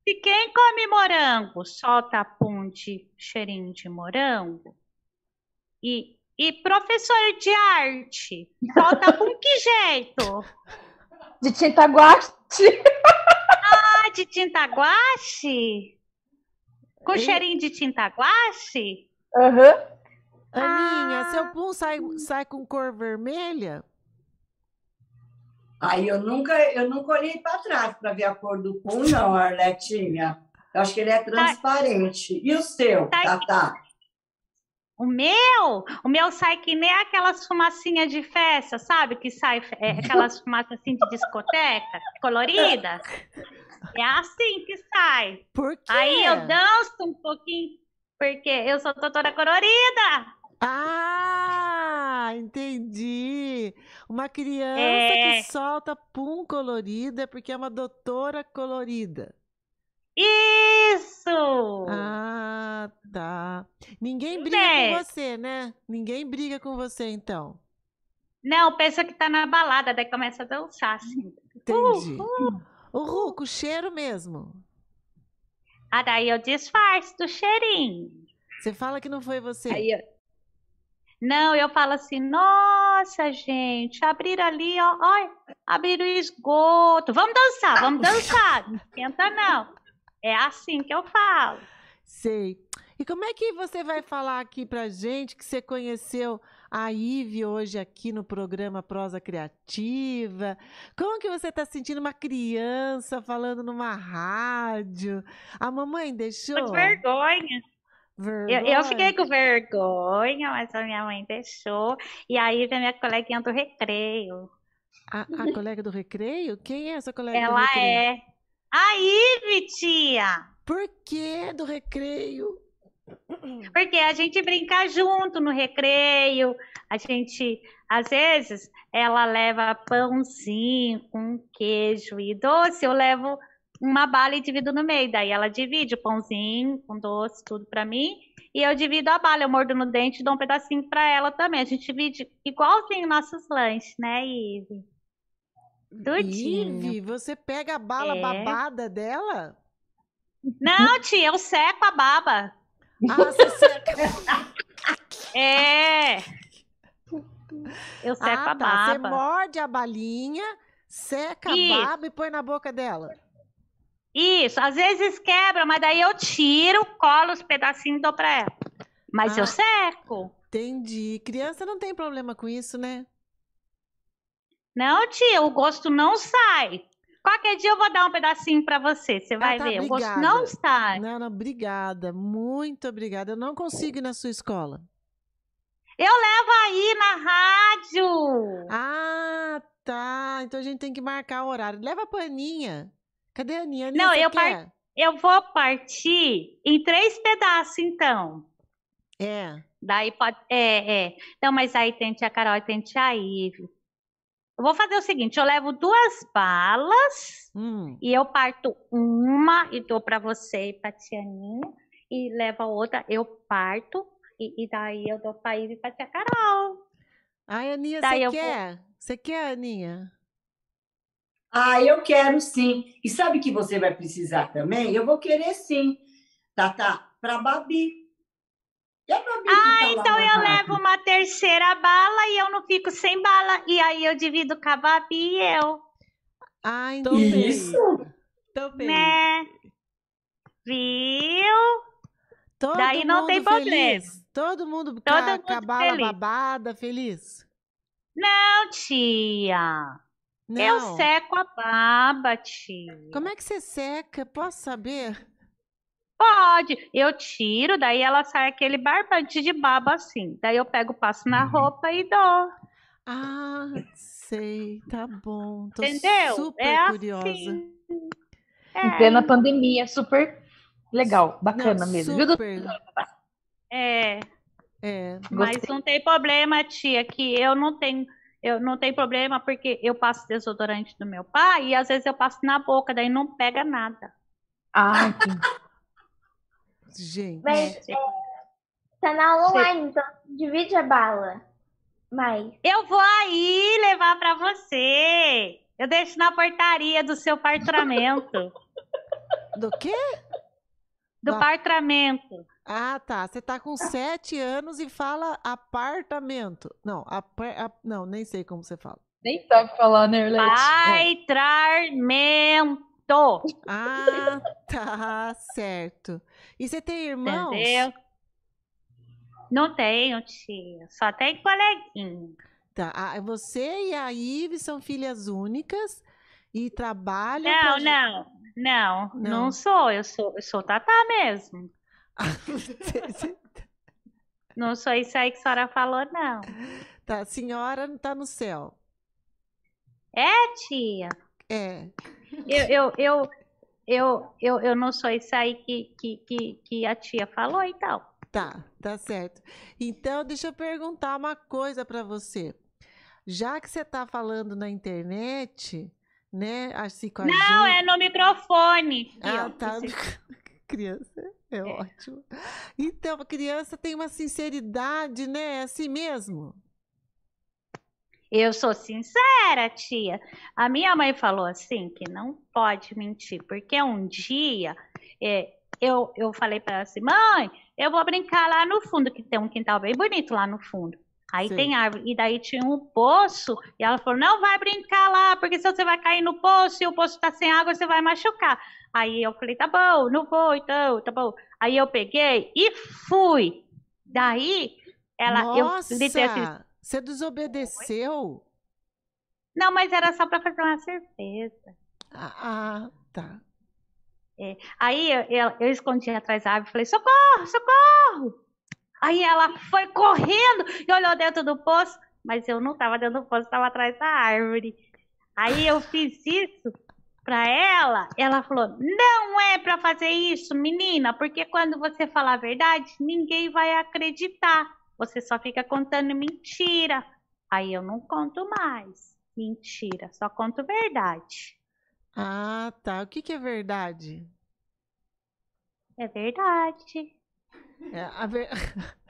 Se quem come morango solta pum de cheirinho de morango, e, e professor de arte solta pum que jeito? De tinta guache de tinta guache? Com e... cheirinho de tinta guache? Aham. Uhum. Aninha, ah. seu pum sai, sai com cor vermelha? Aí eu nunca, eu nunca olhei para trás para ver a cor do pum, não, Arletinha. Eu acho que ele é tá. transparente. E o seu, tá, tá. O meu? O meu sai que nem aquelas fumacinhas de festa, sabe? Que sai é, aquelas fumaças assim de discoteca, colorida. É assim que sai. Por quê? Aí eu danço um pouquinho, porque eu sou doutora colorida. Ah, entendi. Uma criança é... que solta pum colorida porque é uma doutora colorida. Isso! Ah, tá. Ninguém briga é. com você, né? Ninguém briga com você, então. Não, pensa que tá na balada, daí começa a dançar, assim. Entendi. Uh, uh. O Ruco, o cheiro mesmo. Ah, daí eu disfarço do cheirinho. Você fala que não foi você. Aí eu... Não, eu falo assim, nossa, gente, abriram ali, ó, ó, abriram o esgoto. Vamos dançar, vamos dançar. Não esquenta, não. É assim que eu falo. Sei. E como é que você vai falar aqui pra gente que você conheceu a Ive hoje aqui no programa Prosa Criativa. Como que você está sentindo uma criança falando numa rádio? A mamãe deixou? Com vergonha. Eu, eu, fiquei com vergonha, mas a minha mãe deixou. E aí vem minha coleguinha do recreio. A, a colega do recreio? Quem é essa colega Ela do recreio? é. A Ive, tia! Por que do recreio? Porque a gente brinca junto no recreio, a gente, às vezes, ela leva pãozinho com queijo e doce, eu levo uma bala e divido no meio. Daí ela divide o pãozinho com doce, tudo para mim, e eu divido a bala, eu mordo no dente e dou um pedacinho para ela também. A gente divide igualzinho nossos lanches, né, Ive? Tudinho. Ive, você pega a bala é. babada dela? Não, tia, eu seco a baba. Ah, você é. Eu seco ah, a tá. baba. Você morde a balinha, seca Isso. a baba e põe na boca dela. Isso, às vezes quebra, mas daí eu tiro, colo os pedacinhos e dou pra ela. Mas ah, eu seco. Entendi. Criança não tem problema com isso, né? Não, tia, o gosto não sai. Qualquer dia eu vou dar um pedacinho para você, você vai ah, tá, ver. Obrigada. O gosto não sai. Não, não, obrigada. Muito obrigada. Eu não consigo ir na sua escola. Eu levo aí na rádio. Ah, tá. Então a gente tem que marcar o horário. Leva a paninha. Cadê a Aninha? Aninha não, eu, par... eu vou partir em três pedaços, então. É. Daí pode. É, é. Então, mas aí tem tia Carol e tem tia Ive. Eu vou fazer o seguinte: eu levo duas balas hum. e eu parto uma e dou para você e pra Tianinha, e levo a outra, eu parto, e, e daí eu dou pra Ive e pra tia Carol. Ai, Aninha, você quer? Você vou... quer, Aninha? Ah, eu quero sim. E sabe que você vai precisar também? Eu vou querer sim, Tata, para Babi. Ah, tá então eu levo uma terceira bala e eu não fico sem bala. E aí eu divido com a Babi e eu. Ah, então Isso. Também. Né? Viu? Todo Daí não tem feliz. problema. Todo mundo com a bala feliz. babada, feliz? Não, tia. Não. Eu seco a baba, tia. Como é que você seca? Posso saber? Pode, eu tiro, daí ela sai aquele barbante de baba assim. Daí eu pego, passo na uhum. roupa e dou. Ah, sei, tá bom. Tô Entendeu? super é curiosa. Assim. É. Em plena pandemia, super legal, bacana não, mesmo. Super. É. É. Mas não tem problema, tia, que eu não tenho eu não tenho problema porque eu passo desodorante do meu pai e às vezes eu passo na boca, daí não pega nada. Ah, entendi. Gente. Mas, é, tá na aula online, então divide a bala. Mas. Eu vou aí levar para você. Eu deixo na portaria do seu apartamento. Do quê? Do da... apartamento. Ah, tá. Você tá com sete anos e fala apartamento. Não, apar... não, nem sei como você fala. Nem sabe falar, né, Arlete? Apartamento. Ah, tá certo. E você tem irmãos? Entendeu? Não tenho, tia. Só tem coleguinha. Tá. Ah, você e a Ive são filhas únicas e trabalham. Não, pra... não, não, não, não. sou. Eu sou, eu sou Tatá mesmo. não sou isso aí que a senhora falou, não. Tá, a senhora não tá no céu. É, tia. É. Eu, eu, eu, eu, eu, eu não sou isso aí que, que, que, que a tia falou, então. Tá, tá certo. Então, deixa eu perguntar uma coisa para você. Já que você está falando na internet, né, assim com a Não, gente... é no microfone. Ah, tá. criança, é, é, ótimo. Então, a criança tem uma sinceridade, né? É assim mesmo. Eu sou sincera, tia. A minha mãe falou assim que não pode mentir, porque um dia é, eu, eu falei para ela assim, mãe, eu vou brincar lá no fundo, que tem um quintal bem bonito lá no fundo. Aí Sim. tem árvore, e daí tinha um poço, e ela falou, não vai brincar lá, porque se você vai cair no poço e o poço tá sem água, você vai machucar. Aí eu falei, tá bom, não vou, então, tá bom. Aí eu peguei e fui. Daí, ela, Nossa! eu gritei assim, você desobedeceu? Não, mas era só para fazer uma certeza. Ah, tá. É. Aí eu, eu, escondi atrás da árvore e falei, socorro, socorro! Aí ela foi correndo e olhou dentro do poço, mas eu não estava dentro do poço, estava atrás da árvore. Aí eu fiz isso para ela, ela falou: não é para fazer isso, menina, porque quando você falar a verdade, ninguém vai acreditar. Você só fica contando mentira. Aí eu não conto mais mentira, só conto verdade. Ah, tá. O que, que é verdade? É verdade. É, a ver...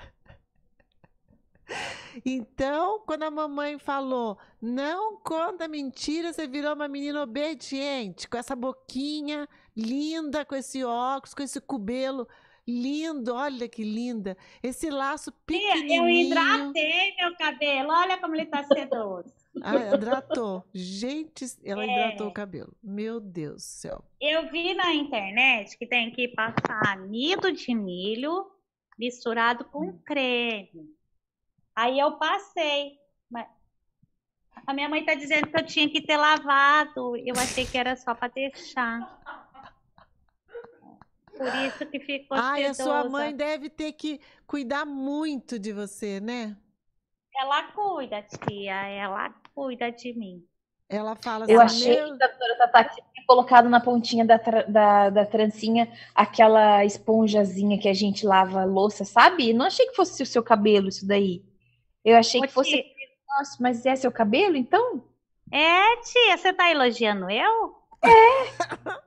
Então, quando a mamãe falou, não conta mentira, você virou uma menina obediente, com essa boquinha linda, com esse óculos, com esse cubelo lindo, olha que linda. Esse laço pequenininho. Eu hidratei meu cabelo, olha como ele está sedoso. Ah, hidratou. Gente, ela é. hidratou o cabelo. Meu Deus do céu. Eu vi na internet que tem que passar amido de milho misturado com hum. creme. Aí eu passei. Mas a minha mãe está dizendo que eu tinha que ter lavado. Eu achei que era só para deixar. Por isso que ficou Ai, sedosa. a sua mãe deve ter que cuidar muito de você, né? Ela cuida, tia. Ela cuida de mim. Ela fala Eu assim, achei meu... que a doutora Tatá tinha colocado na pontinha da, da, da trancinha aquela esponjazinha que a gente lava a louça, sabe? Não achei que fosse o seu cabelo isso daí. Eu achei Ô, que fosse. Tia. Nossa, mas é seu cabelo, então? É, tia, você tá elogiando eu? É,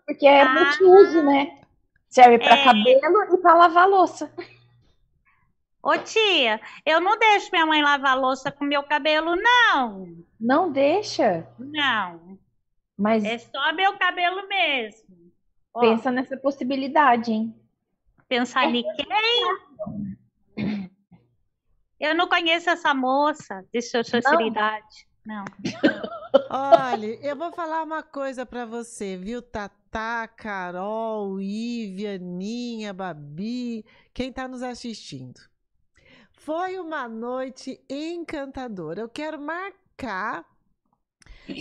porque é ah. multiuso, né? Serve para é... cabelo e para lavar louça. Ô tia, eu não deixo minha mãe lavar louça com meu cabelo, não. Não deixa? Não. Mas é só meu cabelo mesmo. Pensa Ó, nessa possibilidade, hein? Pensar é. em quem? Eu não conheço essa moça de sua sinceridade. Não. Olha, eu vou falar uma coisa para você, viu, Tatá, Carol, Ive, Aninha, Babi, quem está nos assistindo. Foi uma noite encantadora. Eu quero marcar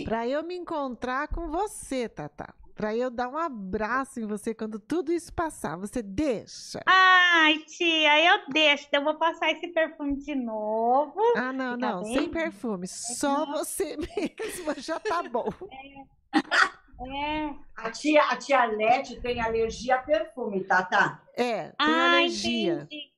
para eu me encontrar com você, Tatá. Para eu dar um abraço em você quando tudo isso passar. Você deixa? Ai, tia, eu deixo. Então, eu vou passar esse perfume de novo. Ah, não, Fica não. Bem? Sem perfume. Só você mesmo já tá bom. É. é. A tia, a tia Lete tem alergia a perfume, tá, tá? É, tem ah, alergia. Entendi.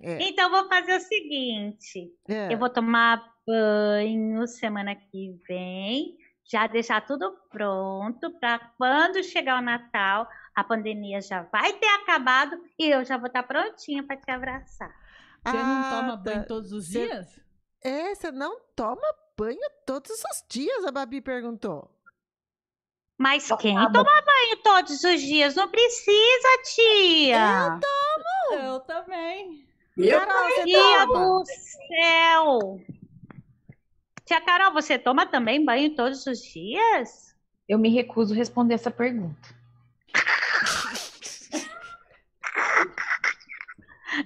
É. Então, vou fazer o seguinte: é. eu vou tomar banho semana que vem, já deixar tudo pronto para quando chegar o Natal, a pandemia já vai ter acabado e eu já vou estar tá prontinha para te abraçar. Você ah, não toma banho tá. todos os cê, dias? É, você não toma banho todos os dias, a Babi perguntou. Mas quem toma banho todos os dias? Não precisa, tia. Eu tomo. Eu também. Meu Carol, do céu! Tia Carol, você toma também banho todos os dias? Eu me recuso a responder essa pergunta.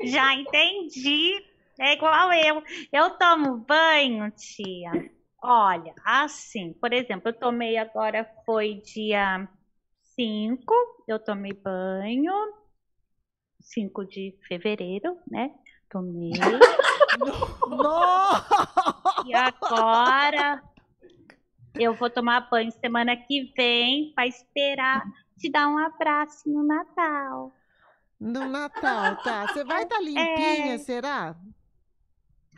Já entendi. É igual eu. Eu tomo banho, tia. Olha, assim, por exemplo, eu tomei agora, foi dia 5, eu tomei banho, 5 de fevereiro, né? Tomei. E agora eu vou tomar banho semana que vem para esperar te dar um abraço no Natal. No Natal, tá. Você vai estar tá limpinha, é... será?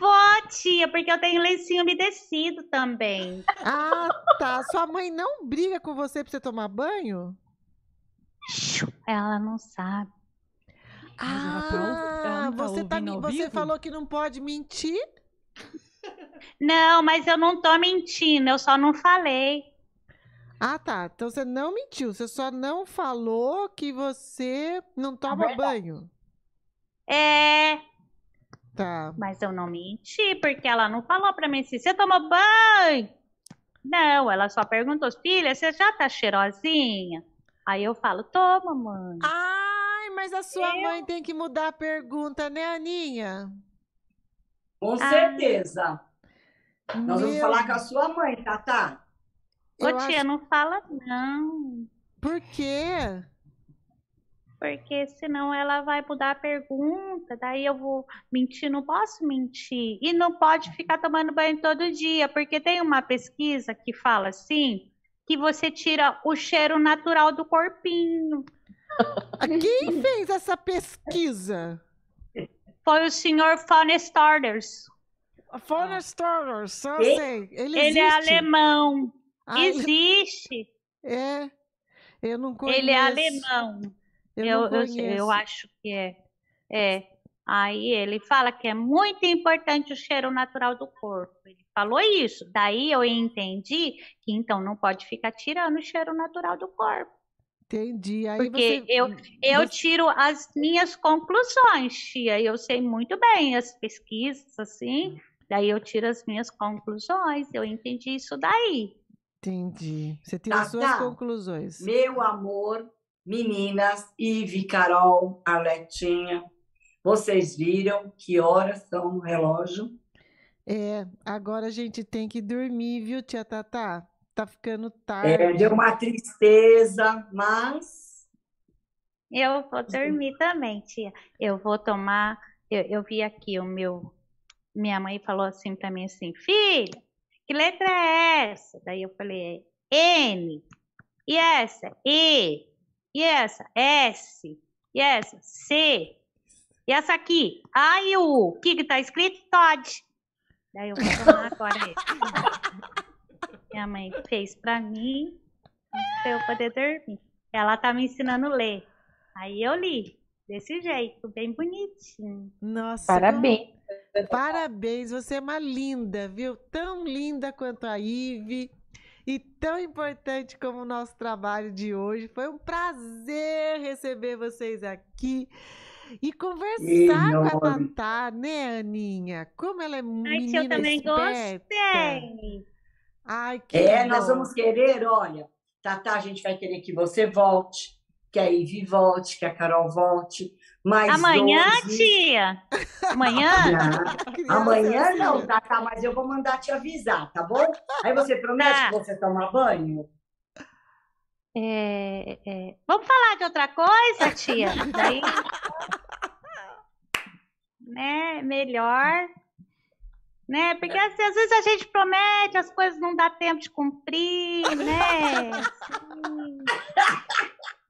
Vou, tia, porque eu tenho lencinho umedecido também. Ah, tá. Sua mãe não briga com você pra você tomar banho? Ela não sabe. Ah, tá, você, tá, você falou que não pode mentir? Não, mas eu não tô mentindo, eu só não falei. Ah, tá. Então você não mentiu, você só não falou que você não toma banho. É. Tá. Mas eu não menti, porque ela não falou pra mim assim: você toma banho? Não, ela só perguntou: filha, você já tá cheirosinha? Aí eu falo: toma, mãe. Ah! mas a sua eu... mãe tem que mudar a pergunta, né, Aninha? Com certeza. Ah, Nós vamos falar com a sua mãe, Tatá. Ô, tia, acho... não fala não. Por quê? Porque senão ela vai mudar a pergunta, daí eu vou mentir, não posso mentir. E não pode ficar tomando banho todo dia, porque tem uma pesquisa que fala assim, que você tira o cheiro natural do corpinho. Quem fez essa pesquisa? Foi o senhor Fauna Starters. Fauna Starters, eu sei. Ele, ele é alemão. Ah, existe. É. Eu não conheço. Ele é alemão. Eu, eu, eu, eu, acho que é. É. Aí ele fala que é muito importante o cheiro natural do corpo. Ele falou isso. Daí eu entendi que então não pode ficar tirando o cheiro natural do corpo. Entendi. Aí Porque você, eu, eu tiro as minhas conclusões, tia. Eu sei muito bem as pesquisas, assim. Daí eu tiro as minhas conclusões. Eu entendi isso daí. Entendi. Você tira tá, as suas tá. conclusões. Meu amor, meninas, Ive, Carol, Arletinha, vocês viram que horas são no relógio? É, agora a gente tem que dormir, viu, tia Tatá? Tá ficando É, tarde. deu uma tristeza, mas Eu vou dormir também, tia. Eu vou tomar. Eu, eu vi aqui o meu. Minha mãe falou assim para mim assim, filha, que letra é essa? Daí eu falei, N. E essa? E. E essa? S. E essa? C. E essa aqui? A e U. O que que tá escrito? Todd. Daí eu vou tomar agora esse. Minha mãe fez para mim, para eu poder dormir. Ela tá me ensinando a ler. Aí eu li, desse jeito, bem bonitinho. Nossa. Parabéns. Parabéns, você é uma linda, viu? Tão linda quanto a Ive e tão importante como o nosso trabalho de hoje. Foi um prazer receber vocês aqui e conversar com a Tatá, né, Aninha? Como ela é menina Ai, eu também esperta. gostei. Ai, que é, bom. nós vamos querer, olha, Tatá, a gente vai querer que você volte, que a Ivy volte, que a Carol volte. Mais Amanhã, 12. tia? Amanhã? Amanhã não, Tatá, mas eu vou mandar te avisar, tá bom? Aí você promete Tá. que você toma banho? É, é, Vamos falar de outra coisa, tia? Daí, né? Melhor. Né? Porque assim, às vezes a gente promete, as coisas não dá tempo de cumprir, né? Assim.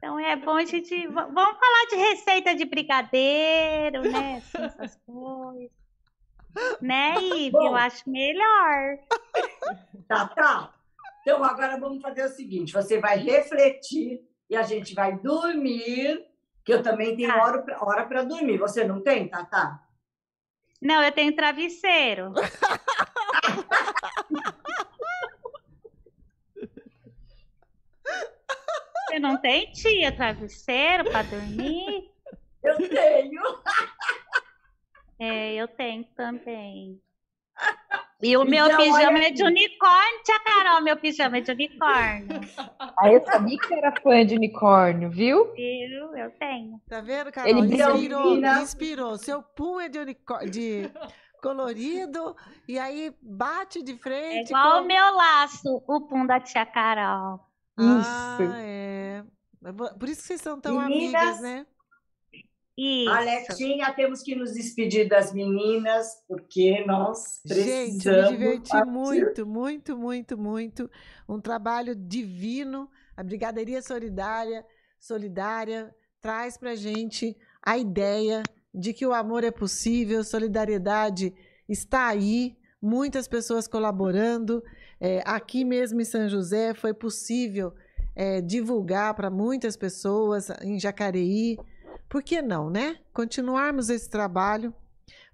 Então é bom a gente. Vamos falar de receita de brigadeiro, né? Assim, essas coisas. Né, Ive? Eu acho melhor. Tatá, então agora vamos fazer o seguinte: você vai refletir e a gente vai dormir, que eu também tenho Tá. hora pra- hora para dormir. Você não tem, Tatá? Não, eu tenho travesseiro. Você não tem, tia, travesseiro para dormir? Eu tenho. É, eu tenho também. E o meu Então, pijama é de unicórnio, tia Carol. Meu pijama é de unicórnio. Aí eu sabia que era fã de unicórnio, viu? Viu? Eu tenho. Tá vendo, Carol? Ele inspirou, Menina. inspirou. Seu pum é de, unicó- de colorido e aí bate de É frente. igual com- o meu laço, o pum da tia Carol. Ah, Isso. é. Por isso que vocês são tão Meninas, amigas, né? Isso. Aletinha, temos que nos despedir das meninas, porque nós Gente, eu me precisamos. diverti partir. muito, muito, muito, muito. Um trabalho divino. A Brigadeiria Solidária, Solidária traz pra gente a ideia de que o amor é possível, solidariedade está aí, muitas pessoas colaborando. É, aqui mesmo em São José foi possível é, divulgar para muitas pessoas em Jacareí. Por que não, né? Continuarmos esse trabalho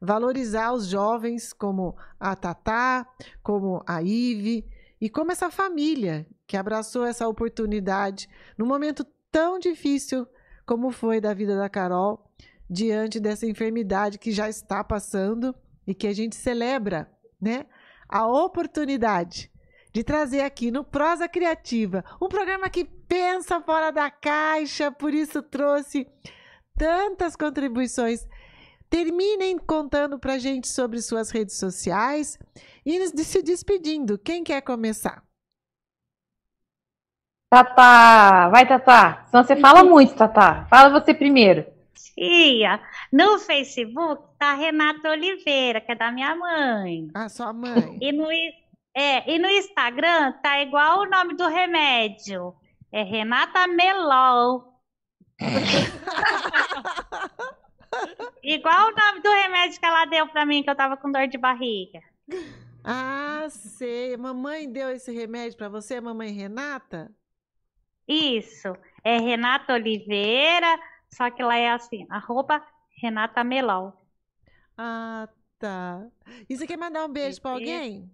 valorizar os jovens como a Tatá, como a Ive e como essa família que abraçou essa oportunidade num momento tão difícil como foi da vida da Carol, diante dessa enfermidade que já está passando e que a gente celebra, né? A oportunidade de trazer aqui no Prosa Criativa, um programa que pensa fora da caixa, por isso trouxe tantas contribuições Terminem contando pra gente sobre suas redes sociais e nos- se despedindo. Quem quer começar? Tatá, vai Tatá. Senão você fala muito, Tatá. Fala você primeiro. Tia, no Facebook tá Renata Oliveira, que é da minha mãe. Ah, sua mãe. E no, é, e no Instagram tá igual o nome do remédio. É Renata Melol. igual o nome do remédio que ela deu pra mim, que eu tava com dor de barriga. Ah, sei. Mamãe deu esse remédio para você, mamãe Renata? Isso. É Renata Oliveira, só que ela é assim, arroba Renata Melol. Ah, tá. E você quer mandar um beijo para alguém?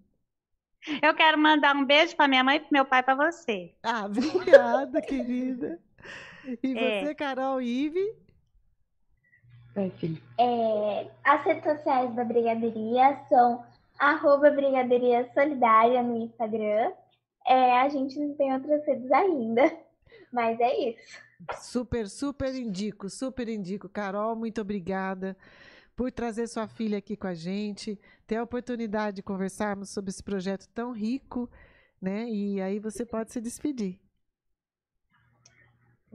Eu quero mandar um beijo para minha mãe e para meu pai para você. Ah, obrigada, querida. E é. você, Carol Ive? É, as redes sociais da Brigadeiria são arroba Brigadeiria Solidária no Instagram. É, a gente não tem outras redes ainda, mas é isso. Super, super indico, super indico. Carol, muito obrigada por trazer sua filha aqui com a gente, ter a oportunidade de conversarmos sobre esse projeto tão rico, né? E aí você pode se despedir.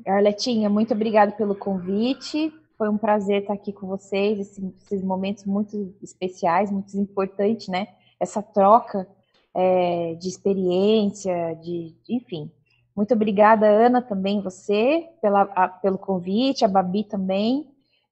Arletinha, muito obrigada pelo convite. Foi um prazer estar aqui com vocês, esses, momentos muito especiais, muito importantes, né? Essa troca é, de experiência, de, enfim. Muito obrigada, Ana, também você, pela, a, pelo convite, a Babi também.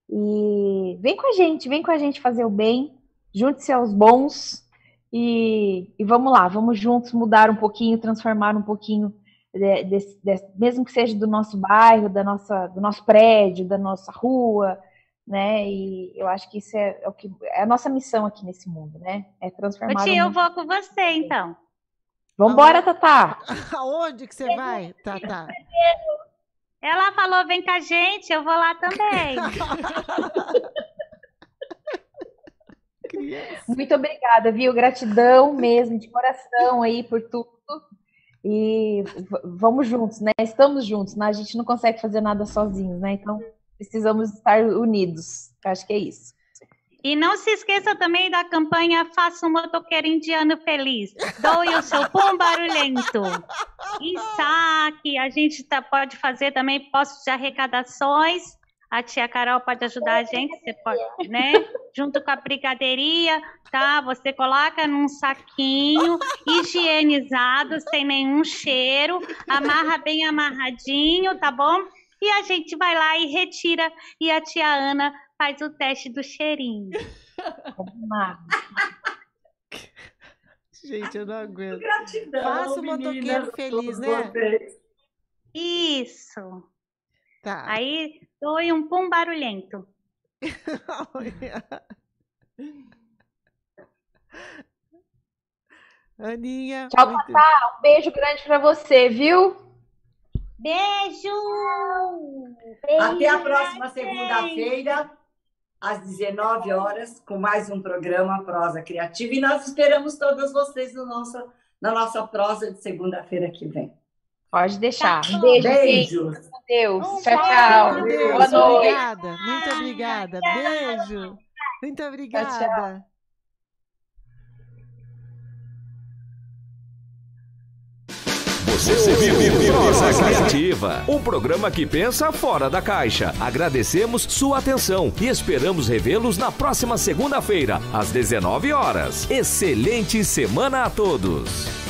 E vem com a gente, vem com a gente fazer o bem, junte-se aos bons e, e vamos lá, vamos juntos mudar um pouquinho, transformar um pouquinho de, de, de, mesmo que seja do nosso bairro, da nossa, do nosso prédio, da nossa rua, né? E eu acho que isso é, é o que é a nossa missão aqui nesse mundo, né? É transformar. Tia, eu vou com você, então. Vambora, Tatá! Aonde que você vai, Tatá? Ela falou, vem com a gente, eu vou lá também. Muito obrigada, viu? Gratidão mesmo, de coração aí por tudo. E vamos juntos, né? Estamos juntos, né? A gente não consegue fazer nada sozinhos, né? Então precisamos estar unidos. Acho que é isso. E não se esqueça também da campanha Faça um motoqueiro indiano feliz. Doe o seu pum barulhento. E saque, a gente tá, pode fazer também postos de arrecadações a tia Carol pode ajudar a gente, você pode, né? Junto com a brigadeiria, tá? Você coloca num saquinho higienizado, sem nenhum cheiro, amarra bem amarradinho, tá bom? E a gente vai lá e retira e a tia Ana faz o teste do cheirinho. Gente, eu não aguento. Gratidão, Faça o motoqueiro feliz, né? Isso. Tá. Aí doe um pum barulhento. Aninha. Tchau, muito... Tatá. Um beijo grande pra você, viu? Beijo! beijo Até a próxima segunda-feira, às 19 horas, com mais um programa Prosa Criativa. E nós esperamos todas vocês no nosso, na nossa prosa de segunda-feira que vem. Pode deixar. Um beijo. Beijos. Deus. Tchau, tchau. Deus. Boa noite. Obrigada. Muito obrigada. Beijo. Muito obrigada. Tchau, tchau. Você viu Prosa Criativa, um programa que pensa fora da caixa. Agradecemos sua atenção e esperamos revê-los na próxima segunda-feira, às 19 horas. Excelente semana a todos!